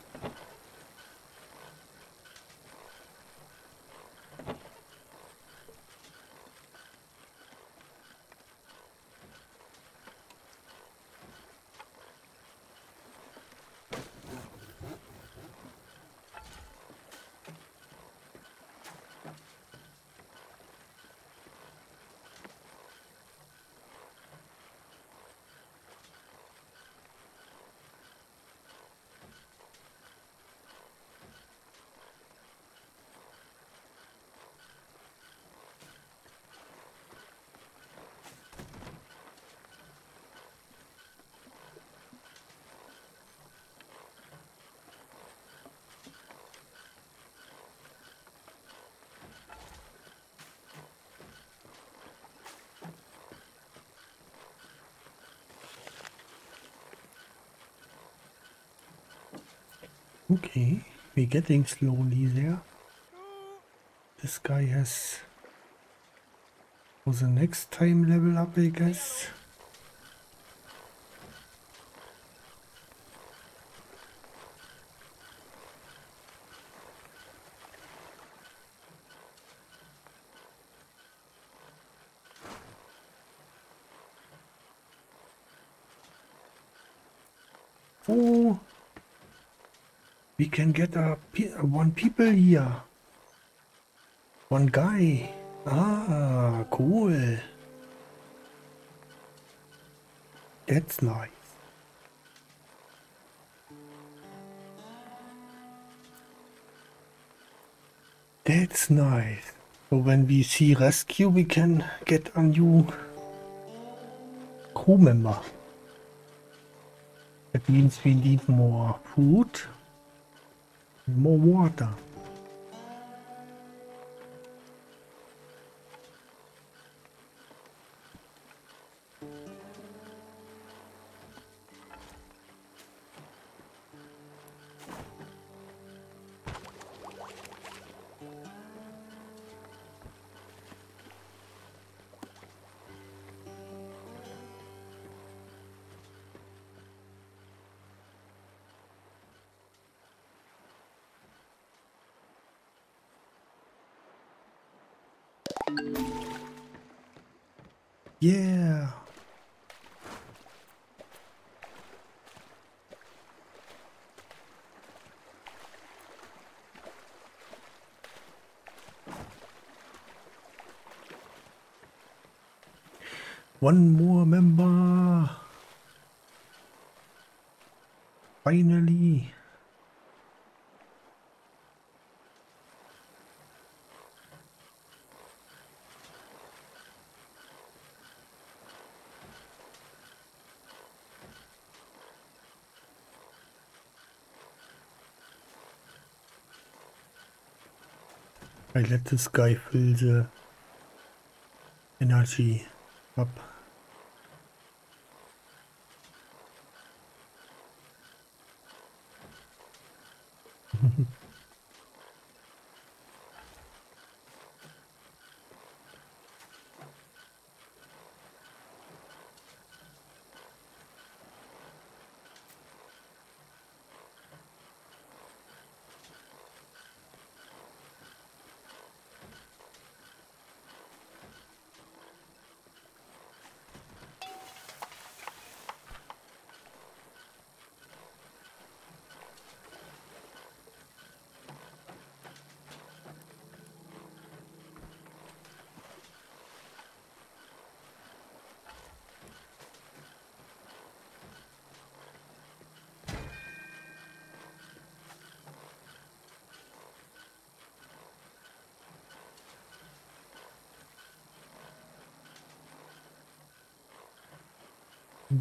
Okay, we're getting slowly there. This guy has for the next time level up, I guess. Oh, we can get a pe one people here. One guy. Ah, cool. That's nice. That's nice. So when we see rescue, we can get a new crew member. That means we need more food, more water. One more member. Finally. I let this guy fill the uh, energy up.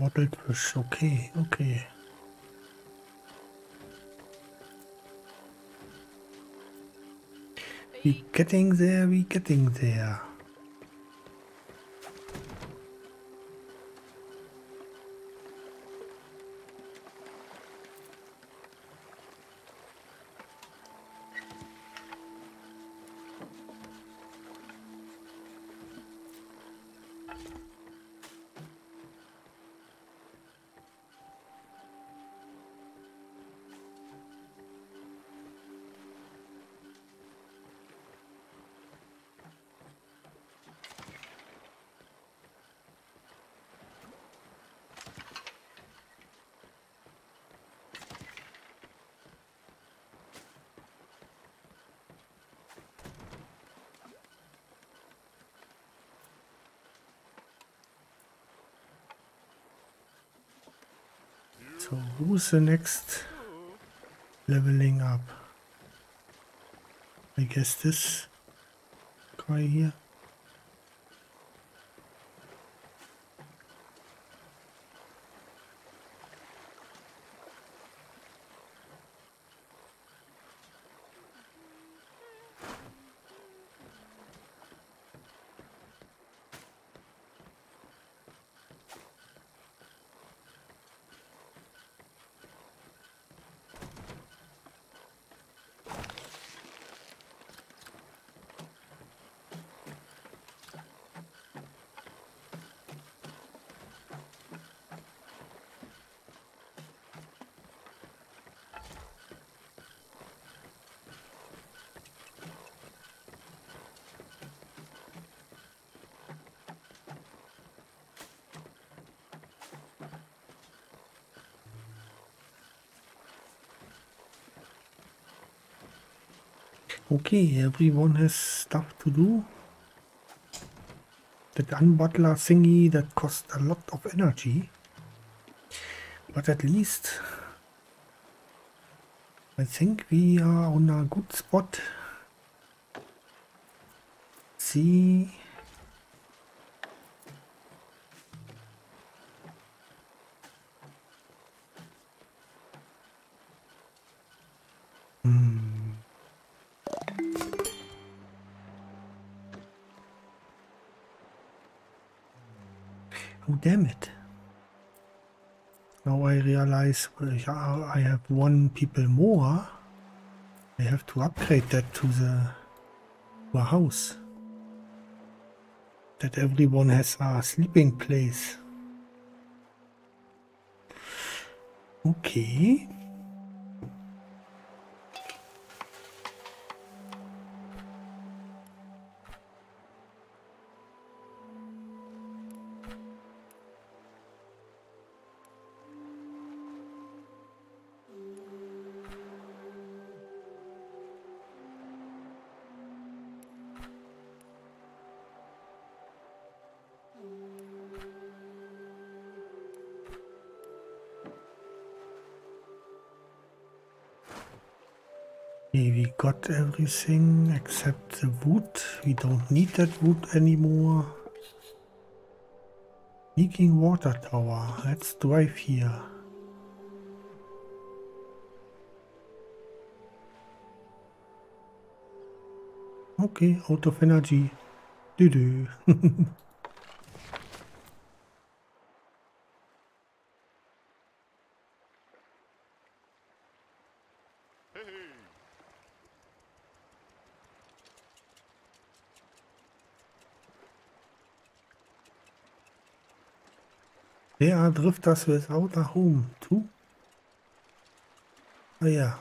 Fish. Okay, okay. We getting there, we getting there. Who's the next leveling up? I guess this guy here. Okay, everyone has stuff to do. That unbutler thingy that costs a lot of energy. But at least I think we are on a good spot. See. Yeah, I have one people more. I have to upgrade that to the to a house. That everyone has a sleeping place. Okay. Got everything except the wood. We don't need that wood anymore. Leaking water tower. Let's drive here. Okay, out of energy. Doo doo. There are drifters without a home too. Ah ja.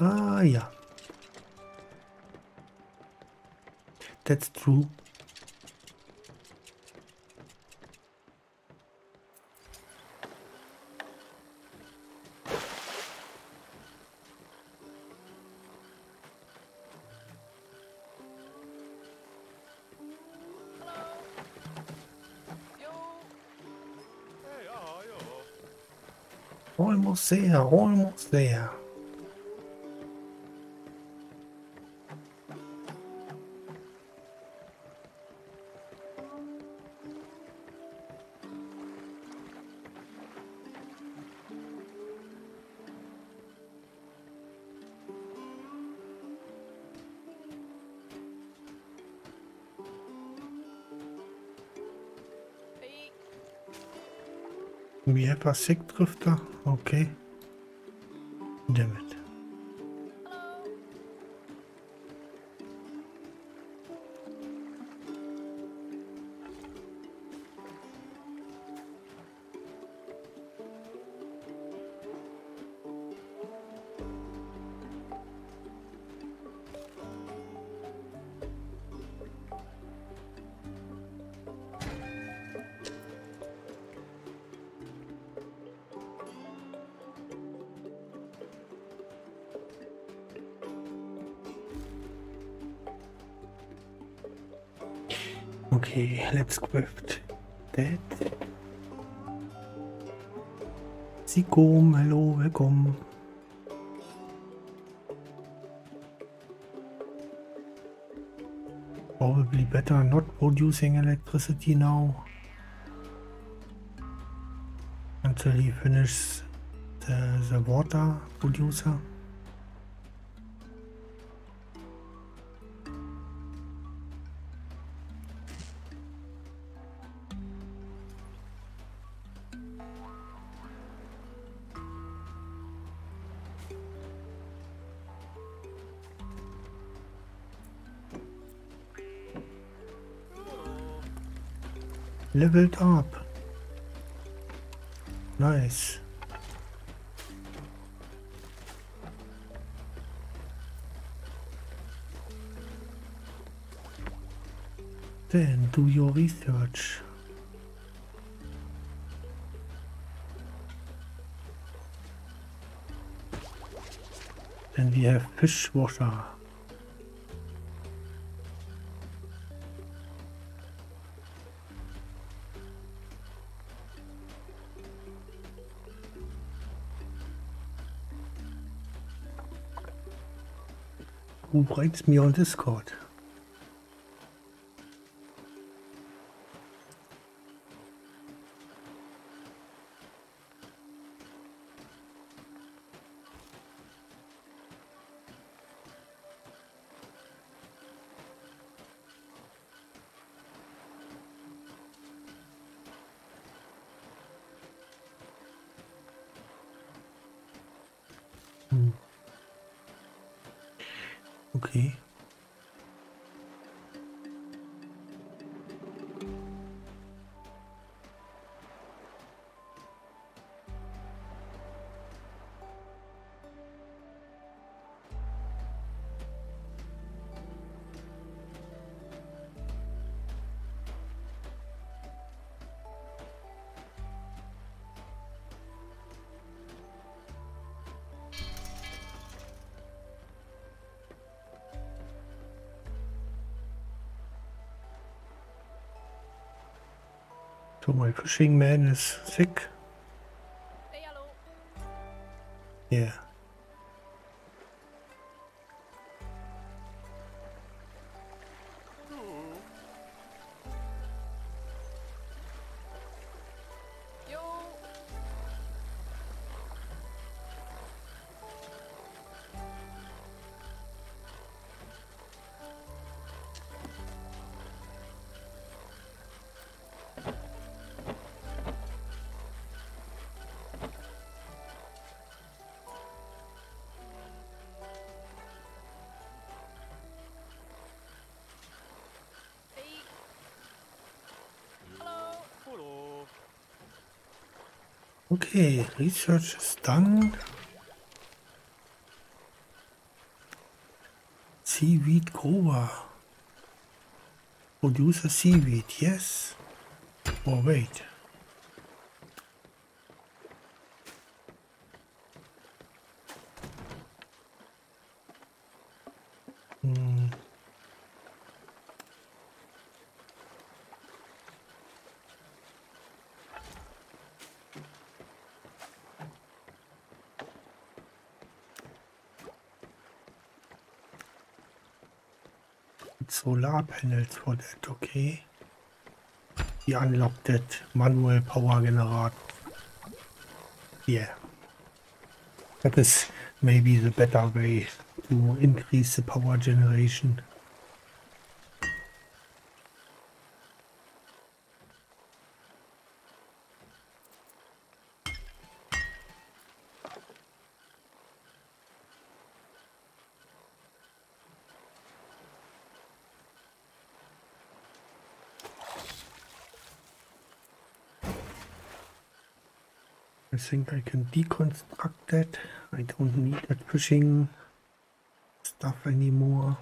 Ah ja. That's true. There, almost there. We have a sick drifter. Okay. Damn not producing electricity now. Until he finishes the, the water producer. Leveled up. Nice. Then do your research. Then we have fish water. Who writes me on Discord? My fishing man is sick. Okay, research is done. Seaweed grower. Produce a seaweed, yes. Or wait. Hmm. solar panels for that, okay? We unlocked that manual power generator. Yeah. That is maybe the better way to increase the power generation. Think I can deconstruct that. I don't need that pushing stuff anymore.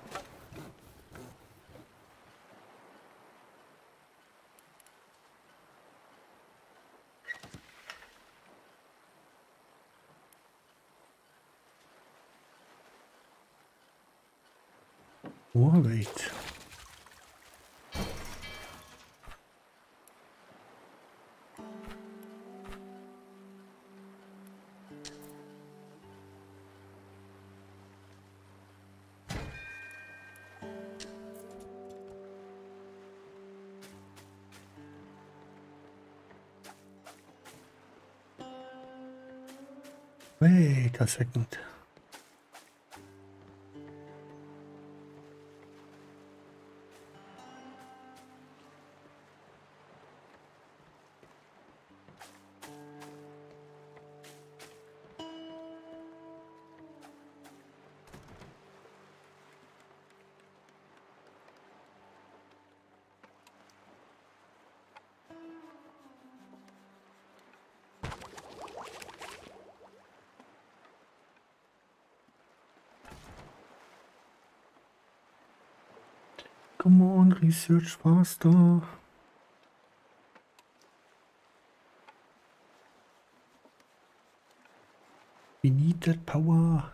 Second. On, research faster. We need that power.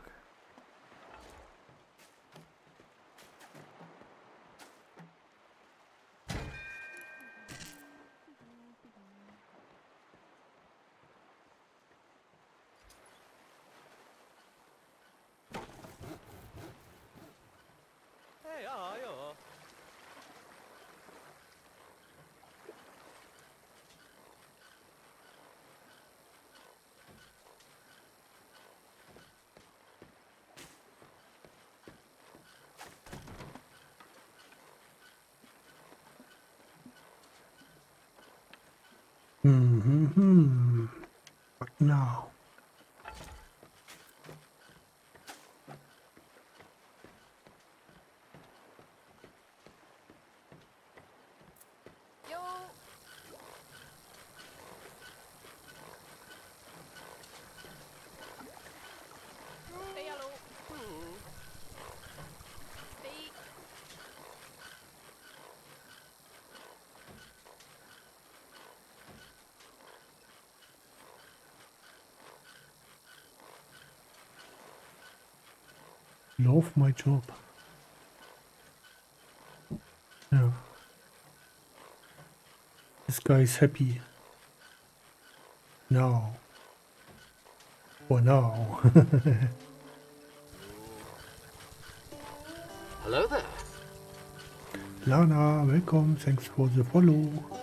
Love my job. Yeah. This guy is happy. Now. For now. Hello there. Lana, welcome. Thanks for the follow.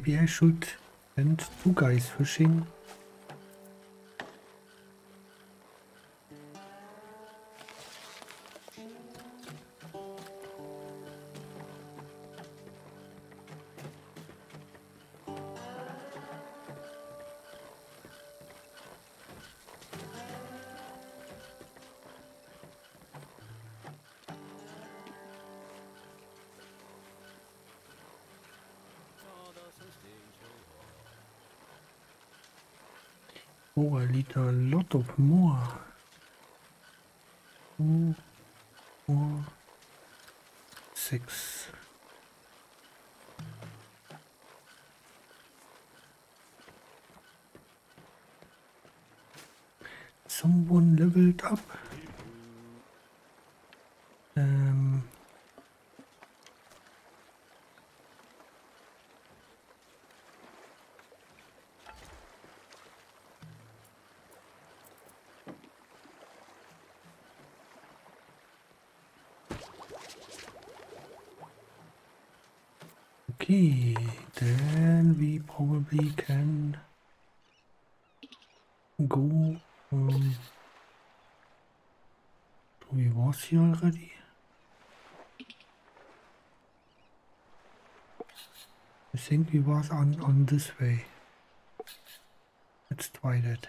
Maybe I should send two guys fishing. Okay, then we probably can go. Um, we was here already. I think we was on on this way. Let's try that.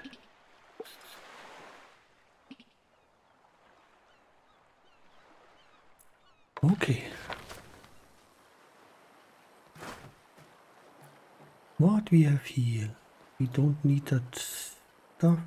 Okay. What we have here? We don't need that stuff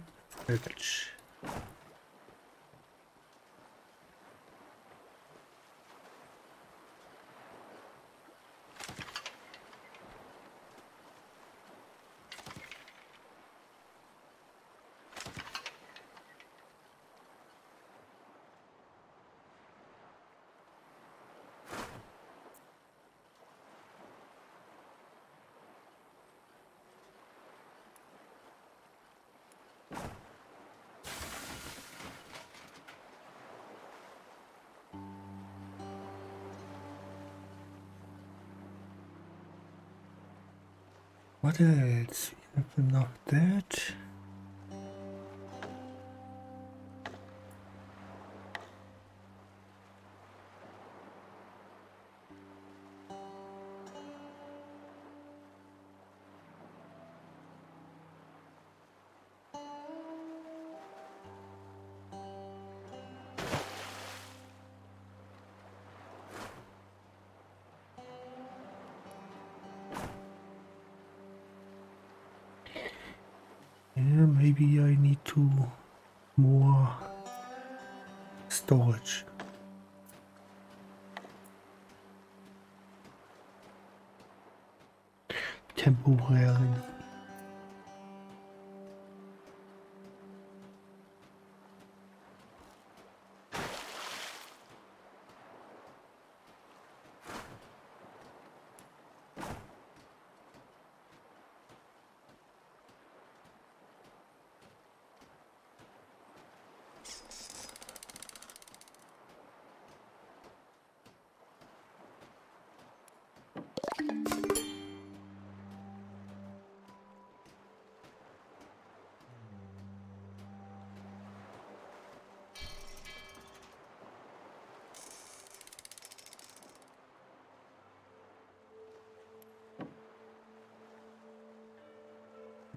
Yeah, maybe I need to more storage. Temporarily.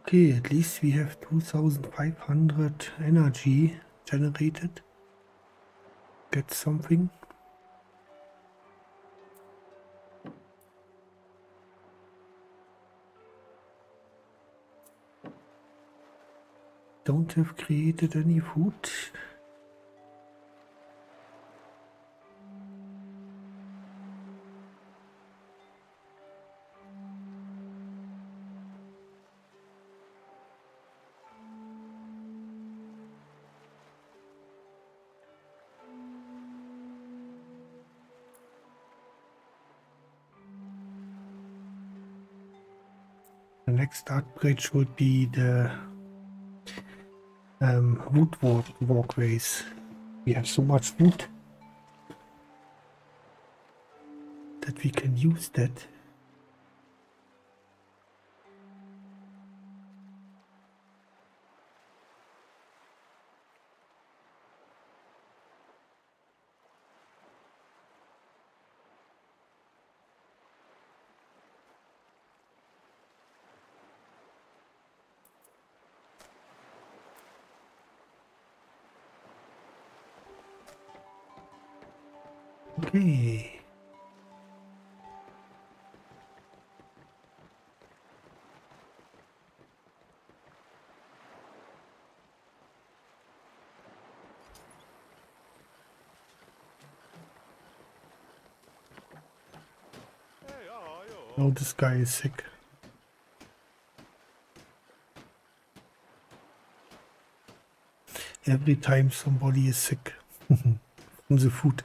Okay, at least we have 2500 energy generated. Get something. Don't have created any food. Should be the um, wood walk walkways. We have so much wood that we can use that. This guy is sick. Every time somebody is sick from the food.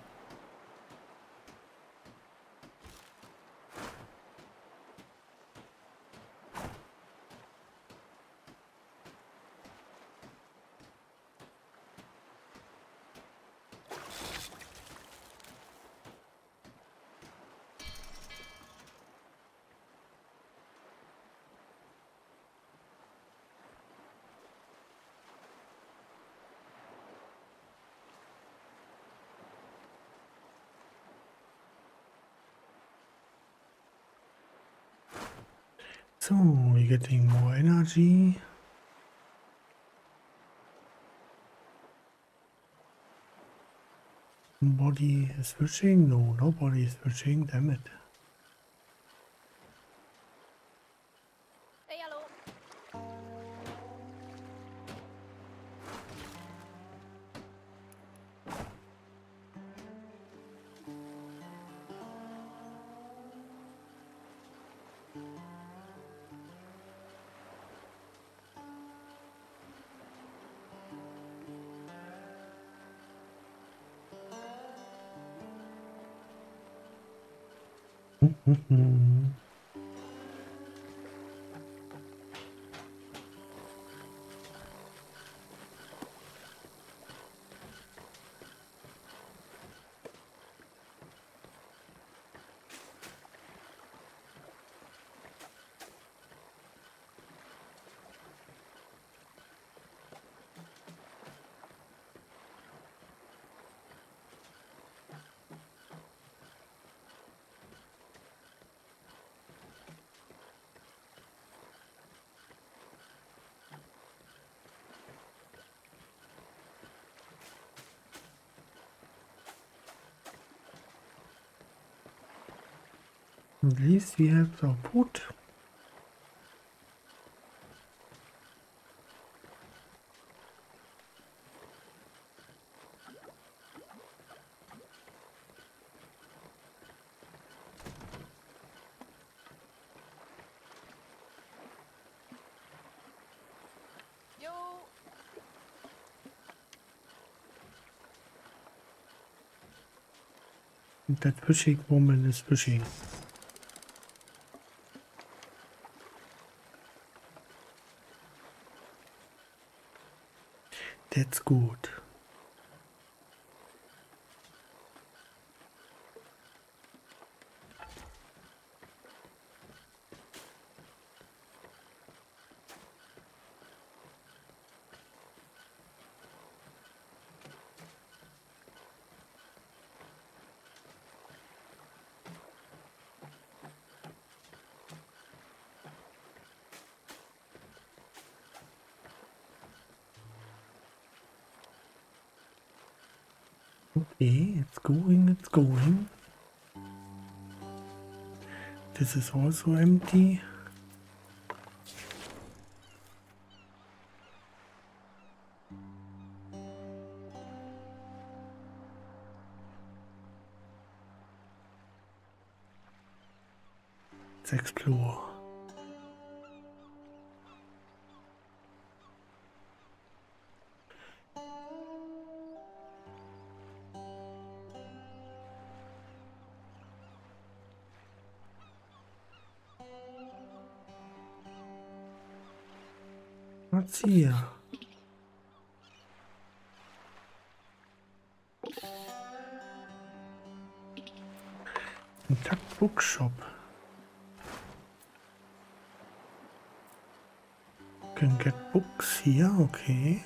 So, we're getting more energy. Somebody is fishing? No, nobody is fishing, damn it. At least we have some food. That fishing woman is fishing. That's good. Okay, it's going, it's going. This is also empty. What's here? Intact bookshop. Can get books here, okay.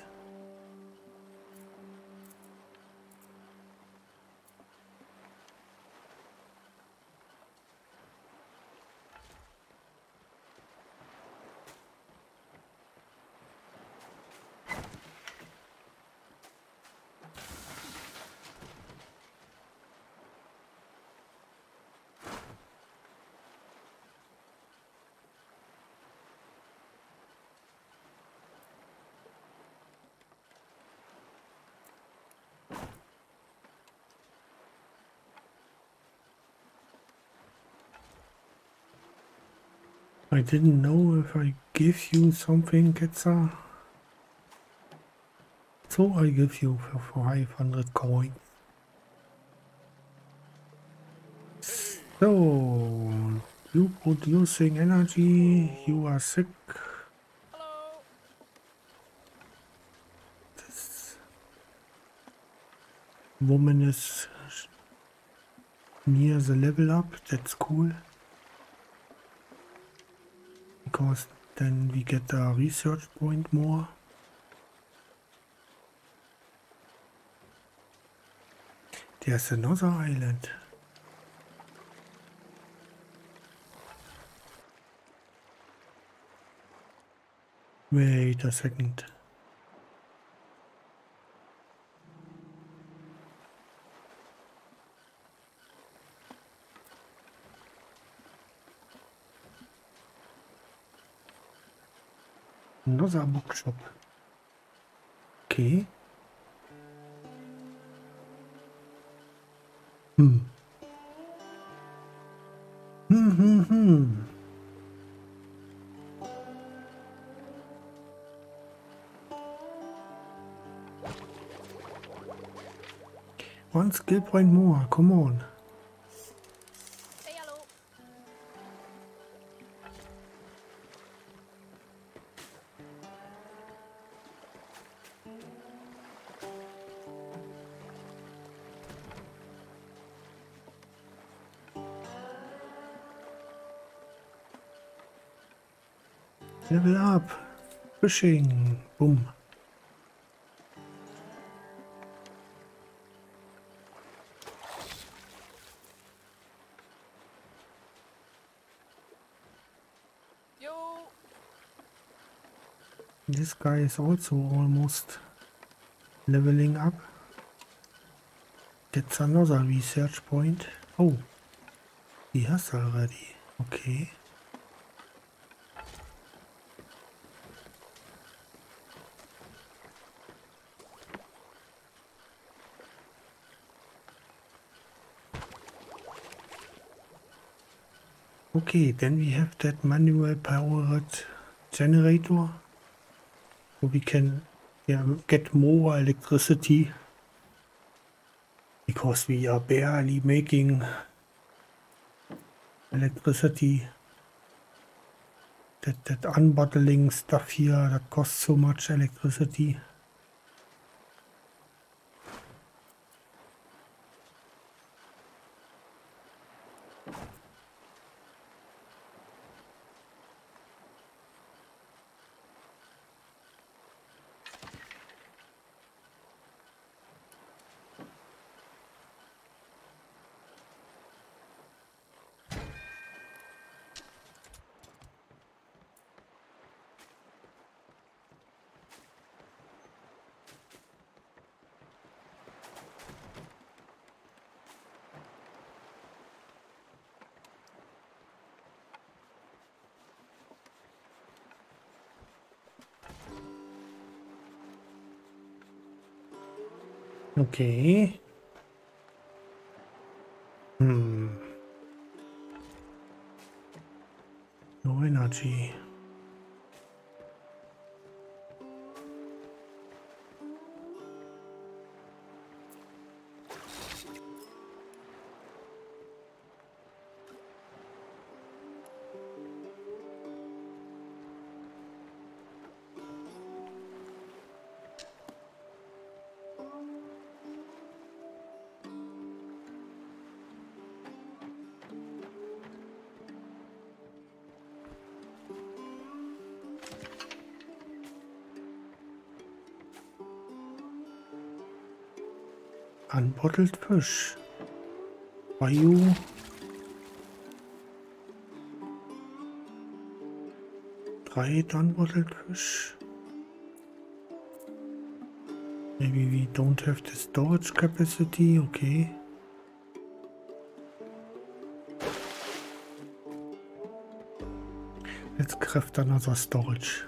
I didn't know if I give you something, Ketsa. So I give you for 500 coins. So, you producing energy, you are sick. Hello. This woman is near the level up, that's cool. Because then we get a research point more. There's another island. Wait a second. Another bookshop. Okay. Hmm. Hmm, hmm, hmm. One skill point more, come on. Fishing. Boom. Yo. This guy is also almost leveling up. Gets another research point. Oh, he has already. Okay. Okay, then we have that manual powered generator. So we can yeah, get more electricity because we are barely making electricity. That, that unbottling stuff here that costs so much electricity. Unbottled fish. Bio. Drei unbottled fish. Maybe we don't have the storage capacity, okay. Let's craft another storage.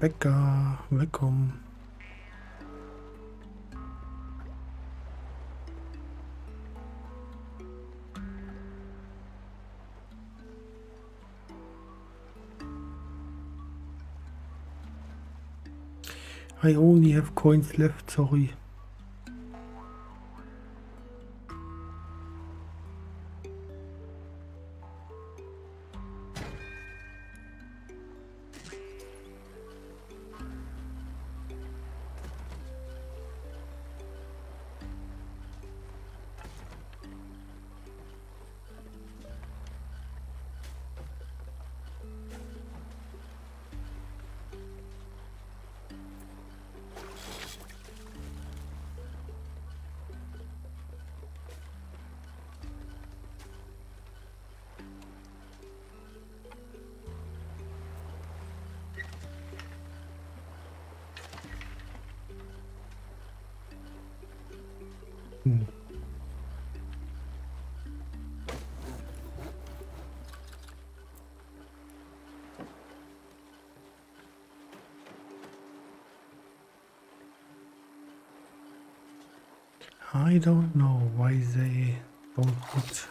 Rebecca, willkommen. I only have coins left, sorry. Don't know why they don't put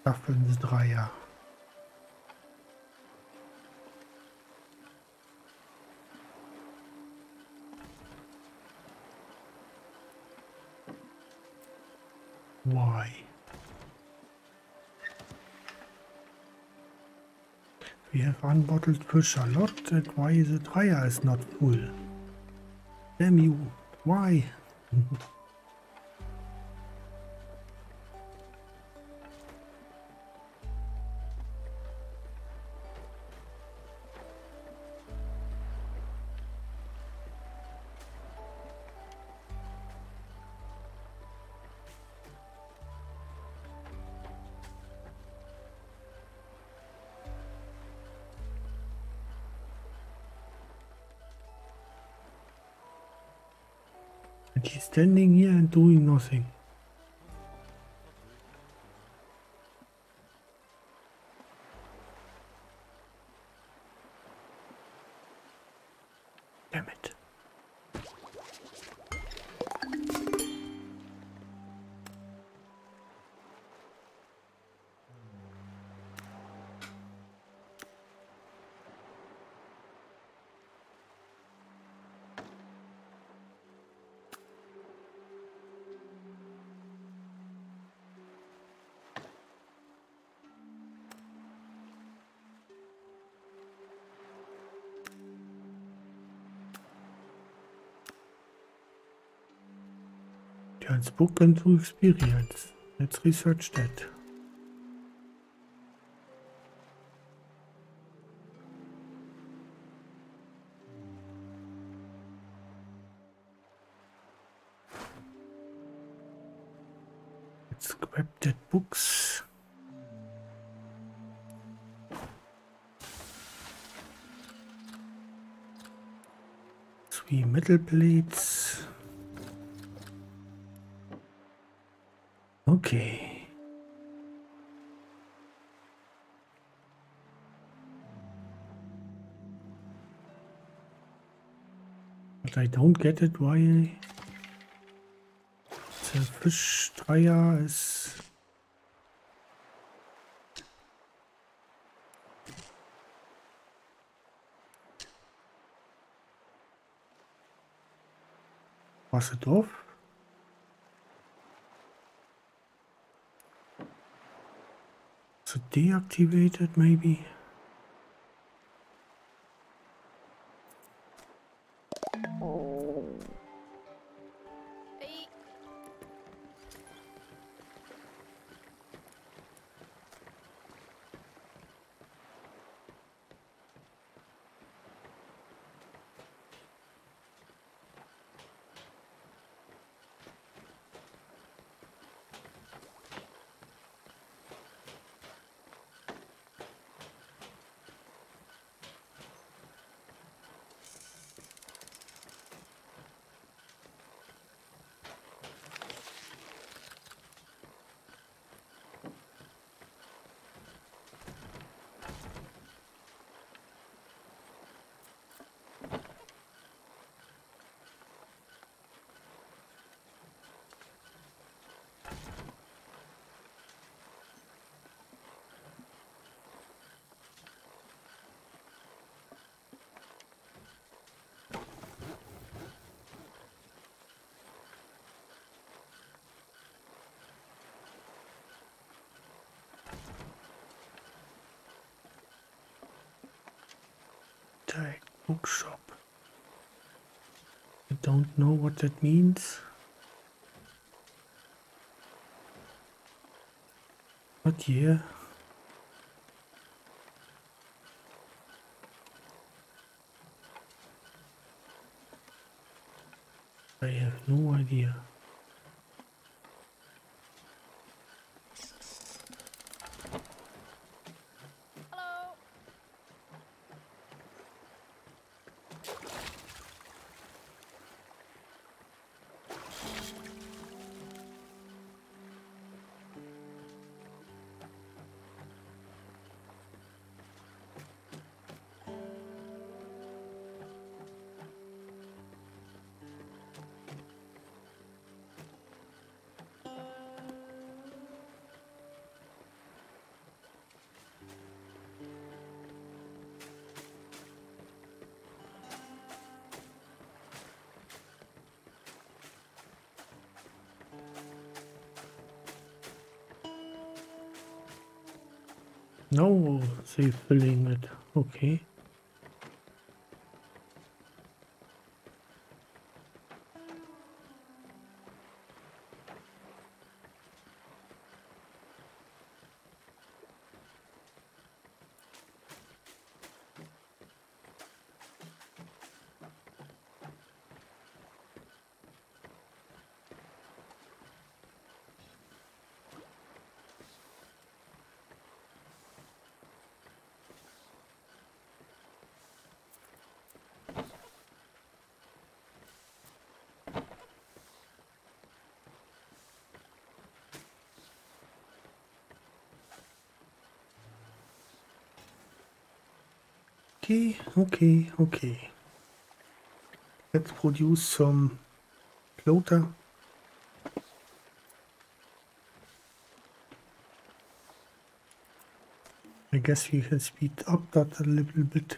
stuff in the dryer. Why? We have unbottled fish a lot, and why the dryer is not full? Damn you, why? standing here and doing nothing. Book into experience. Let's research that. Don't get it why the fish dryer is Was it off? It deactivated maybe? Hey. Tag bookshop. I don't know what that means. But yeah. I have no idea. No, they filling it. Okay. Okay, okay, okay. Let's produce some floater. I guess we can speed up that a little bit.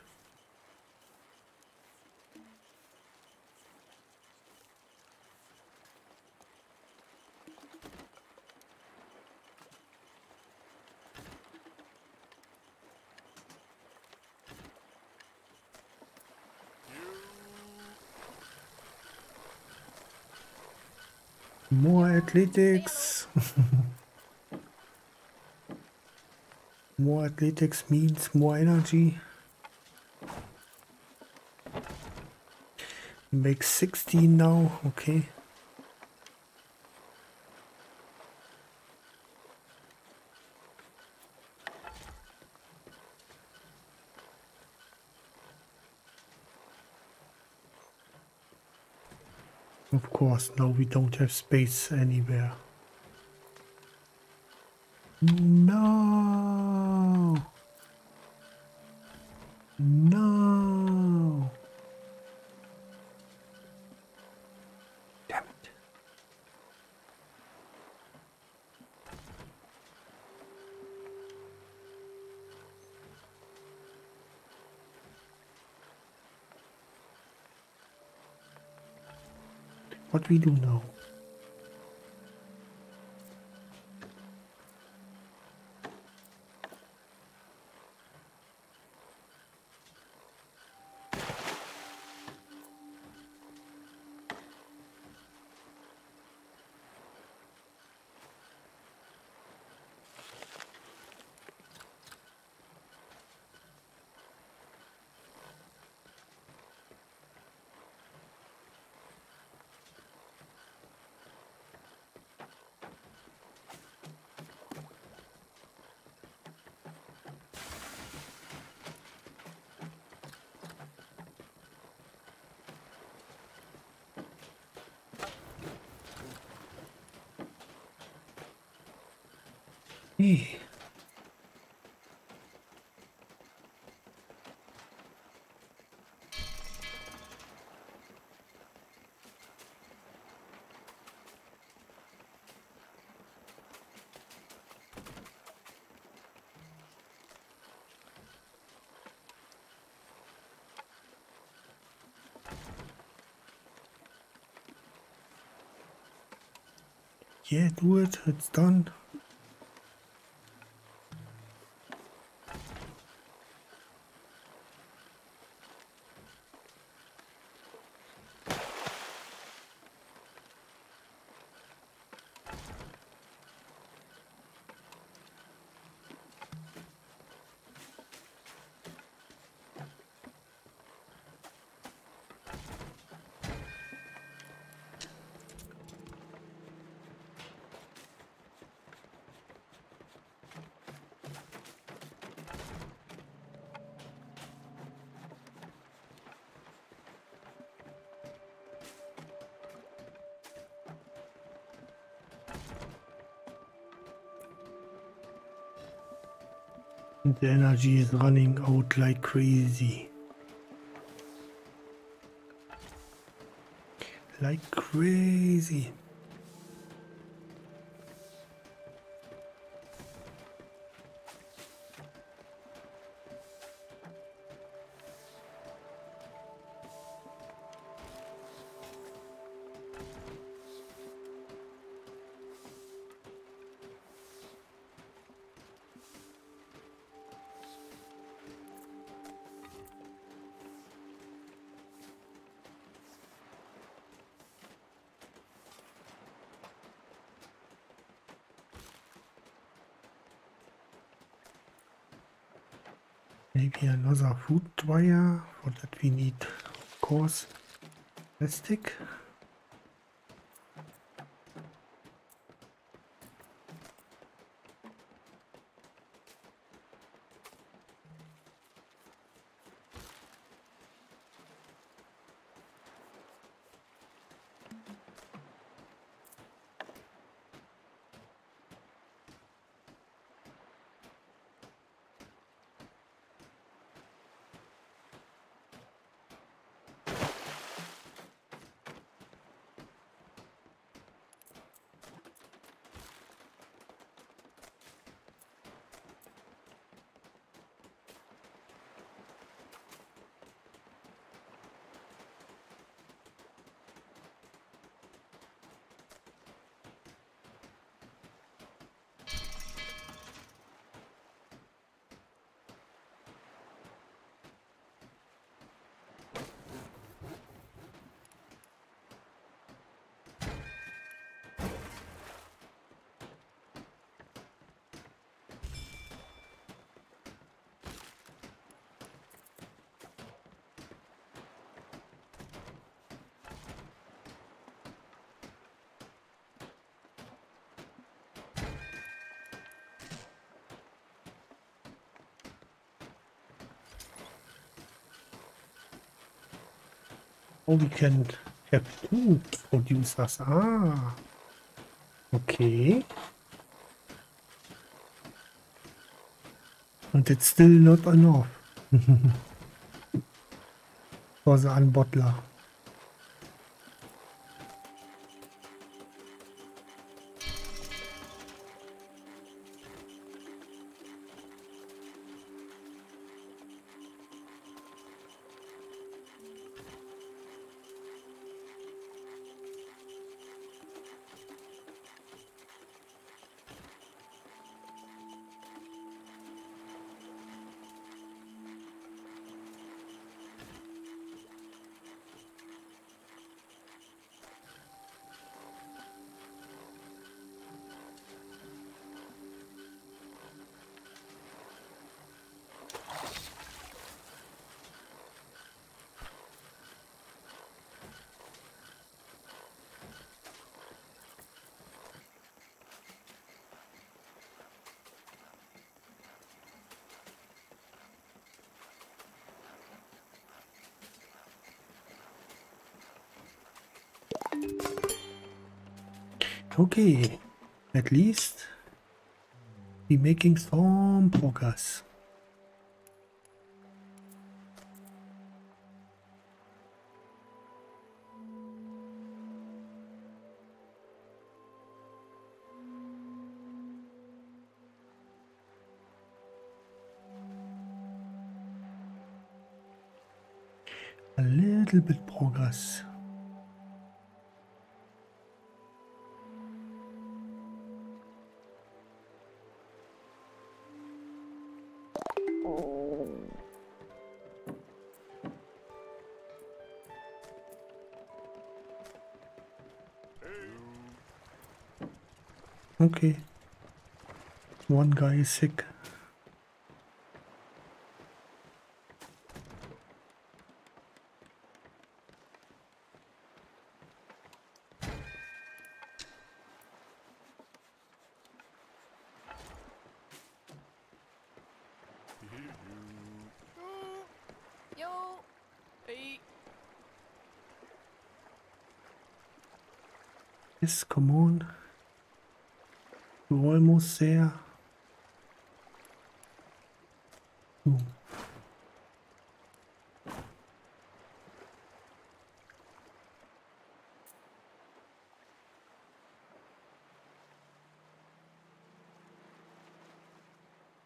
More athletics. more athletics means more energy. Make 16 now, okay. Of course, now we don't have space anywhere. No! We do now? Yeah, do it. It's done. The energy is running out like crazy. Like crazy. Another food wire. For that we need, of course, plastic. Or we can have two producers. Ah. Okay. And it's still not enough. For the unbottler. Okay, at least we're making some progress. A little bit progress. Okay. One guy is sick. Yes, come on.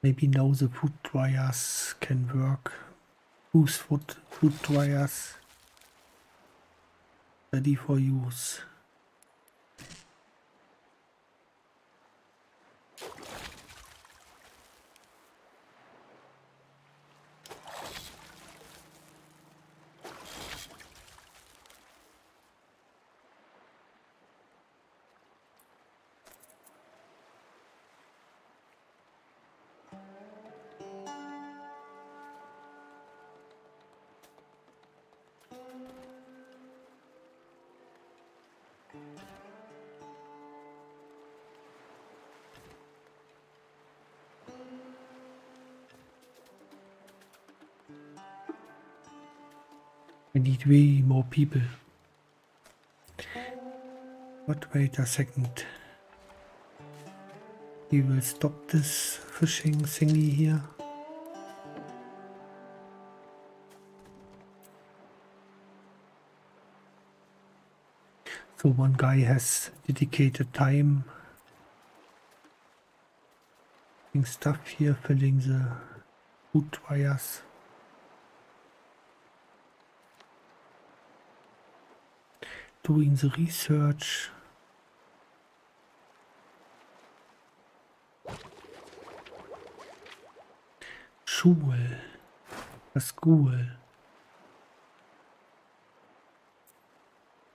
Maybe now the food dryers can work. Whose food, food dryers ready for use? Need way more people. But wait a second. We will stop this fishing thingy here. So one guy has dedicated time stuff here, filling the food dryers. Doing the research. Schul. School.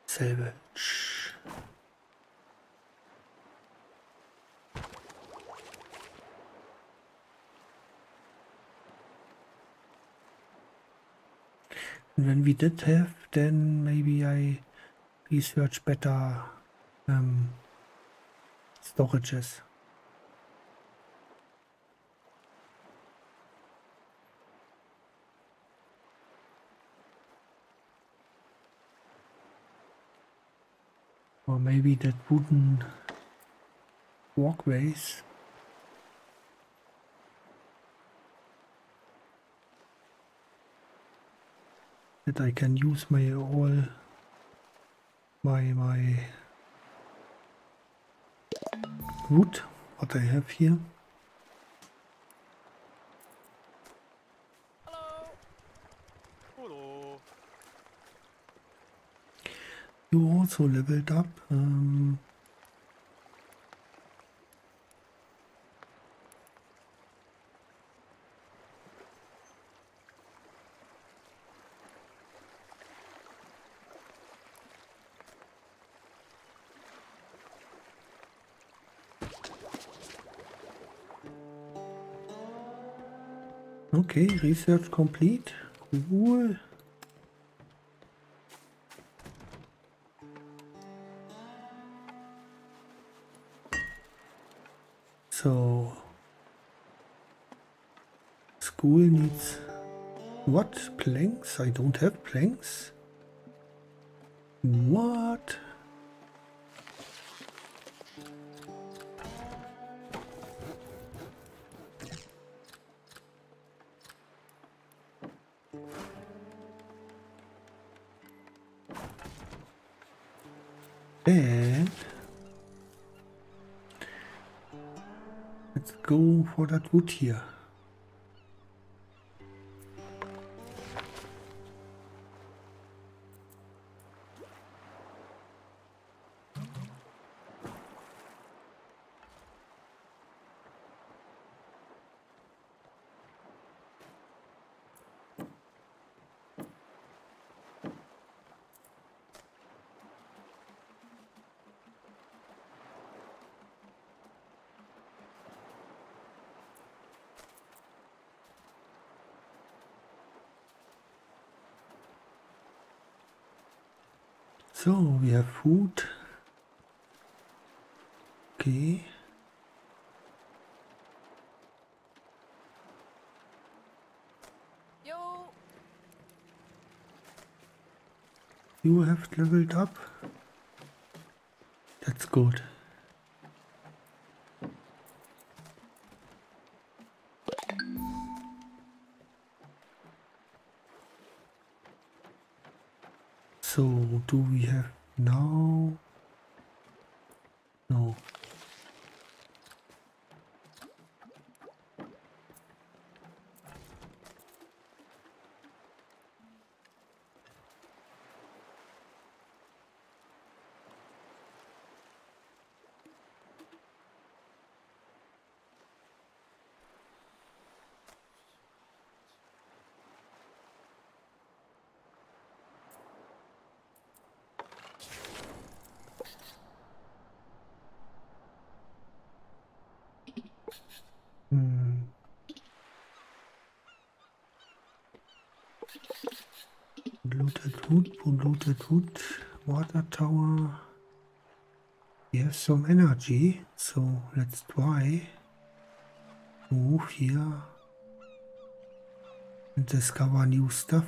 Salvage. And when we did have, then maybe I research better um, storages. Or maybe that wooden walkways. That I can use my all my my wood what I have here. You also leveled up. Um, Okay, research complete. Cool. So school needs what planks? I don't have planks. What? Go for that food. Okay. Yo. You have leveled up. That's good. So do we have now? No. Hmm. Polluted wood, polluted wood, water tower. We have some energy, so let's try move here and discover new stuff.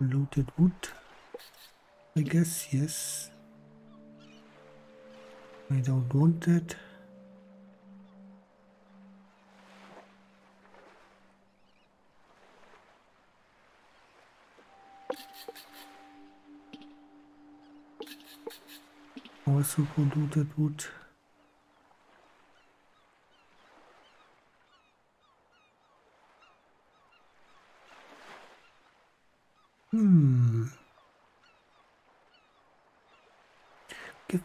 Looted wood. I guess, yes. I don't want that. Also polluted wood.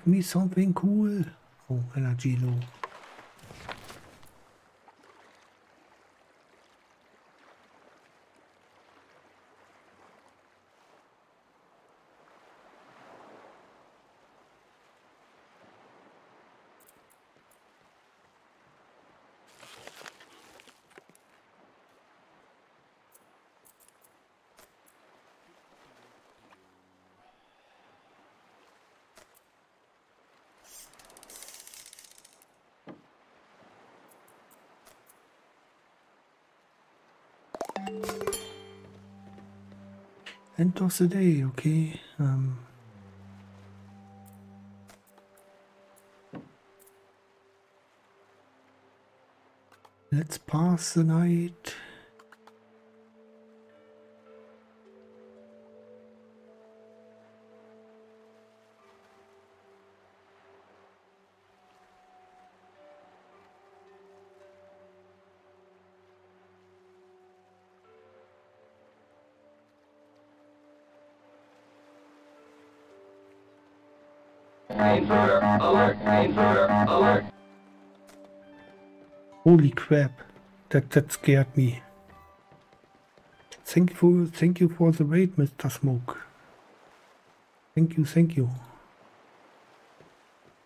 Me something cool. Oh, energy low. Of the day, okay. Um, let's pass the night. Holy crap. That that scared me. Thank you for thank you for the raid, Mr. Smoke. Thank you, thank you.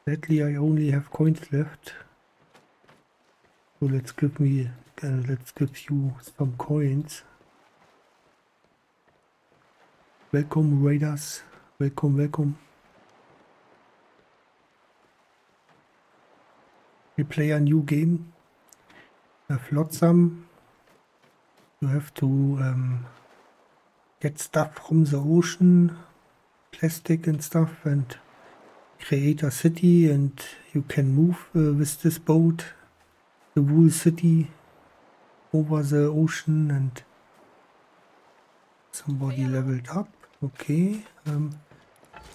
Sadly I only have coins left. So let's give me uh, let's give you some coins. Welcome raiders. Welcome, welcome. we play a new game, Flotsam. You have to um, get stuff from the ocean, plastic and stuff, and create a city, and you can move uh, with this boat, the whole city, over the ocean, and somebody leveled up. Okay, um,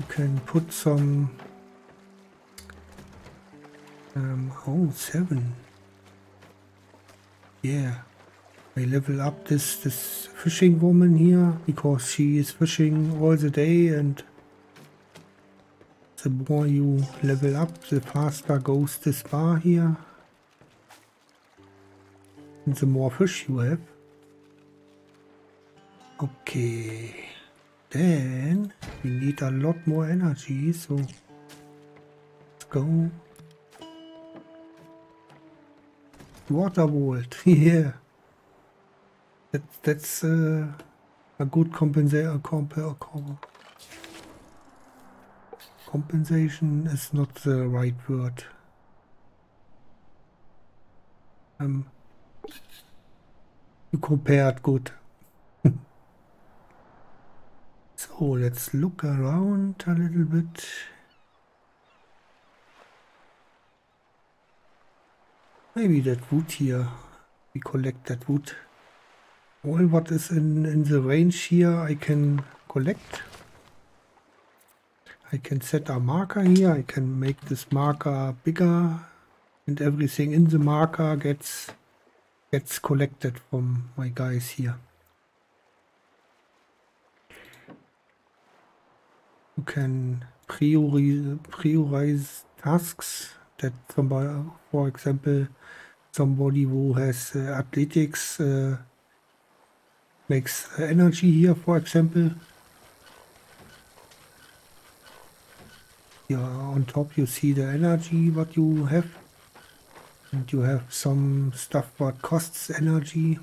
you can put some um, oh, seven. Yeah. I level up this, this fishing woman here because she is fishing all the day and the more you level up, the faster goes this bar here. And the more fish you have. Okay. Then we need a lot more energy, so let's go. Water vault, yeah. That, that's uh, a good compensa comp comp compensation is not the right word. Um, you compared good. so let's look around a little bit. Maybe that wood here. We collect that wood. All what is in, in the range here I can collect. I can set a marker here. I can make this marker bigger and everything in the marker gets gets collected from my guys here. You can priori prioritize tasks that somebody, for example, somebody who has uh, athletics uh, makes energy here, for example. Here on top you see the energy what you have. And you have some stuff what costs energy.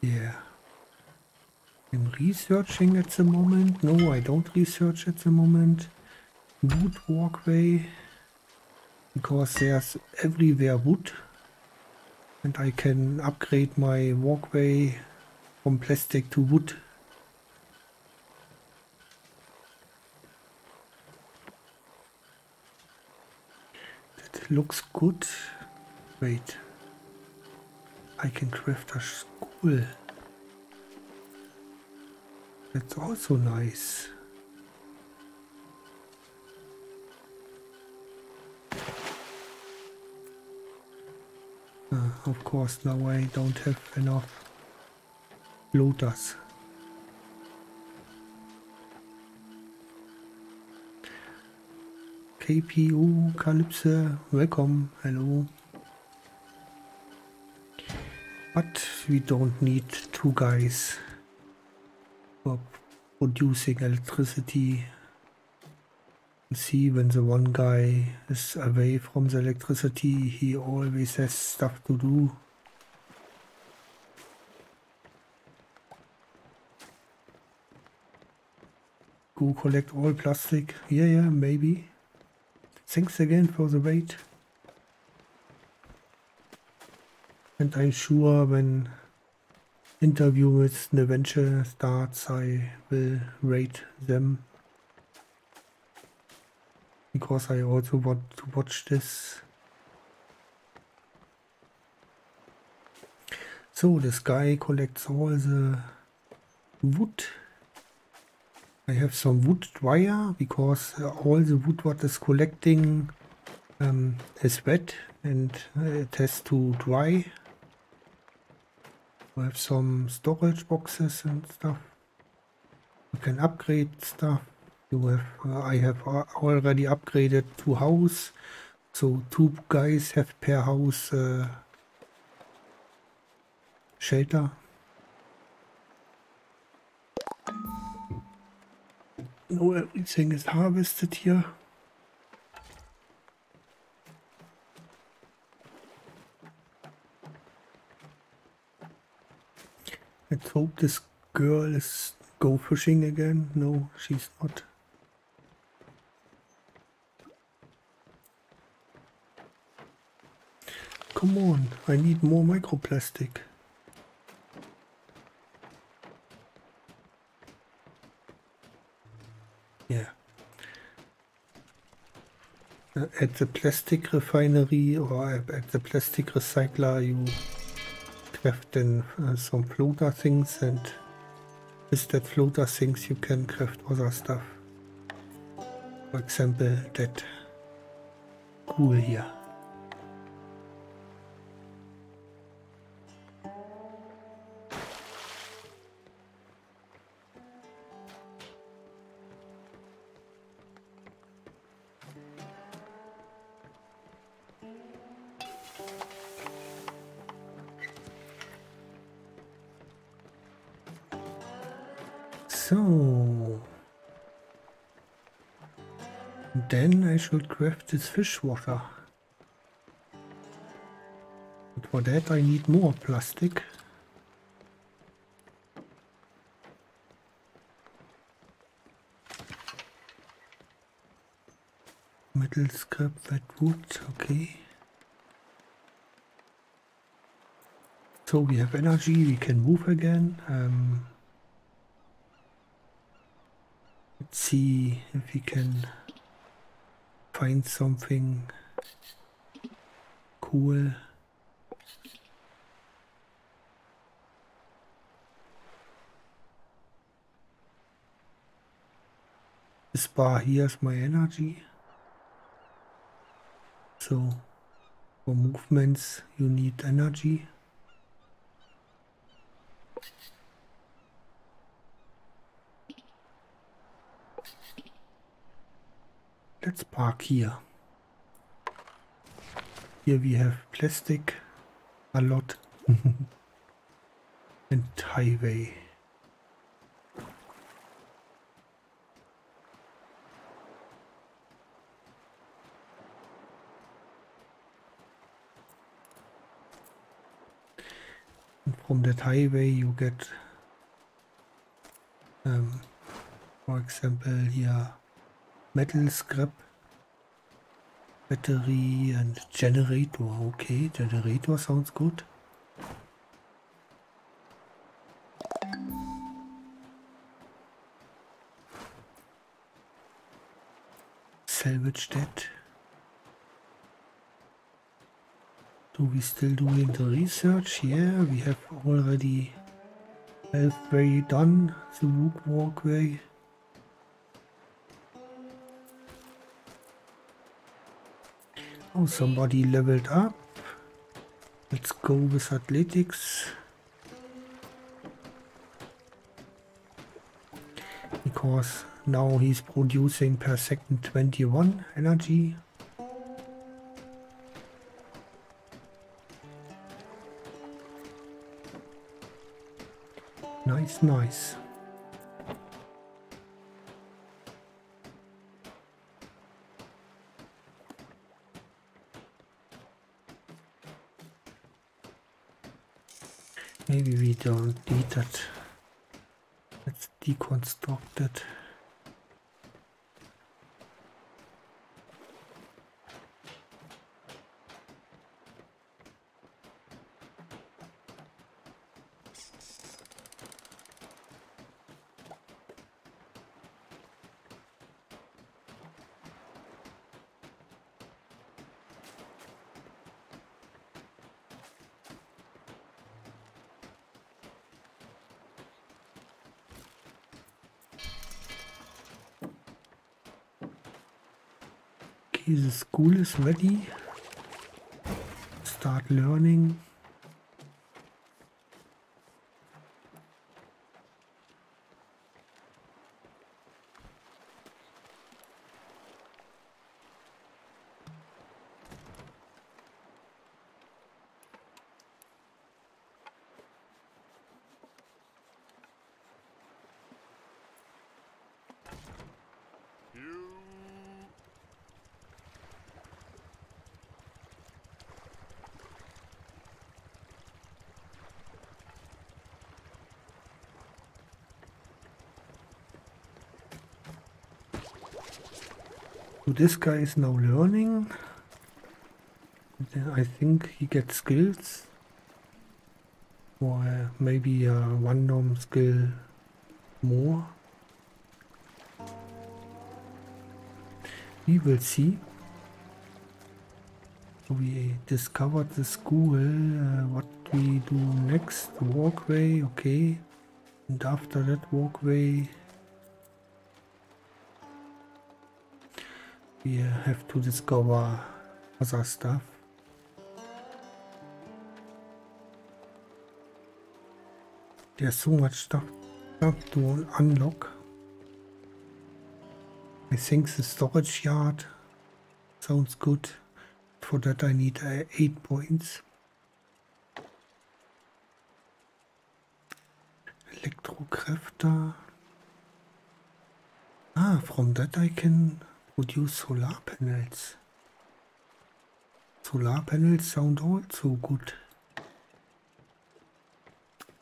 Yeah. I'm researching at the moment. No, I don't research at the moment. Wood walkway because there's everywhere wood and I can upgrade my walkway from plastic to wood. That looks good. Wait. I can craft a school. That's also nice. Uh, of course, now I don't have enough looters. KPU Calypso, welcome, hello. But we don't need two guys for producing electricity see when the one guy is away from the electricity, he always has stuff to do. Go collect all plastic. Yeah, yeah, maybe. Thanks again for the wait. And I'm sure when interview with the venture starts, I will rate them. Because I also want to watch this. So this guy collects all the wood. I have some wood dryer because all the wood what is collecting um, is wet and uh, it has to dry. I have some storage boxes and stuff. You can upgrade stuff. You have uh, I have already upgraded two house, so two guys have per house uh, shelter. No, everything is harvested here. Let's hope this girl is go fishing again. No, she's not. Come on, I need more microplastic. Yeah. At the plastic refinery or at the plastic recycler you craft then uh, some floater things and with that floater things you can craft other stuff. For example that cool here. Craft this fish water. But for that I need more plastic. Metal scrap, wet wood, okay. So we have energy, we can move again. Um, Let's see if we can find something cool. This bar here is my energy. So for movements you need energy. Let's park here. Here we have plastic a lot and highway. And from that highway you get um, for example here metal scrap. Battery and generator okay generator sounds good. Salvage that do we still doing the research? Yeah we have already halfway done the walkway Oh, somebody leveled up. Let's go with athletics. Because now he's producing per second 21 energy. Nice, nice. That. Let's deconstruct it. Okay, the school ready. Start learning. This guy is now learning. Then I think he gets skills. Or uh, maybe a random skill more. We will see. We discovered the school. Uh, what we do next? Walkway, okay. And after that walkway, we have to discover other stuff. There's so much stuff, stuff to unlock. I think the storage yard sounds good. For that I need uh, 8 points. Elektrokräfte. Ah, from that I can produce solar panels. Solar panels sound also good.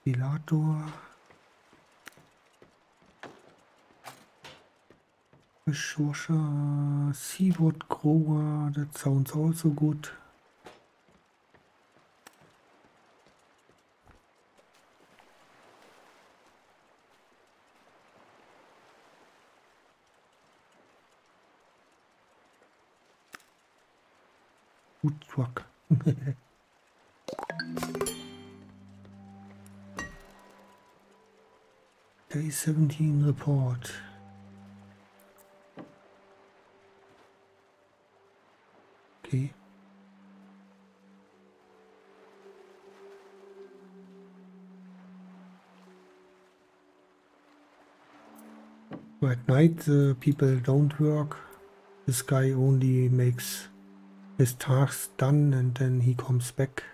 Ventilator. Dishwasher, seawater grower, that sounds also good. Truck. Day 17 report. Okay. At night the people don't work. This guy only makes his tasks done and then he comes back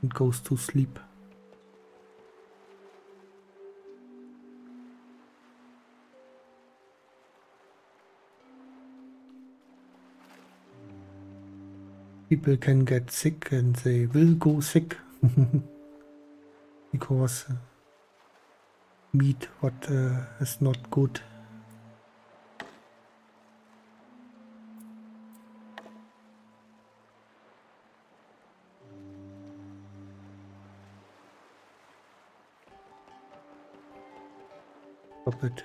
and goes to sleep. People can get sick and they will go sick because uh, meat what uh, is not good puppet.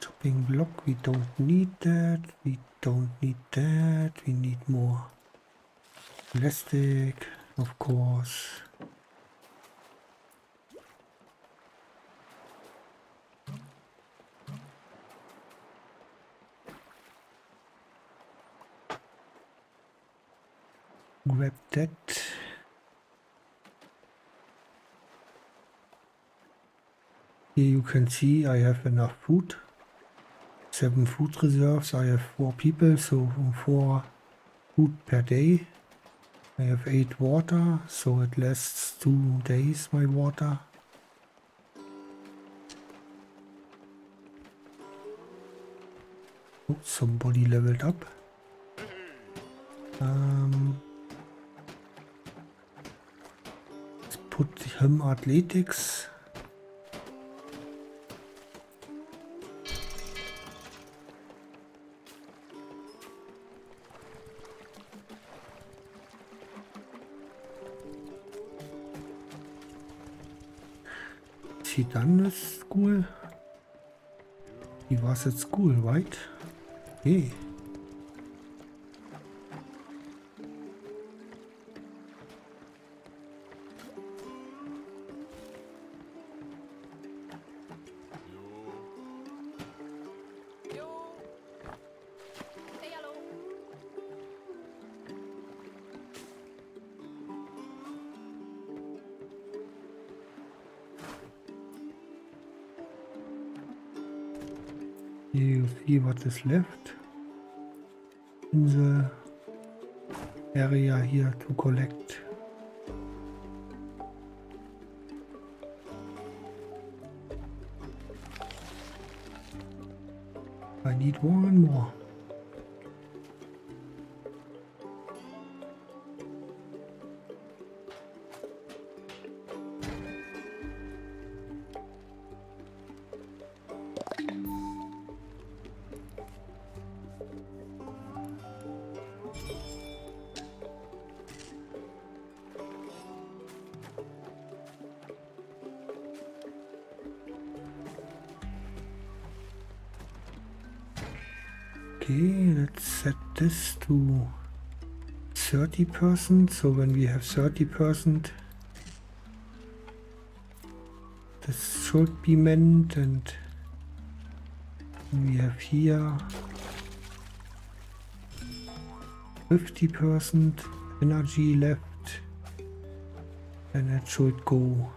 Chopping block, we don't need that, we don't need that, we need more plastic, of course. Grab that. Here you can see I have enough food. Seven food reserves. I have four people, so four food per day. I have eight water, so it lasts two days, my water. Oh, somebody leveled up. Um, put him athletics. She done with school? He was at school, right? Hey. Is left in the area here to collect. I need one more. 30%. So when we have 30%, this should be meant and we have here 50% energy left and it should go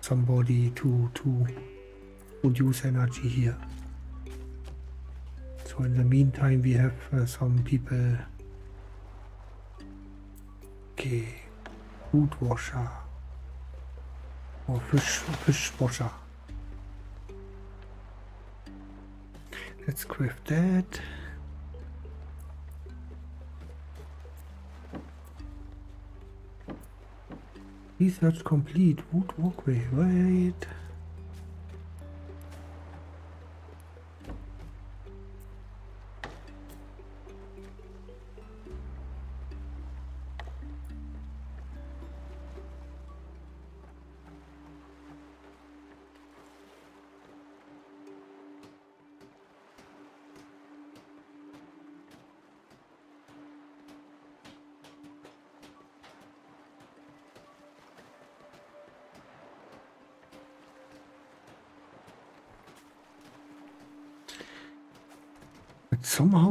somebody to to produce energy here. So in the meantime, we have uh, some people. Food washer or fish fish washer. Let's craft that. Research complete. Wood walkway. Wait.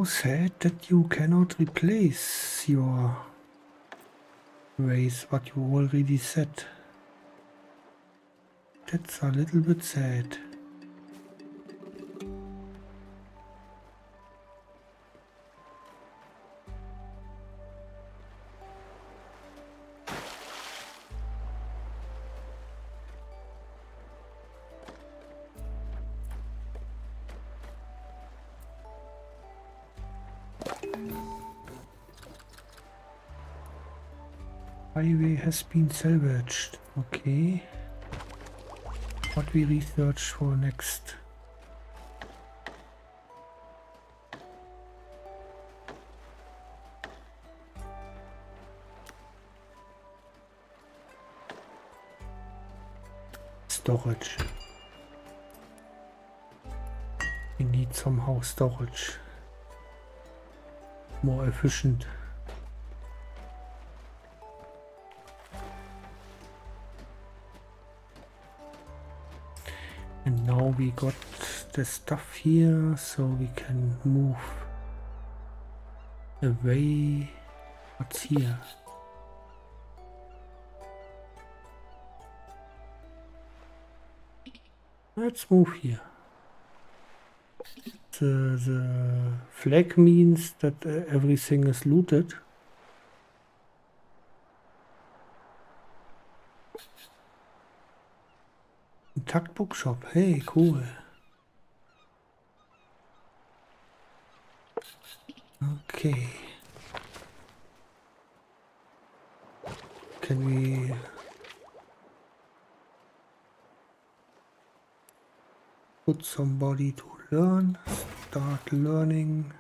Said that you cannot replace your race, what you already said. That's a little bit sad. Has been salvaged. Okay. What we research for next? Storage. We need somehow storage. More efficient. Got the stuff here so we can move away. What's here? Let's move here. The, the flag means that uh, everything is looted. Tuck bookshop. Hey, cool. Okay. Can we put somebody to learn? Start learning.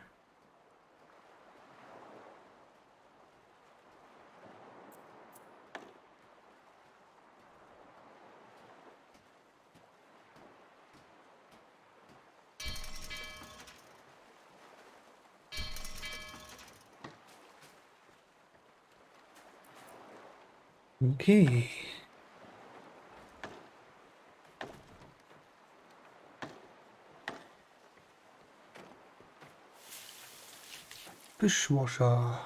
Okay. Fischwascher.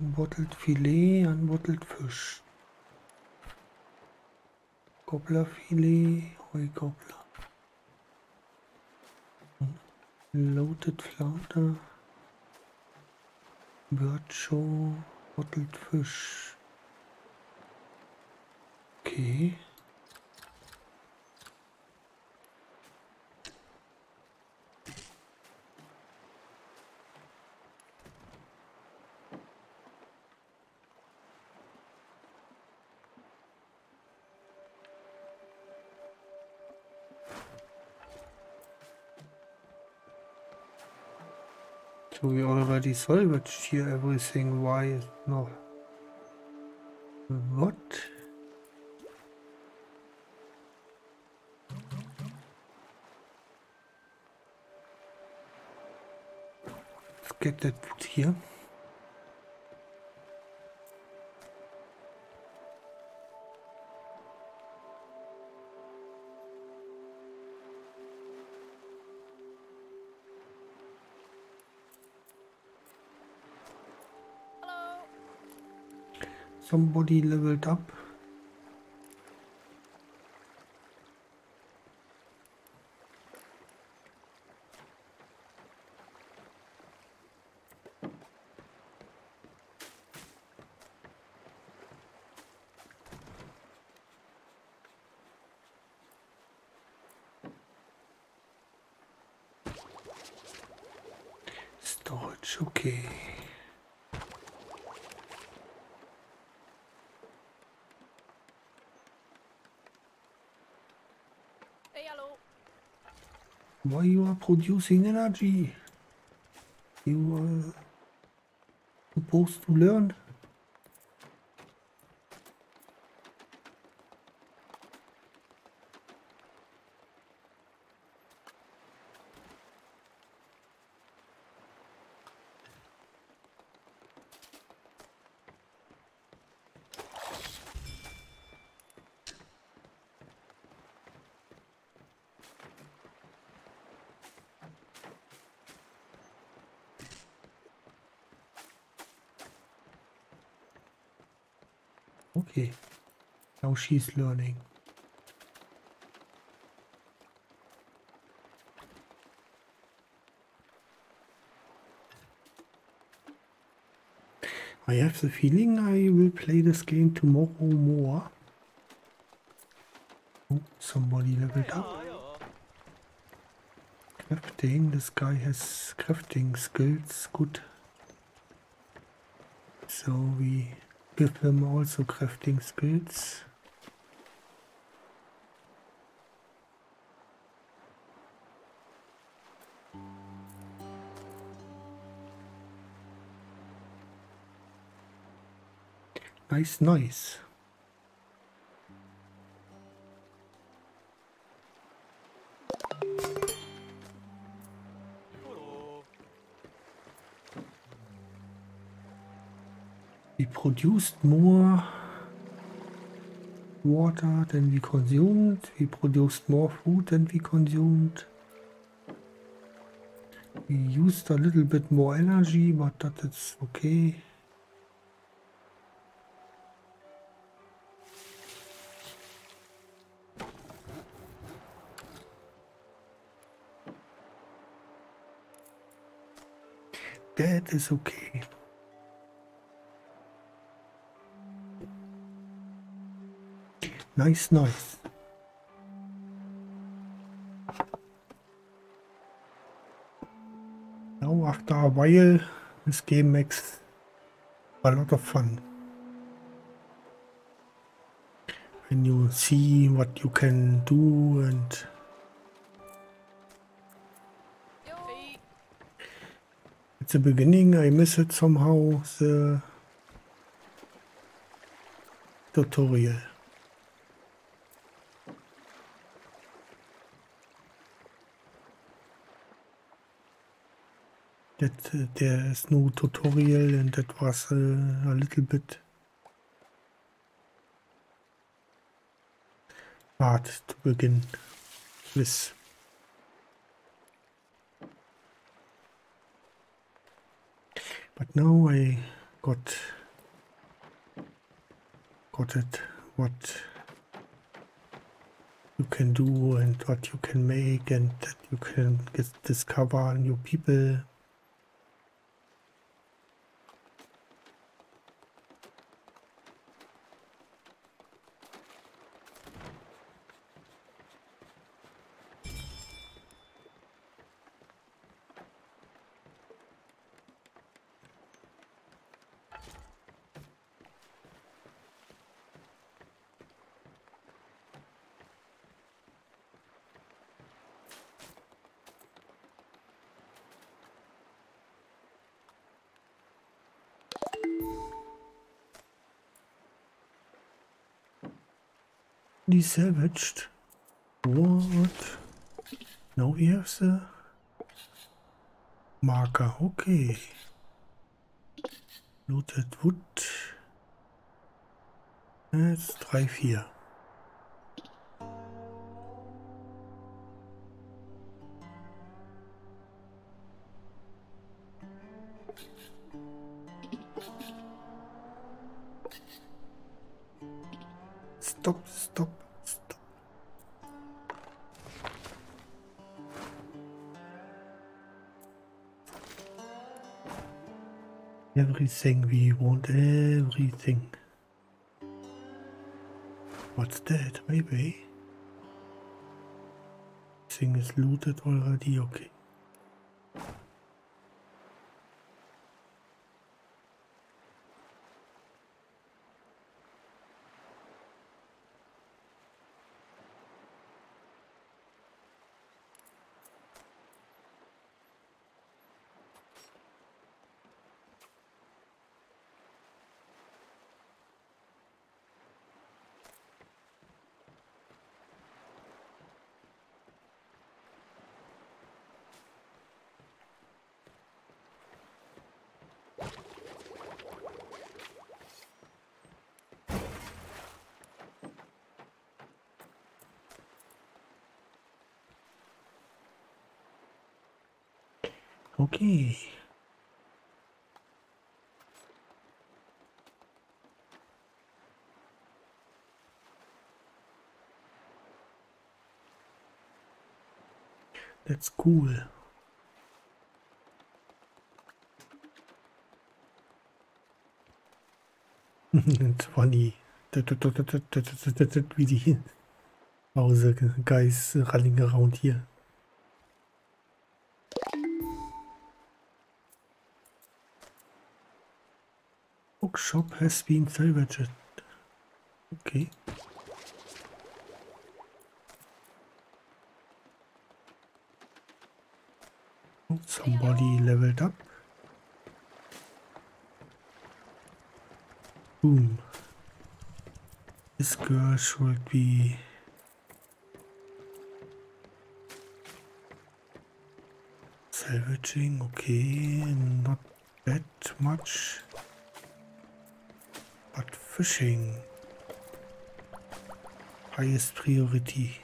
Anbottelt Filet, anbottelt Fisch. Kopplerfilet, Heukoppler. Loaded Flauter. Birdshow, bottelt Fisch. Okay. So we already salvaged here everything. Why is no? What? Get that food here. Hello. Somebody leveled up. Storage, okay. Hey, hello. Why you are producing energy? You are supposed to learn. Okay. Now she's learning. I have the feeling I will play this game tomorrow more. Oh, somebody leveled up. Crafting. This guy has crafting skills. Good. So we give him also crafting skills. Nice, nice. We produced more water than we consumed. We produced more food than we consumed. We used a little bit more energy, but that is okay. Is okay. Nice, nice. Now, after a while, this game makes a lot of fun. When you see what you can do and the beginning I miss it somehow, the tutorial. That uh, there is no tutorial and that was uh, a little bit hard to begin with. But now I got got it what you can do and what you can make and that you can get discover new people. Desalvaged. What? Now we marker. Okay. Looted wood. Jetzt 3, 4. Everything we want, everything. What's that? Maybe. Thing is looted already, okay. Okay. That's cool. it's funny. Wie die Hause guys running around here. Bookshop has been salvaged. Okay. Somebody leveled up. Boom. This girl should be salvaging. Okay, not that much. Fishing. Highest priority.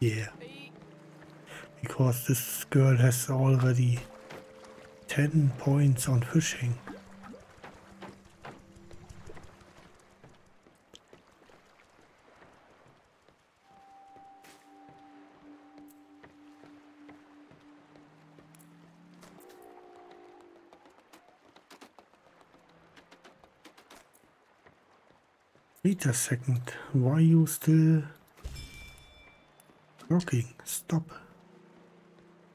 Yeah, because this girl has already 10 points on fishing. Wait a second, why you still working? Stop.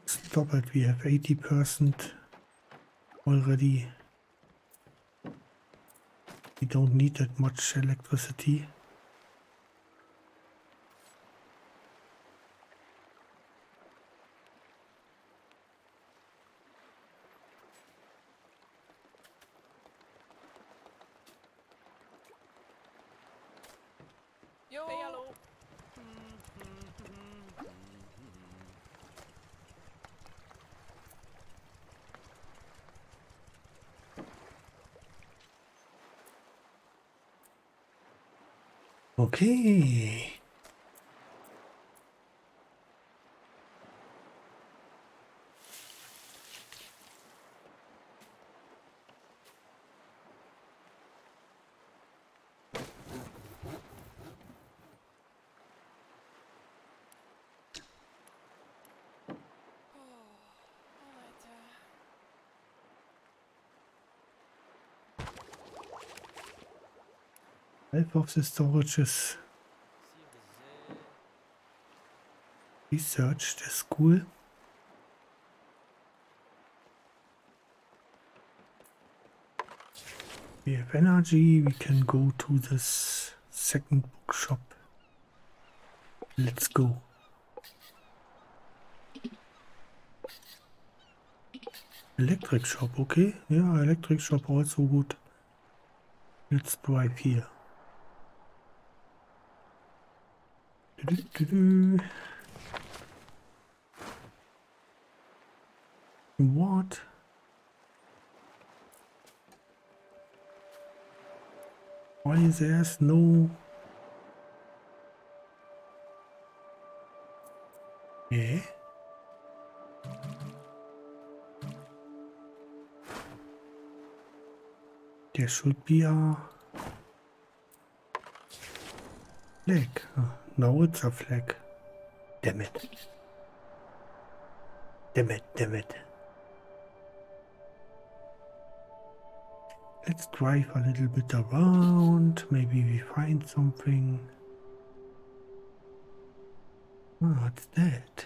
Stop it, we have 80% already. We don't need that much electricity. Yo. Hey, hallo. Okay. Half of the storages researched is cool. We have energy, we can go to this second bookshop. Let's go. Electric shop, okay. Yeah, electric shop also good. Let's drive here. Du-du-du-du. What? Why is there no... Yeah? There should be a flag. Oh, no, it's a flag. Damn it. Damn it, damn it. Let's drive a little bit around. Maybe we find something. Oh, what's that?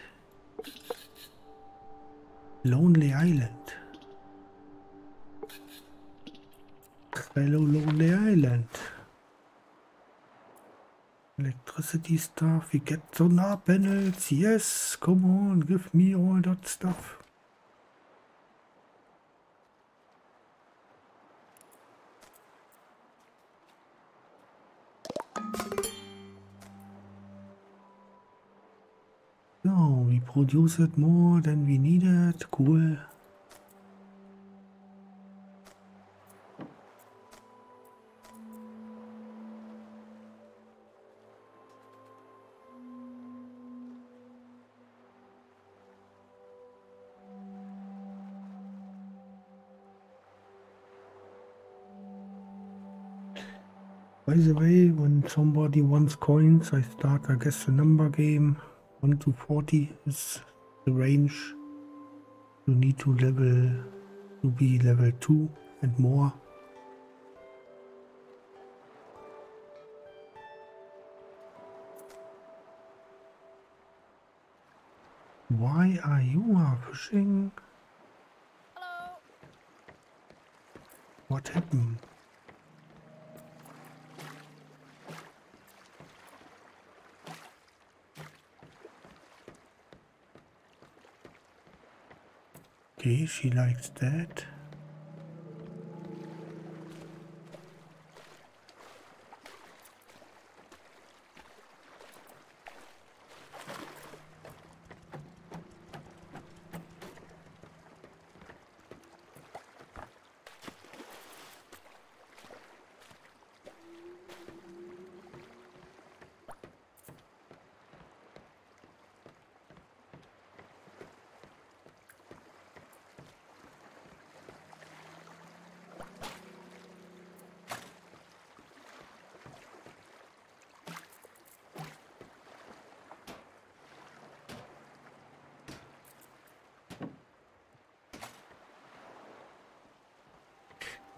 Lonely Island. Hello, Lonely Island. Electricity stuff. We get solar panels. Yes, come on, give me all that stuff. So, we produce it more than we needed. Cool. Somebody wants coins, I start, I guess, a number game. 1 to 40 is the range. You need to level to be level 2 and more. Why are you are fishing? Hello. What happened? She likes that.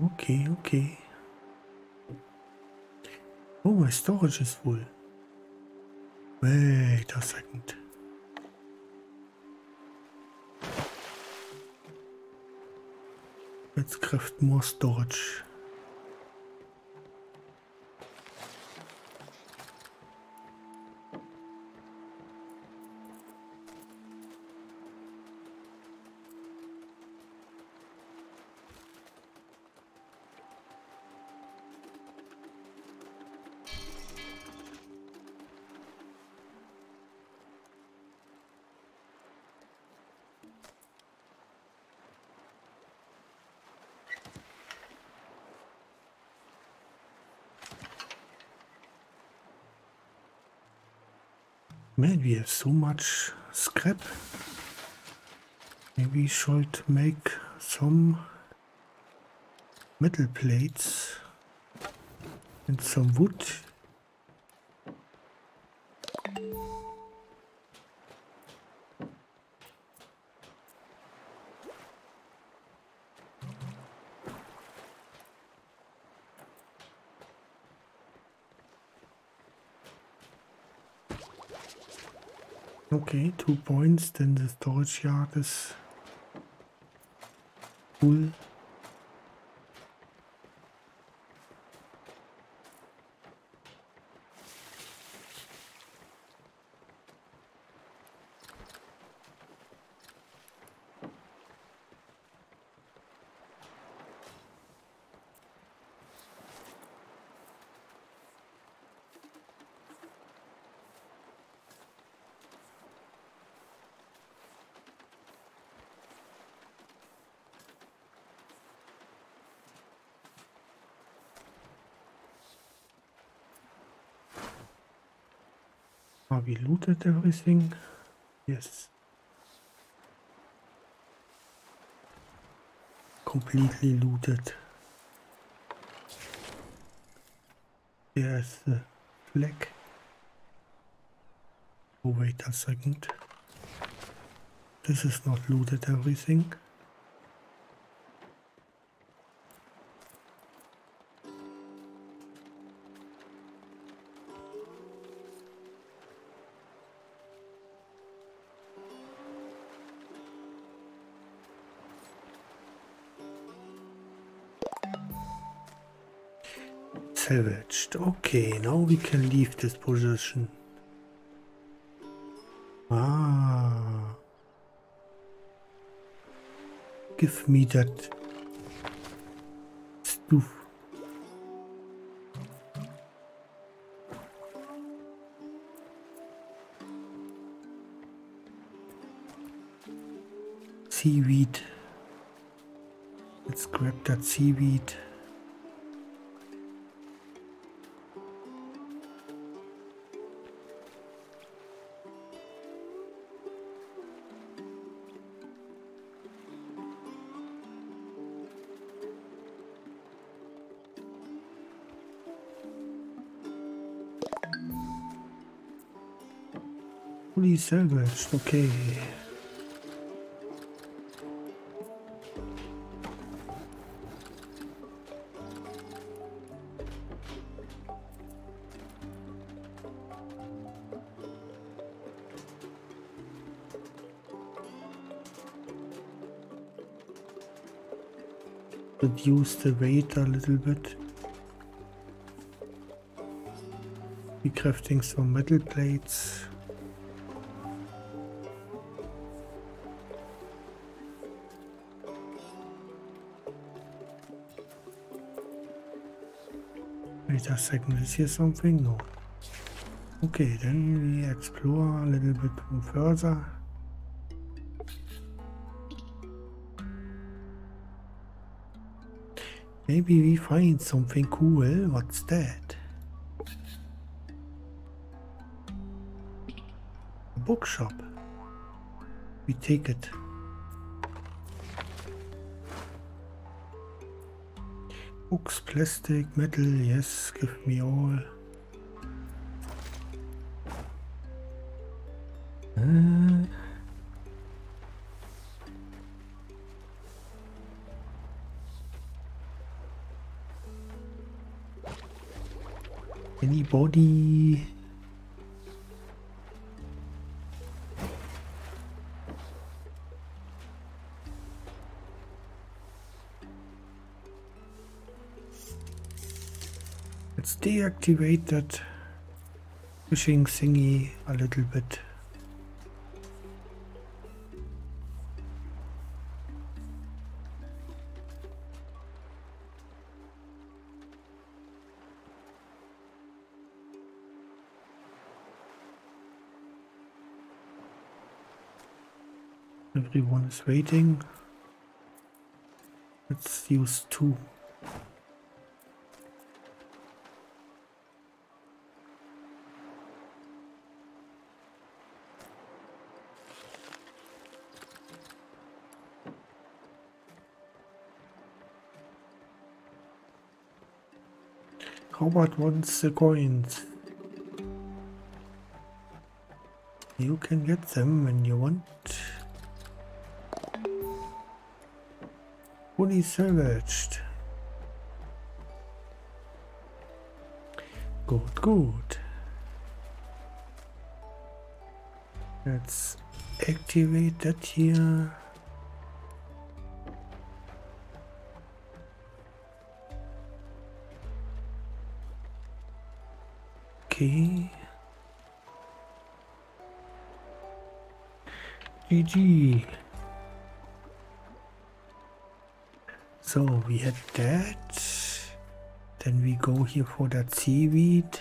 Okay, okay. Oh, my storage is full. Wait a second. Let's craft more storage. Man, we have so much scrap. Maybe we should make some metal plates and some wood. Okay, two points, then the storage yard is full. Looted everything? Yes. Completely looted. There's the uh, flag. Oh wait a second. This is not looted everything. Salvaged. Okay, now we can leave this position. Ah. Give me that stoof. Seaweed. Let's grab that seaweed. Fully okay. Reduce the weight a little bit. Be crafting some metal plates. Second, is here something? No. Okay, then we explore a little bit further. Maybe we find something cool. What's that? A bookshop. We take it. Books, plastic, metal, yes, give me all. Let's that fishing thingy a little bit. Everyone is waiting. Let's use two. About once the coins? You can get them when you want. Fully salvaged. Good, good. Let's activate that here. GG. So we had that. Then we go here for that seaweed.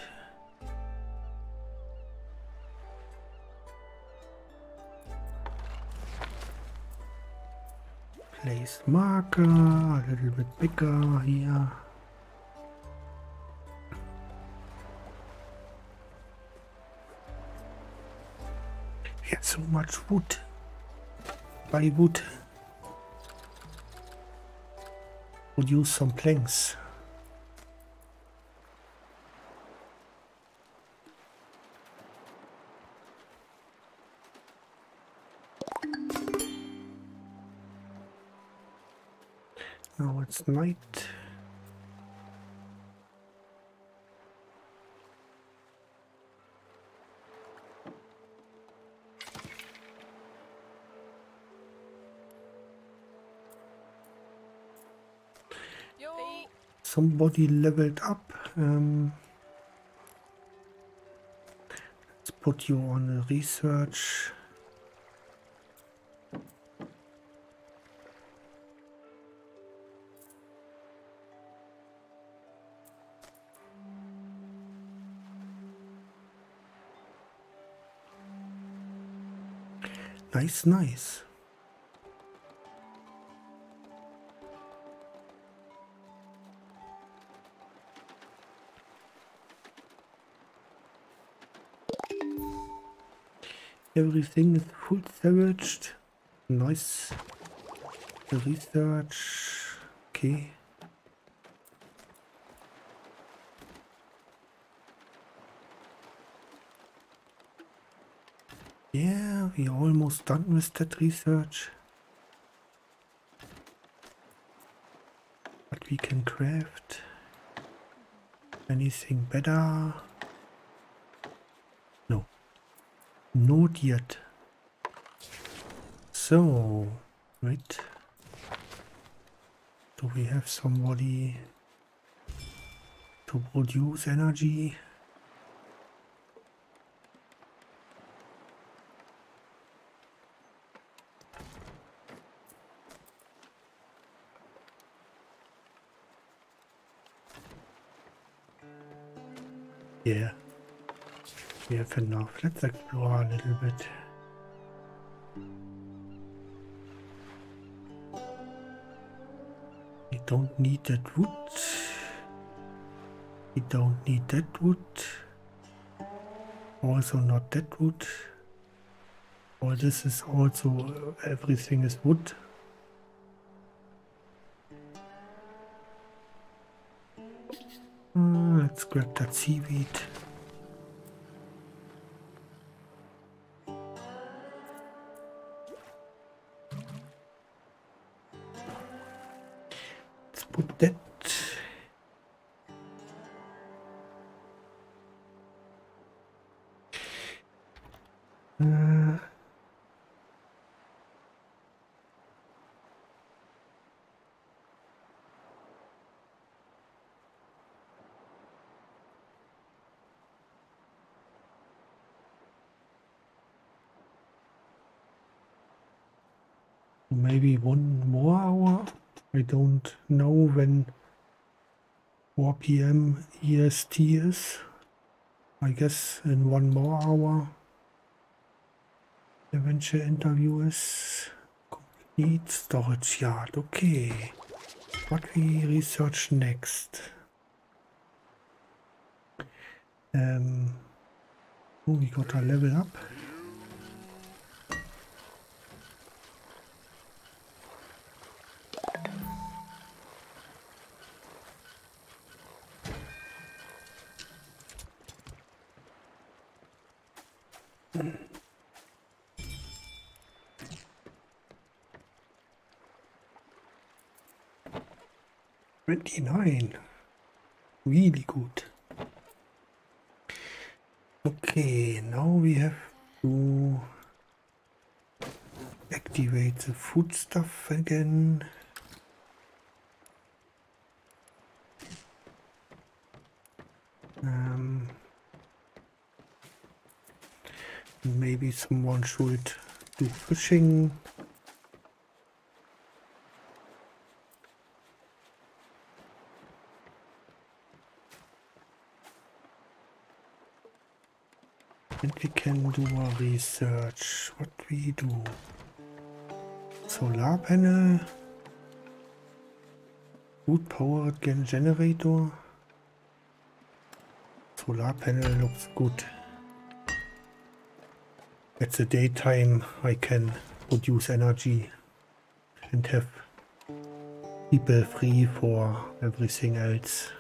Place marker, a little bit bigger here. Have so much wood. Buy wood. Produce some planks. Now it's night. Somebody leveled up. Um, let's put you on research. Nice, nice. Everything is full savaged. Nice. The research. Okay. Yeah, we almost done with that research. But we can craft anything better. No. Not yet. So, wait. Do we have somebody to produce energy? Enough. Let's explore a little bit. We don't need that wood. We don't need that wood. Also not that wood. All this is also, everything is wood. Uh, let's grab that seaweed. Don't know when 4 p.m. EST is. I guess in one more hour. The venture interview is complete. Storage yard. Okay. What we research next? Um. Oh, we got a level up. Twenty-nine. Really good. Okay, now we have to activate the food stuff again. Maybe someone should do fishing. And we can do a research. What we do? Solar panel. Wood powered gen generator. Solar panel looks good. At the daytime I can produce energy and have people free for everything else.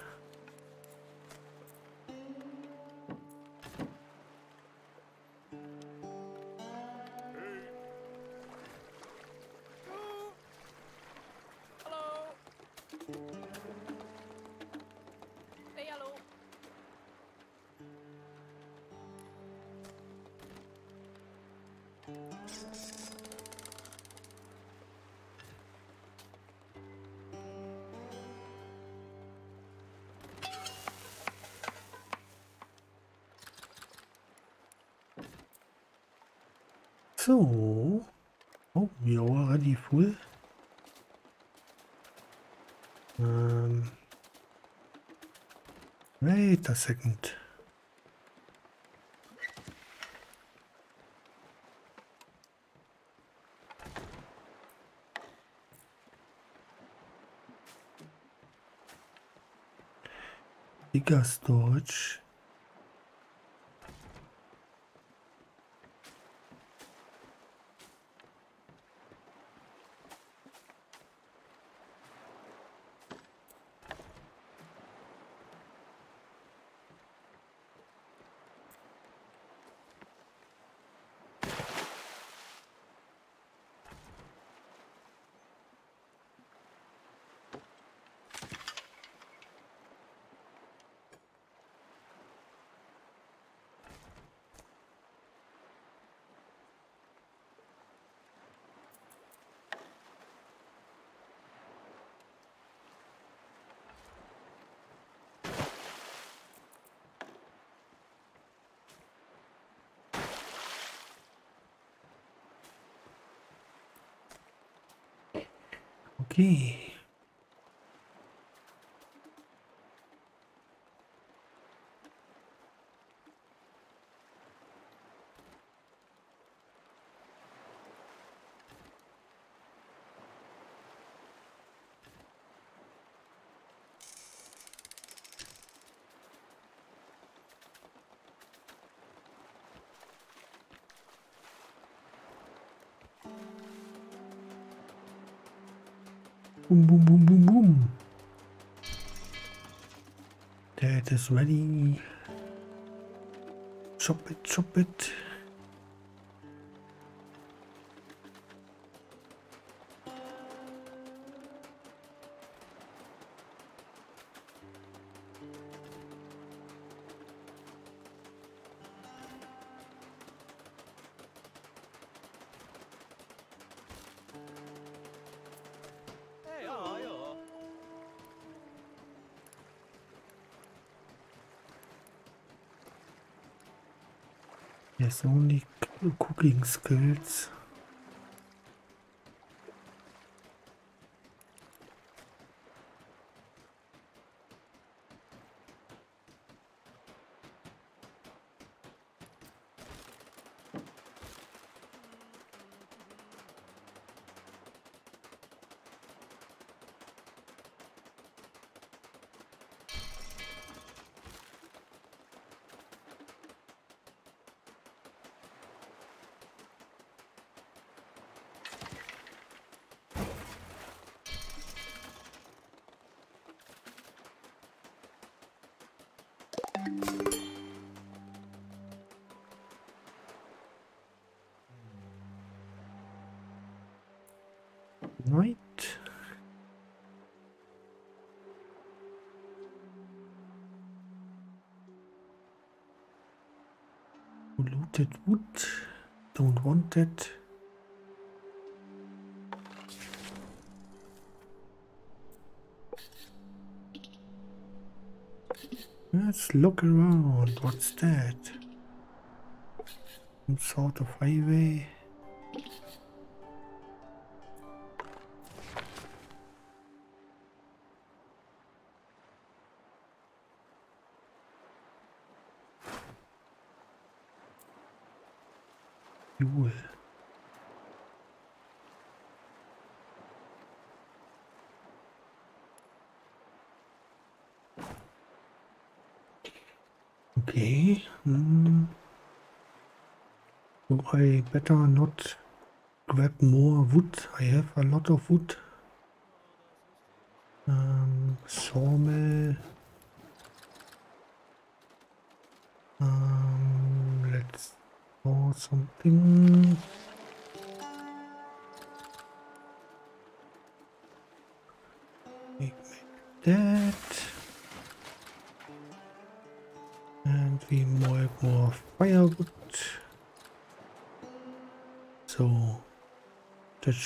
Second. Bigger storage. Okay. Boom, boom, boom, boom, boom. That is ready. Chop it, chop it. Only cooking skills. Look around. What's that? Some sort of highway. Better not grab more wood. I have a lot of wood.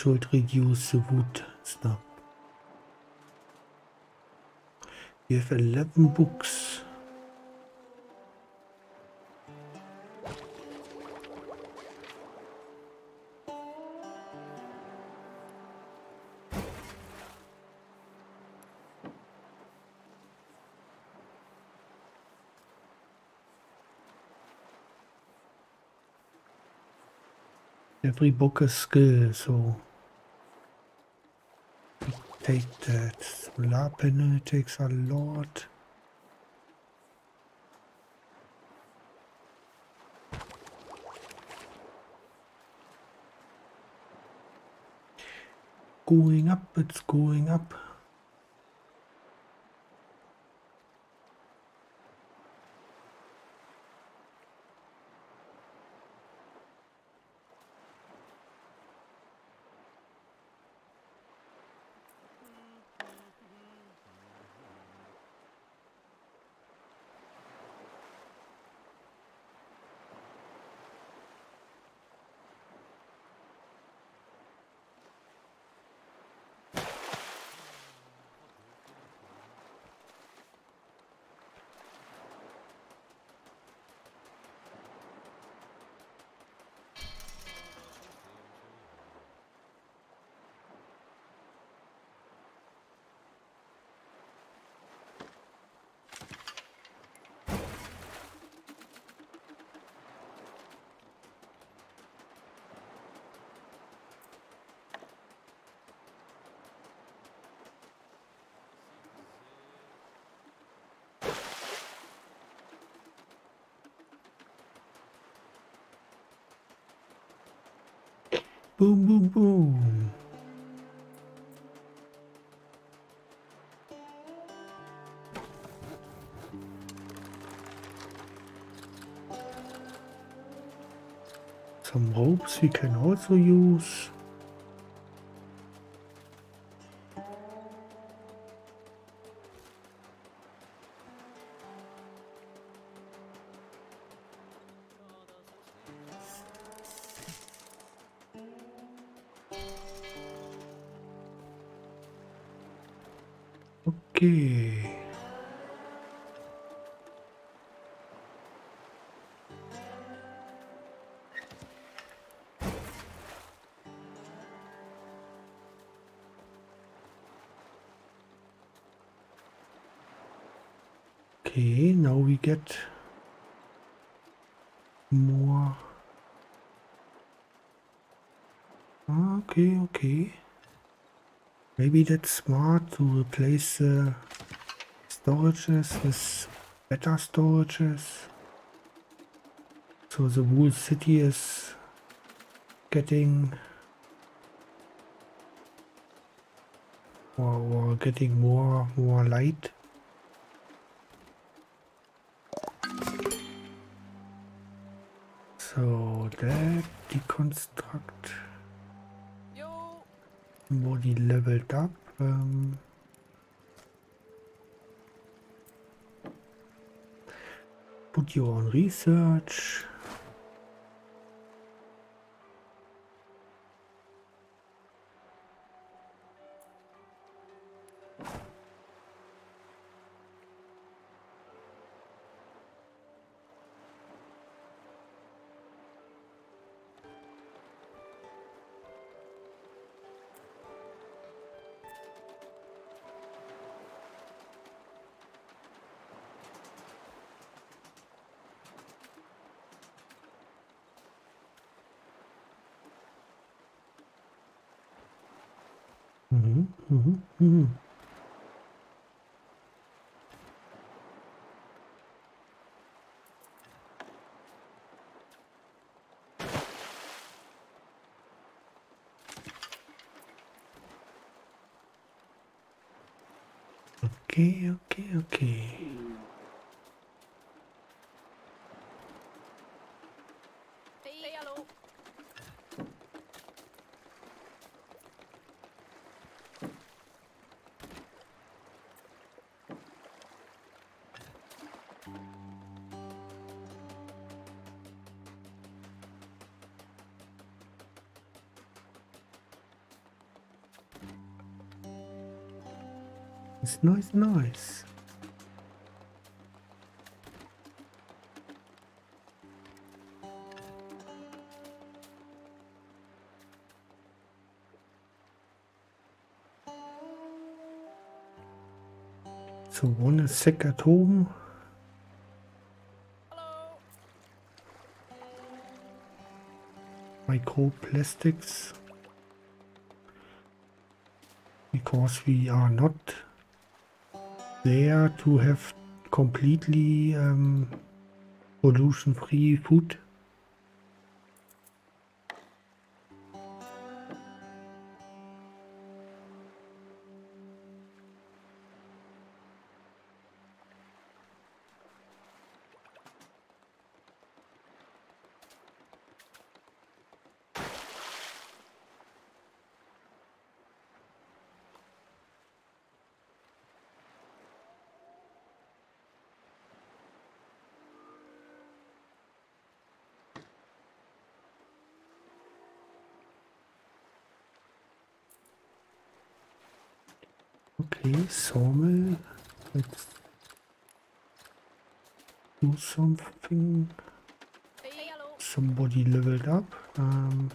Should reduce the wood stuff. We have 11 books. Every book a skill, so take that. Solar panel it takes a lot. Going up, it's going up. Boom. Some ropes we can also use. Get more. Okay, okay. Maybe that's smart to replace the storages with better storages. So the whole city is getting or, or getting more more light. So that deconstruct Yo! body leveled up. Um, put you on research. Mhm, mhm, mhm. Okay, okay, okay. Nice, nice. So one is sick at home. Microplastics. Because we are not there to have completely um, pollution-free food. Sawmill. Let's do something. Somebody leveled up. Um,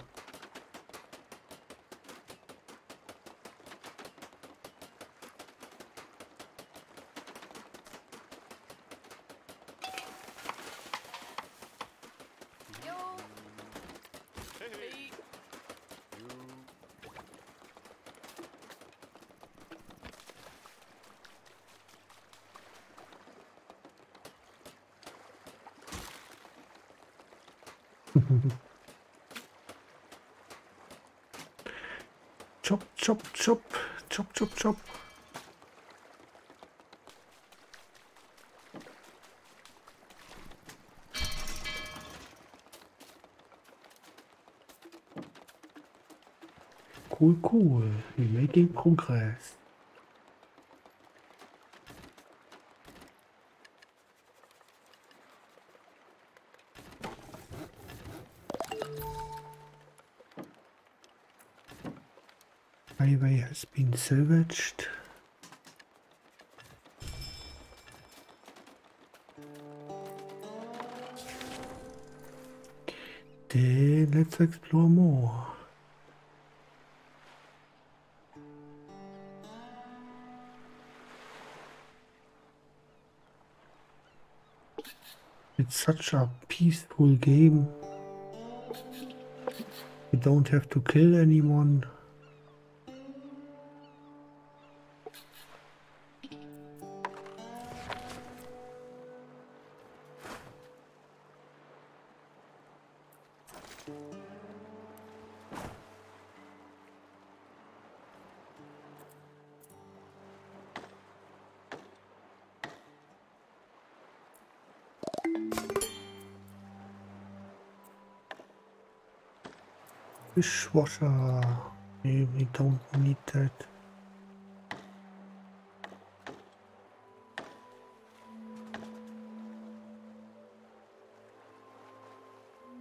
Making progress. Highway has been salvaged. Then let's explore more. It's such a peaceful game. You don't have to kill anyone. Dishwasher. Maybe we don't need that.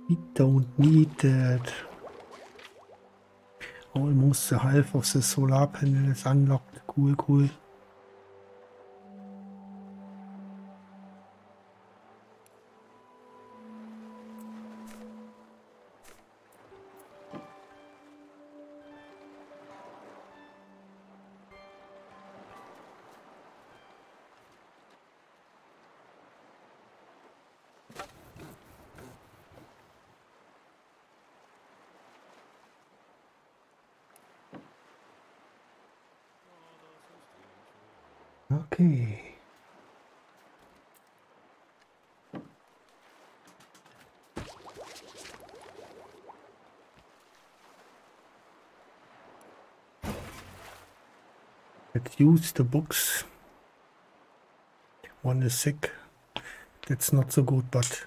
We don't need that. Almost the half of the solar panel is unlocked. Cool, cool. Use the books. One is sick. That's not so good, but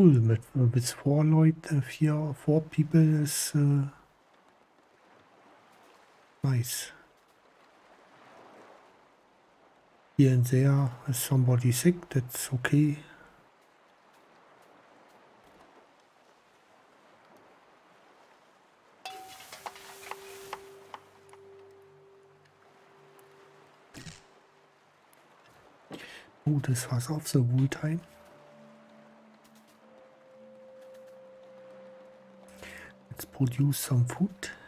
Cool. Mit, bis four Leute, vier, four people is uh, nice. Here and there is somebody sick, that's okay. Oh, das war's auf the Wohltime. Produce some food.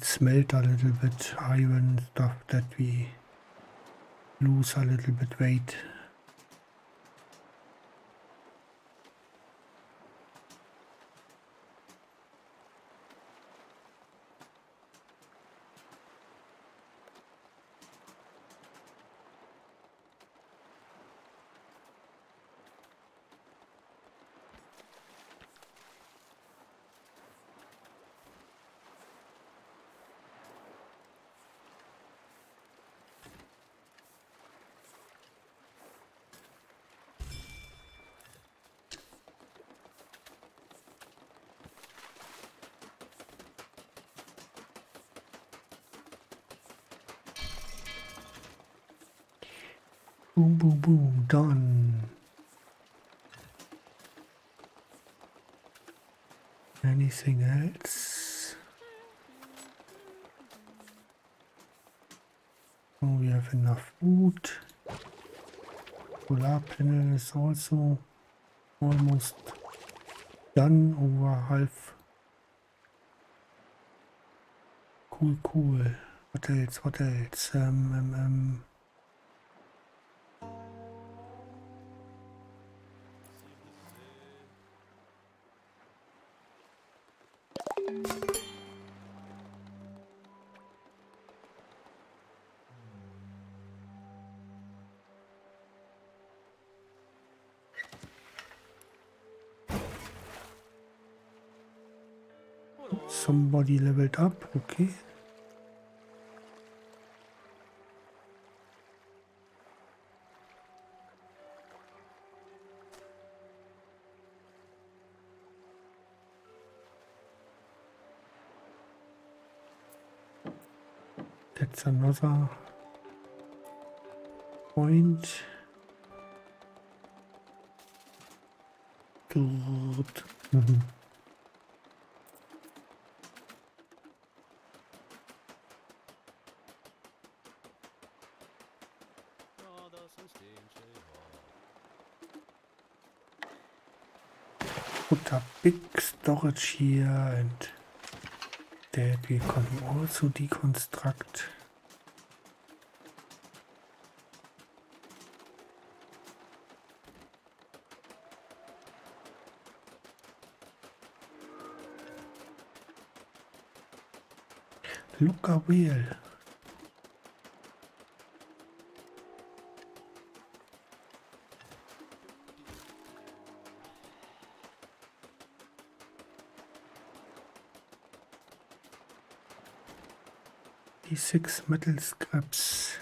Let's smelt a little bit iron stuff that we lose a little bit weight. Boom, boom, boom, done. Anything else? Oh, we have enough wood. Solar panel is also almost done over half. Cool, cool. What else? What else? Um, That's another point. Good. Mhm. Put a big storage here and that we can also deconstruct. Look a wheel. Six metal scraps.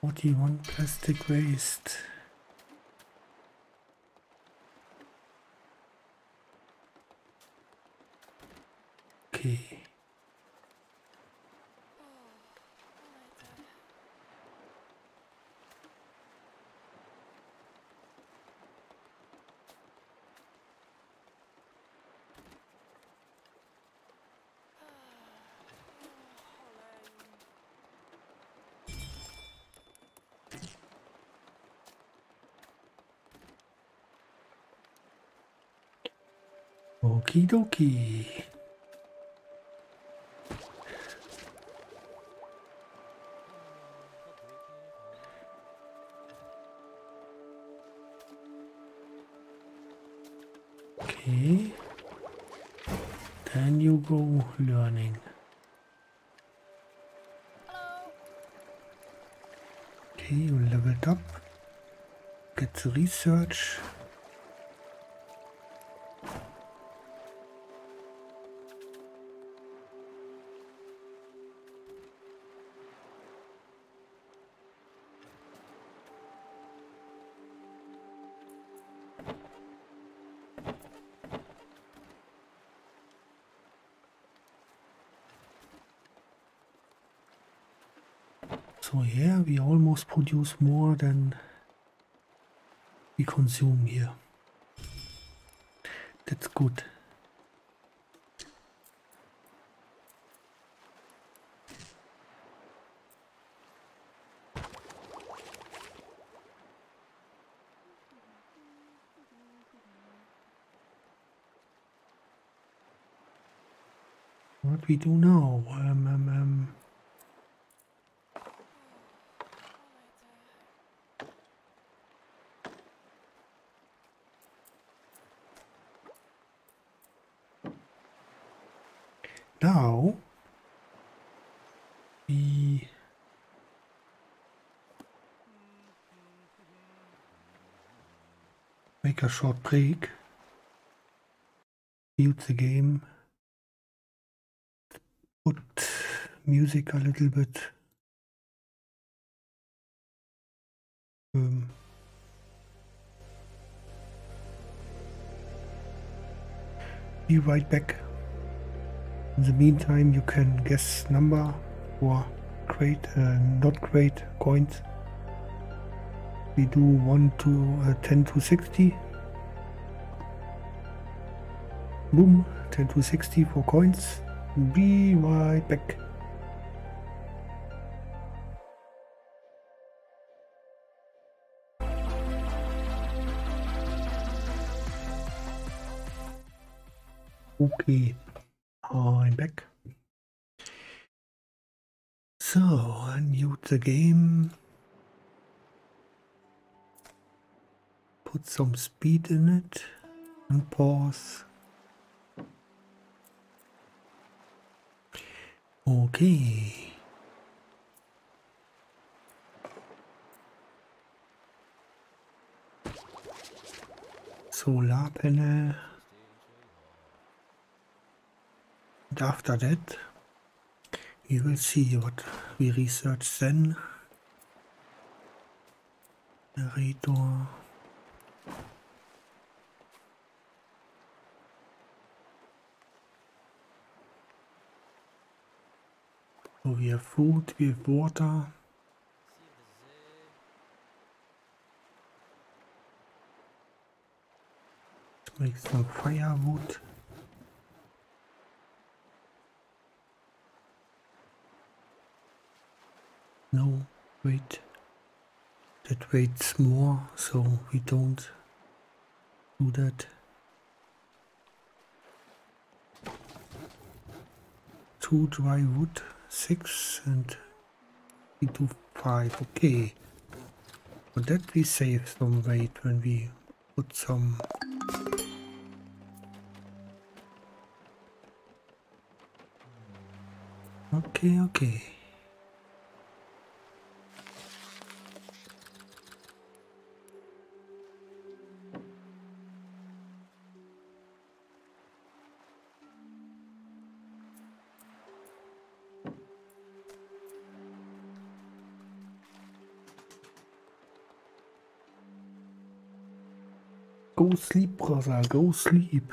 Forty-one plastic waste. Research. So here we almost produce more than consume here. That's good. What we do now? Um, um, um, now we make a short break mute the game put music a little bit um, be right back in the meantime, you can guess number or create uh, not create coins. We do 1 to uh, 10 to 60. Boom, 10 to 60 for coins. Be right back. Okay. I'm back. So, unmute the game. Put some speed in it and pause. Okay. Solar panel. And after that, we will see what we research then. Narrator. So we have food, we have water. Let's make some firewood. No, wait. That weights more, so we don't do that. Two dry wood, six and we do five. Okay. But that we save some weight when we put some Okay, okay. Sleep, brother, go sleep.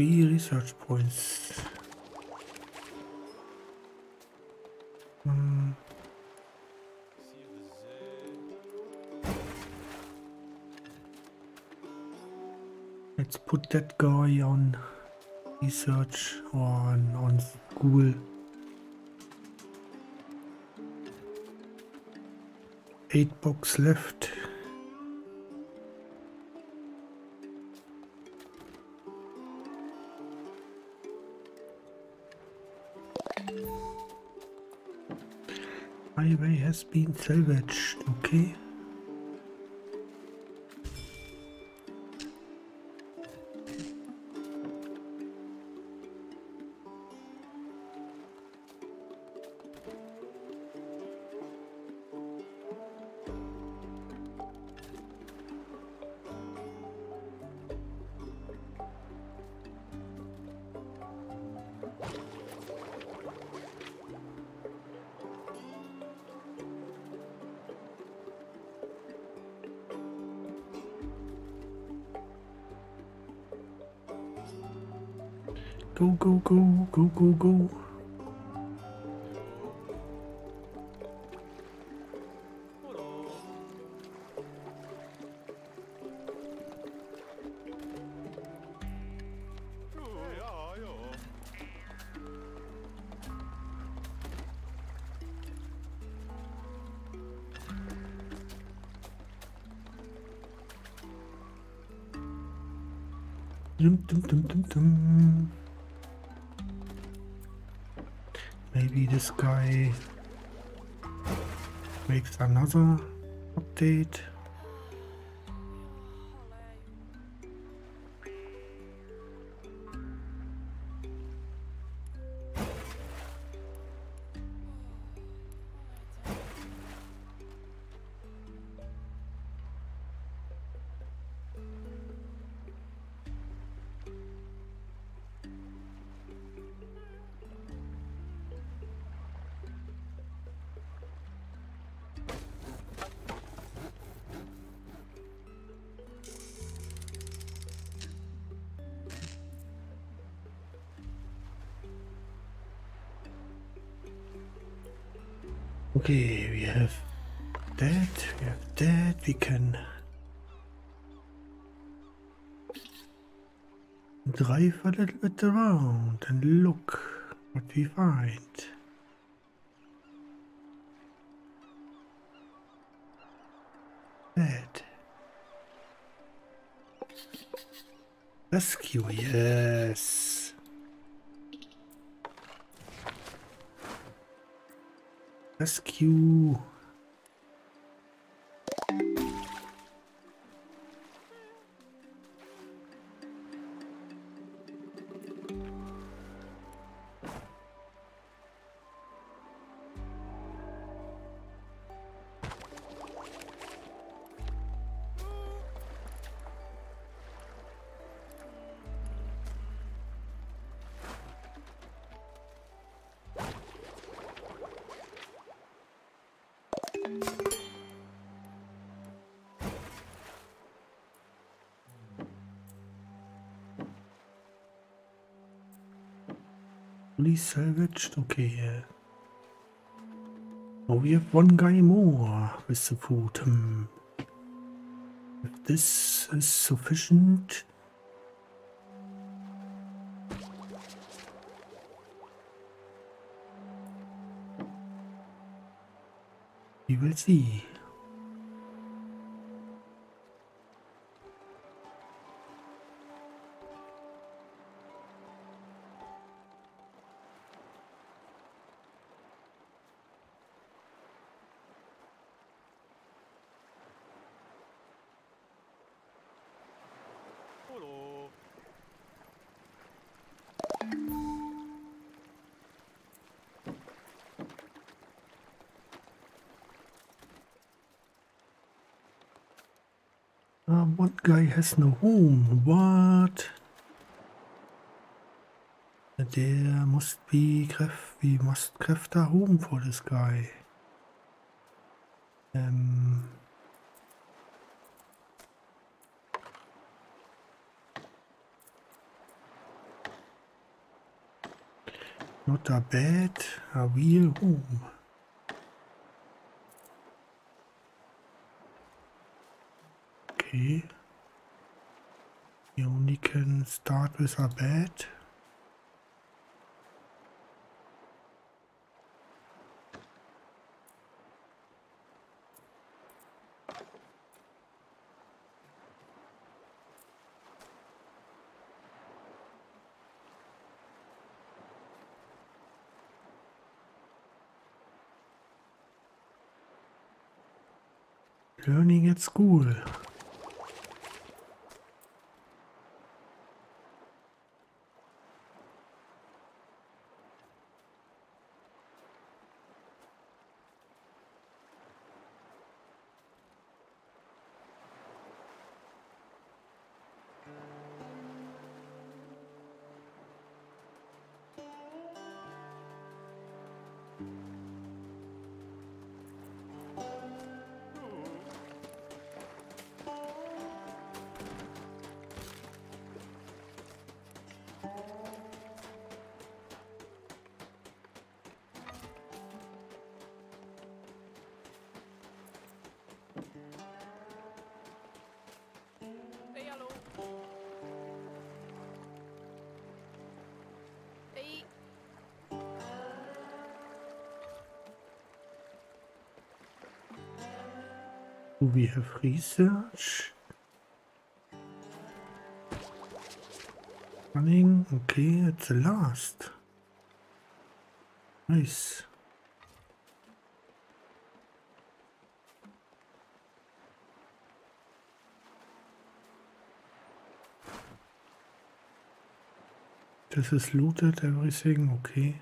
Three research points. Hmm, let's put that guy on research on, on school. Eight box left. Has salvaged, okay? Drive a little bit around and look what we find. That. Rescue, yes. Rescue. Fully salvaged? Okay, yeah. Oh, we have one guy more with the food. Hmm. If this is sufficient. We will see. Guy has no home. What? There must be Kräf we must craft a home for this guy. Um, not a bed, a real home. Start with a bed. Learning at school. We have research? Running, okay, it's the last. Nice. This is looted, everything, okay.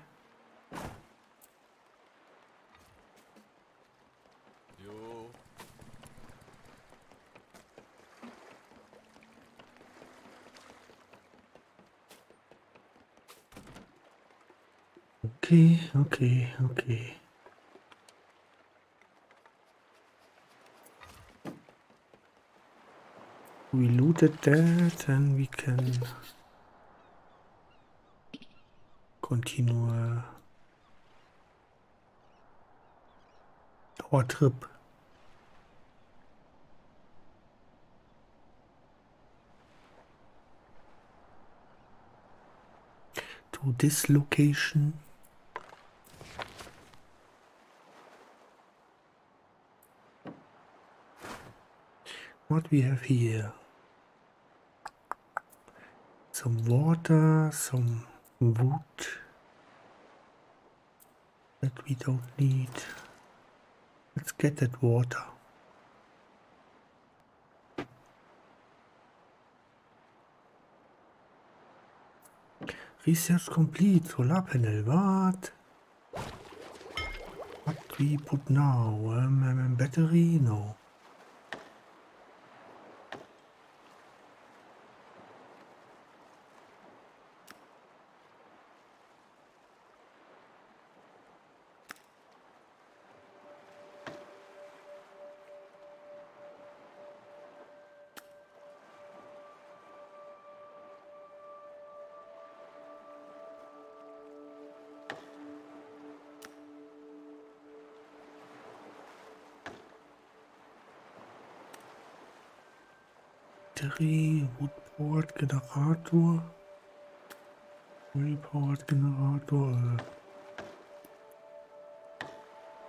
Okay, okay. We looted that and we can continue uh, our trip. To this location. What we have here? Some water, some wood that we don't need. Let's get that water. Research complete. Solar panel. What? What we put now? Um, um, battery? No. Batterie, Woodboard, Generator. Powered Generator. äh,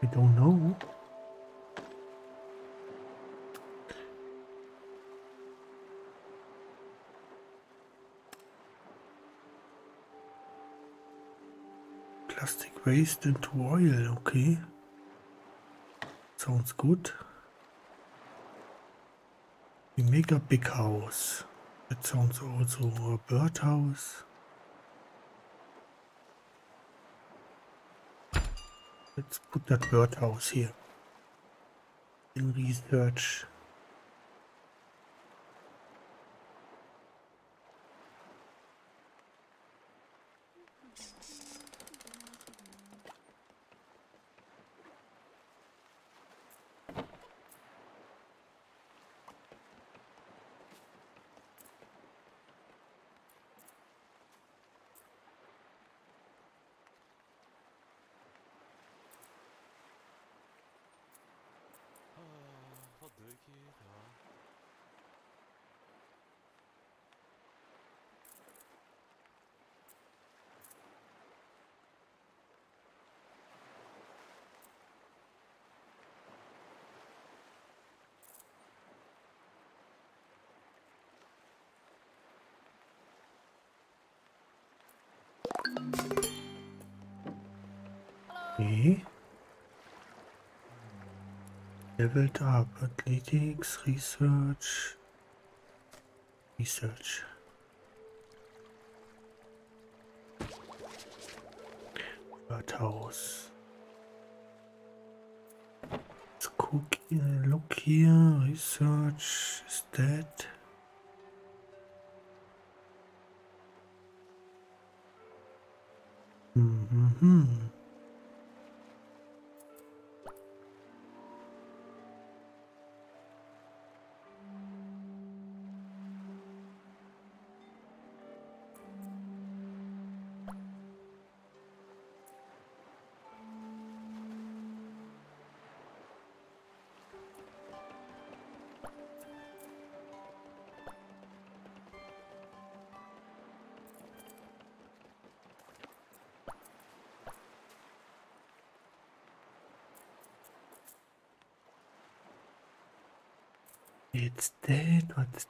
I don't know. Plastic waste into oil, okay. Sounds good. We make a big house. That sounds also a birdhouse. Let's put that birdhouse here. In research. Ah, wat druk hier. Ja. Okay. Leveled up. Athletics, research. Research. Birdhouse. Let's cook here, look here. Research is that. Mm-hmm.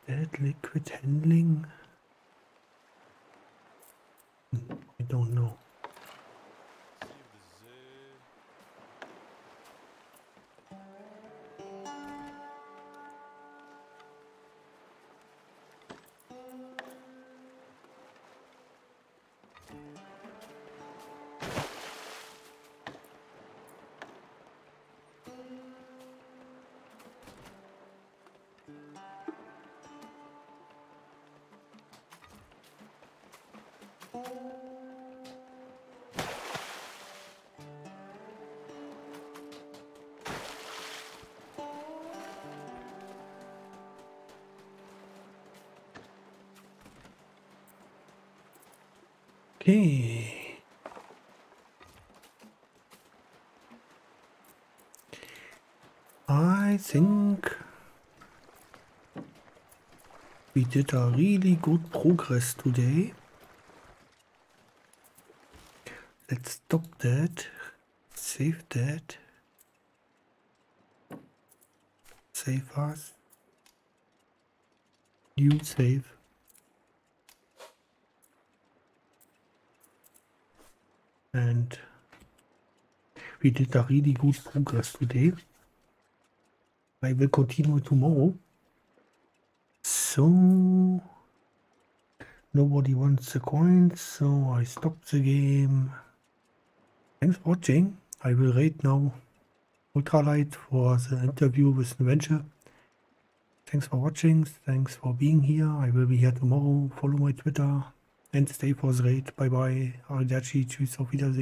That. Liquid handling? Okay. I think we did a really good progress today. Let's stop that. Save that. Save us. New save. And we did a really good progress today. I will continue tomorrow. So nobody wants the coins, so I stopped the game. Thanks for watching. I will rate now Ultralight for the interview with Adventure. Thanks for watching. Thanks for being here. I will be here tomorrow. Follow my Twitter and stay raid. Bye bye. Arrivederci. Tschüss. Auf Wiedersehen.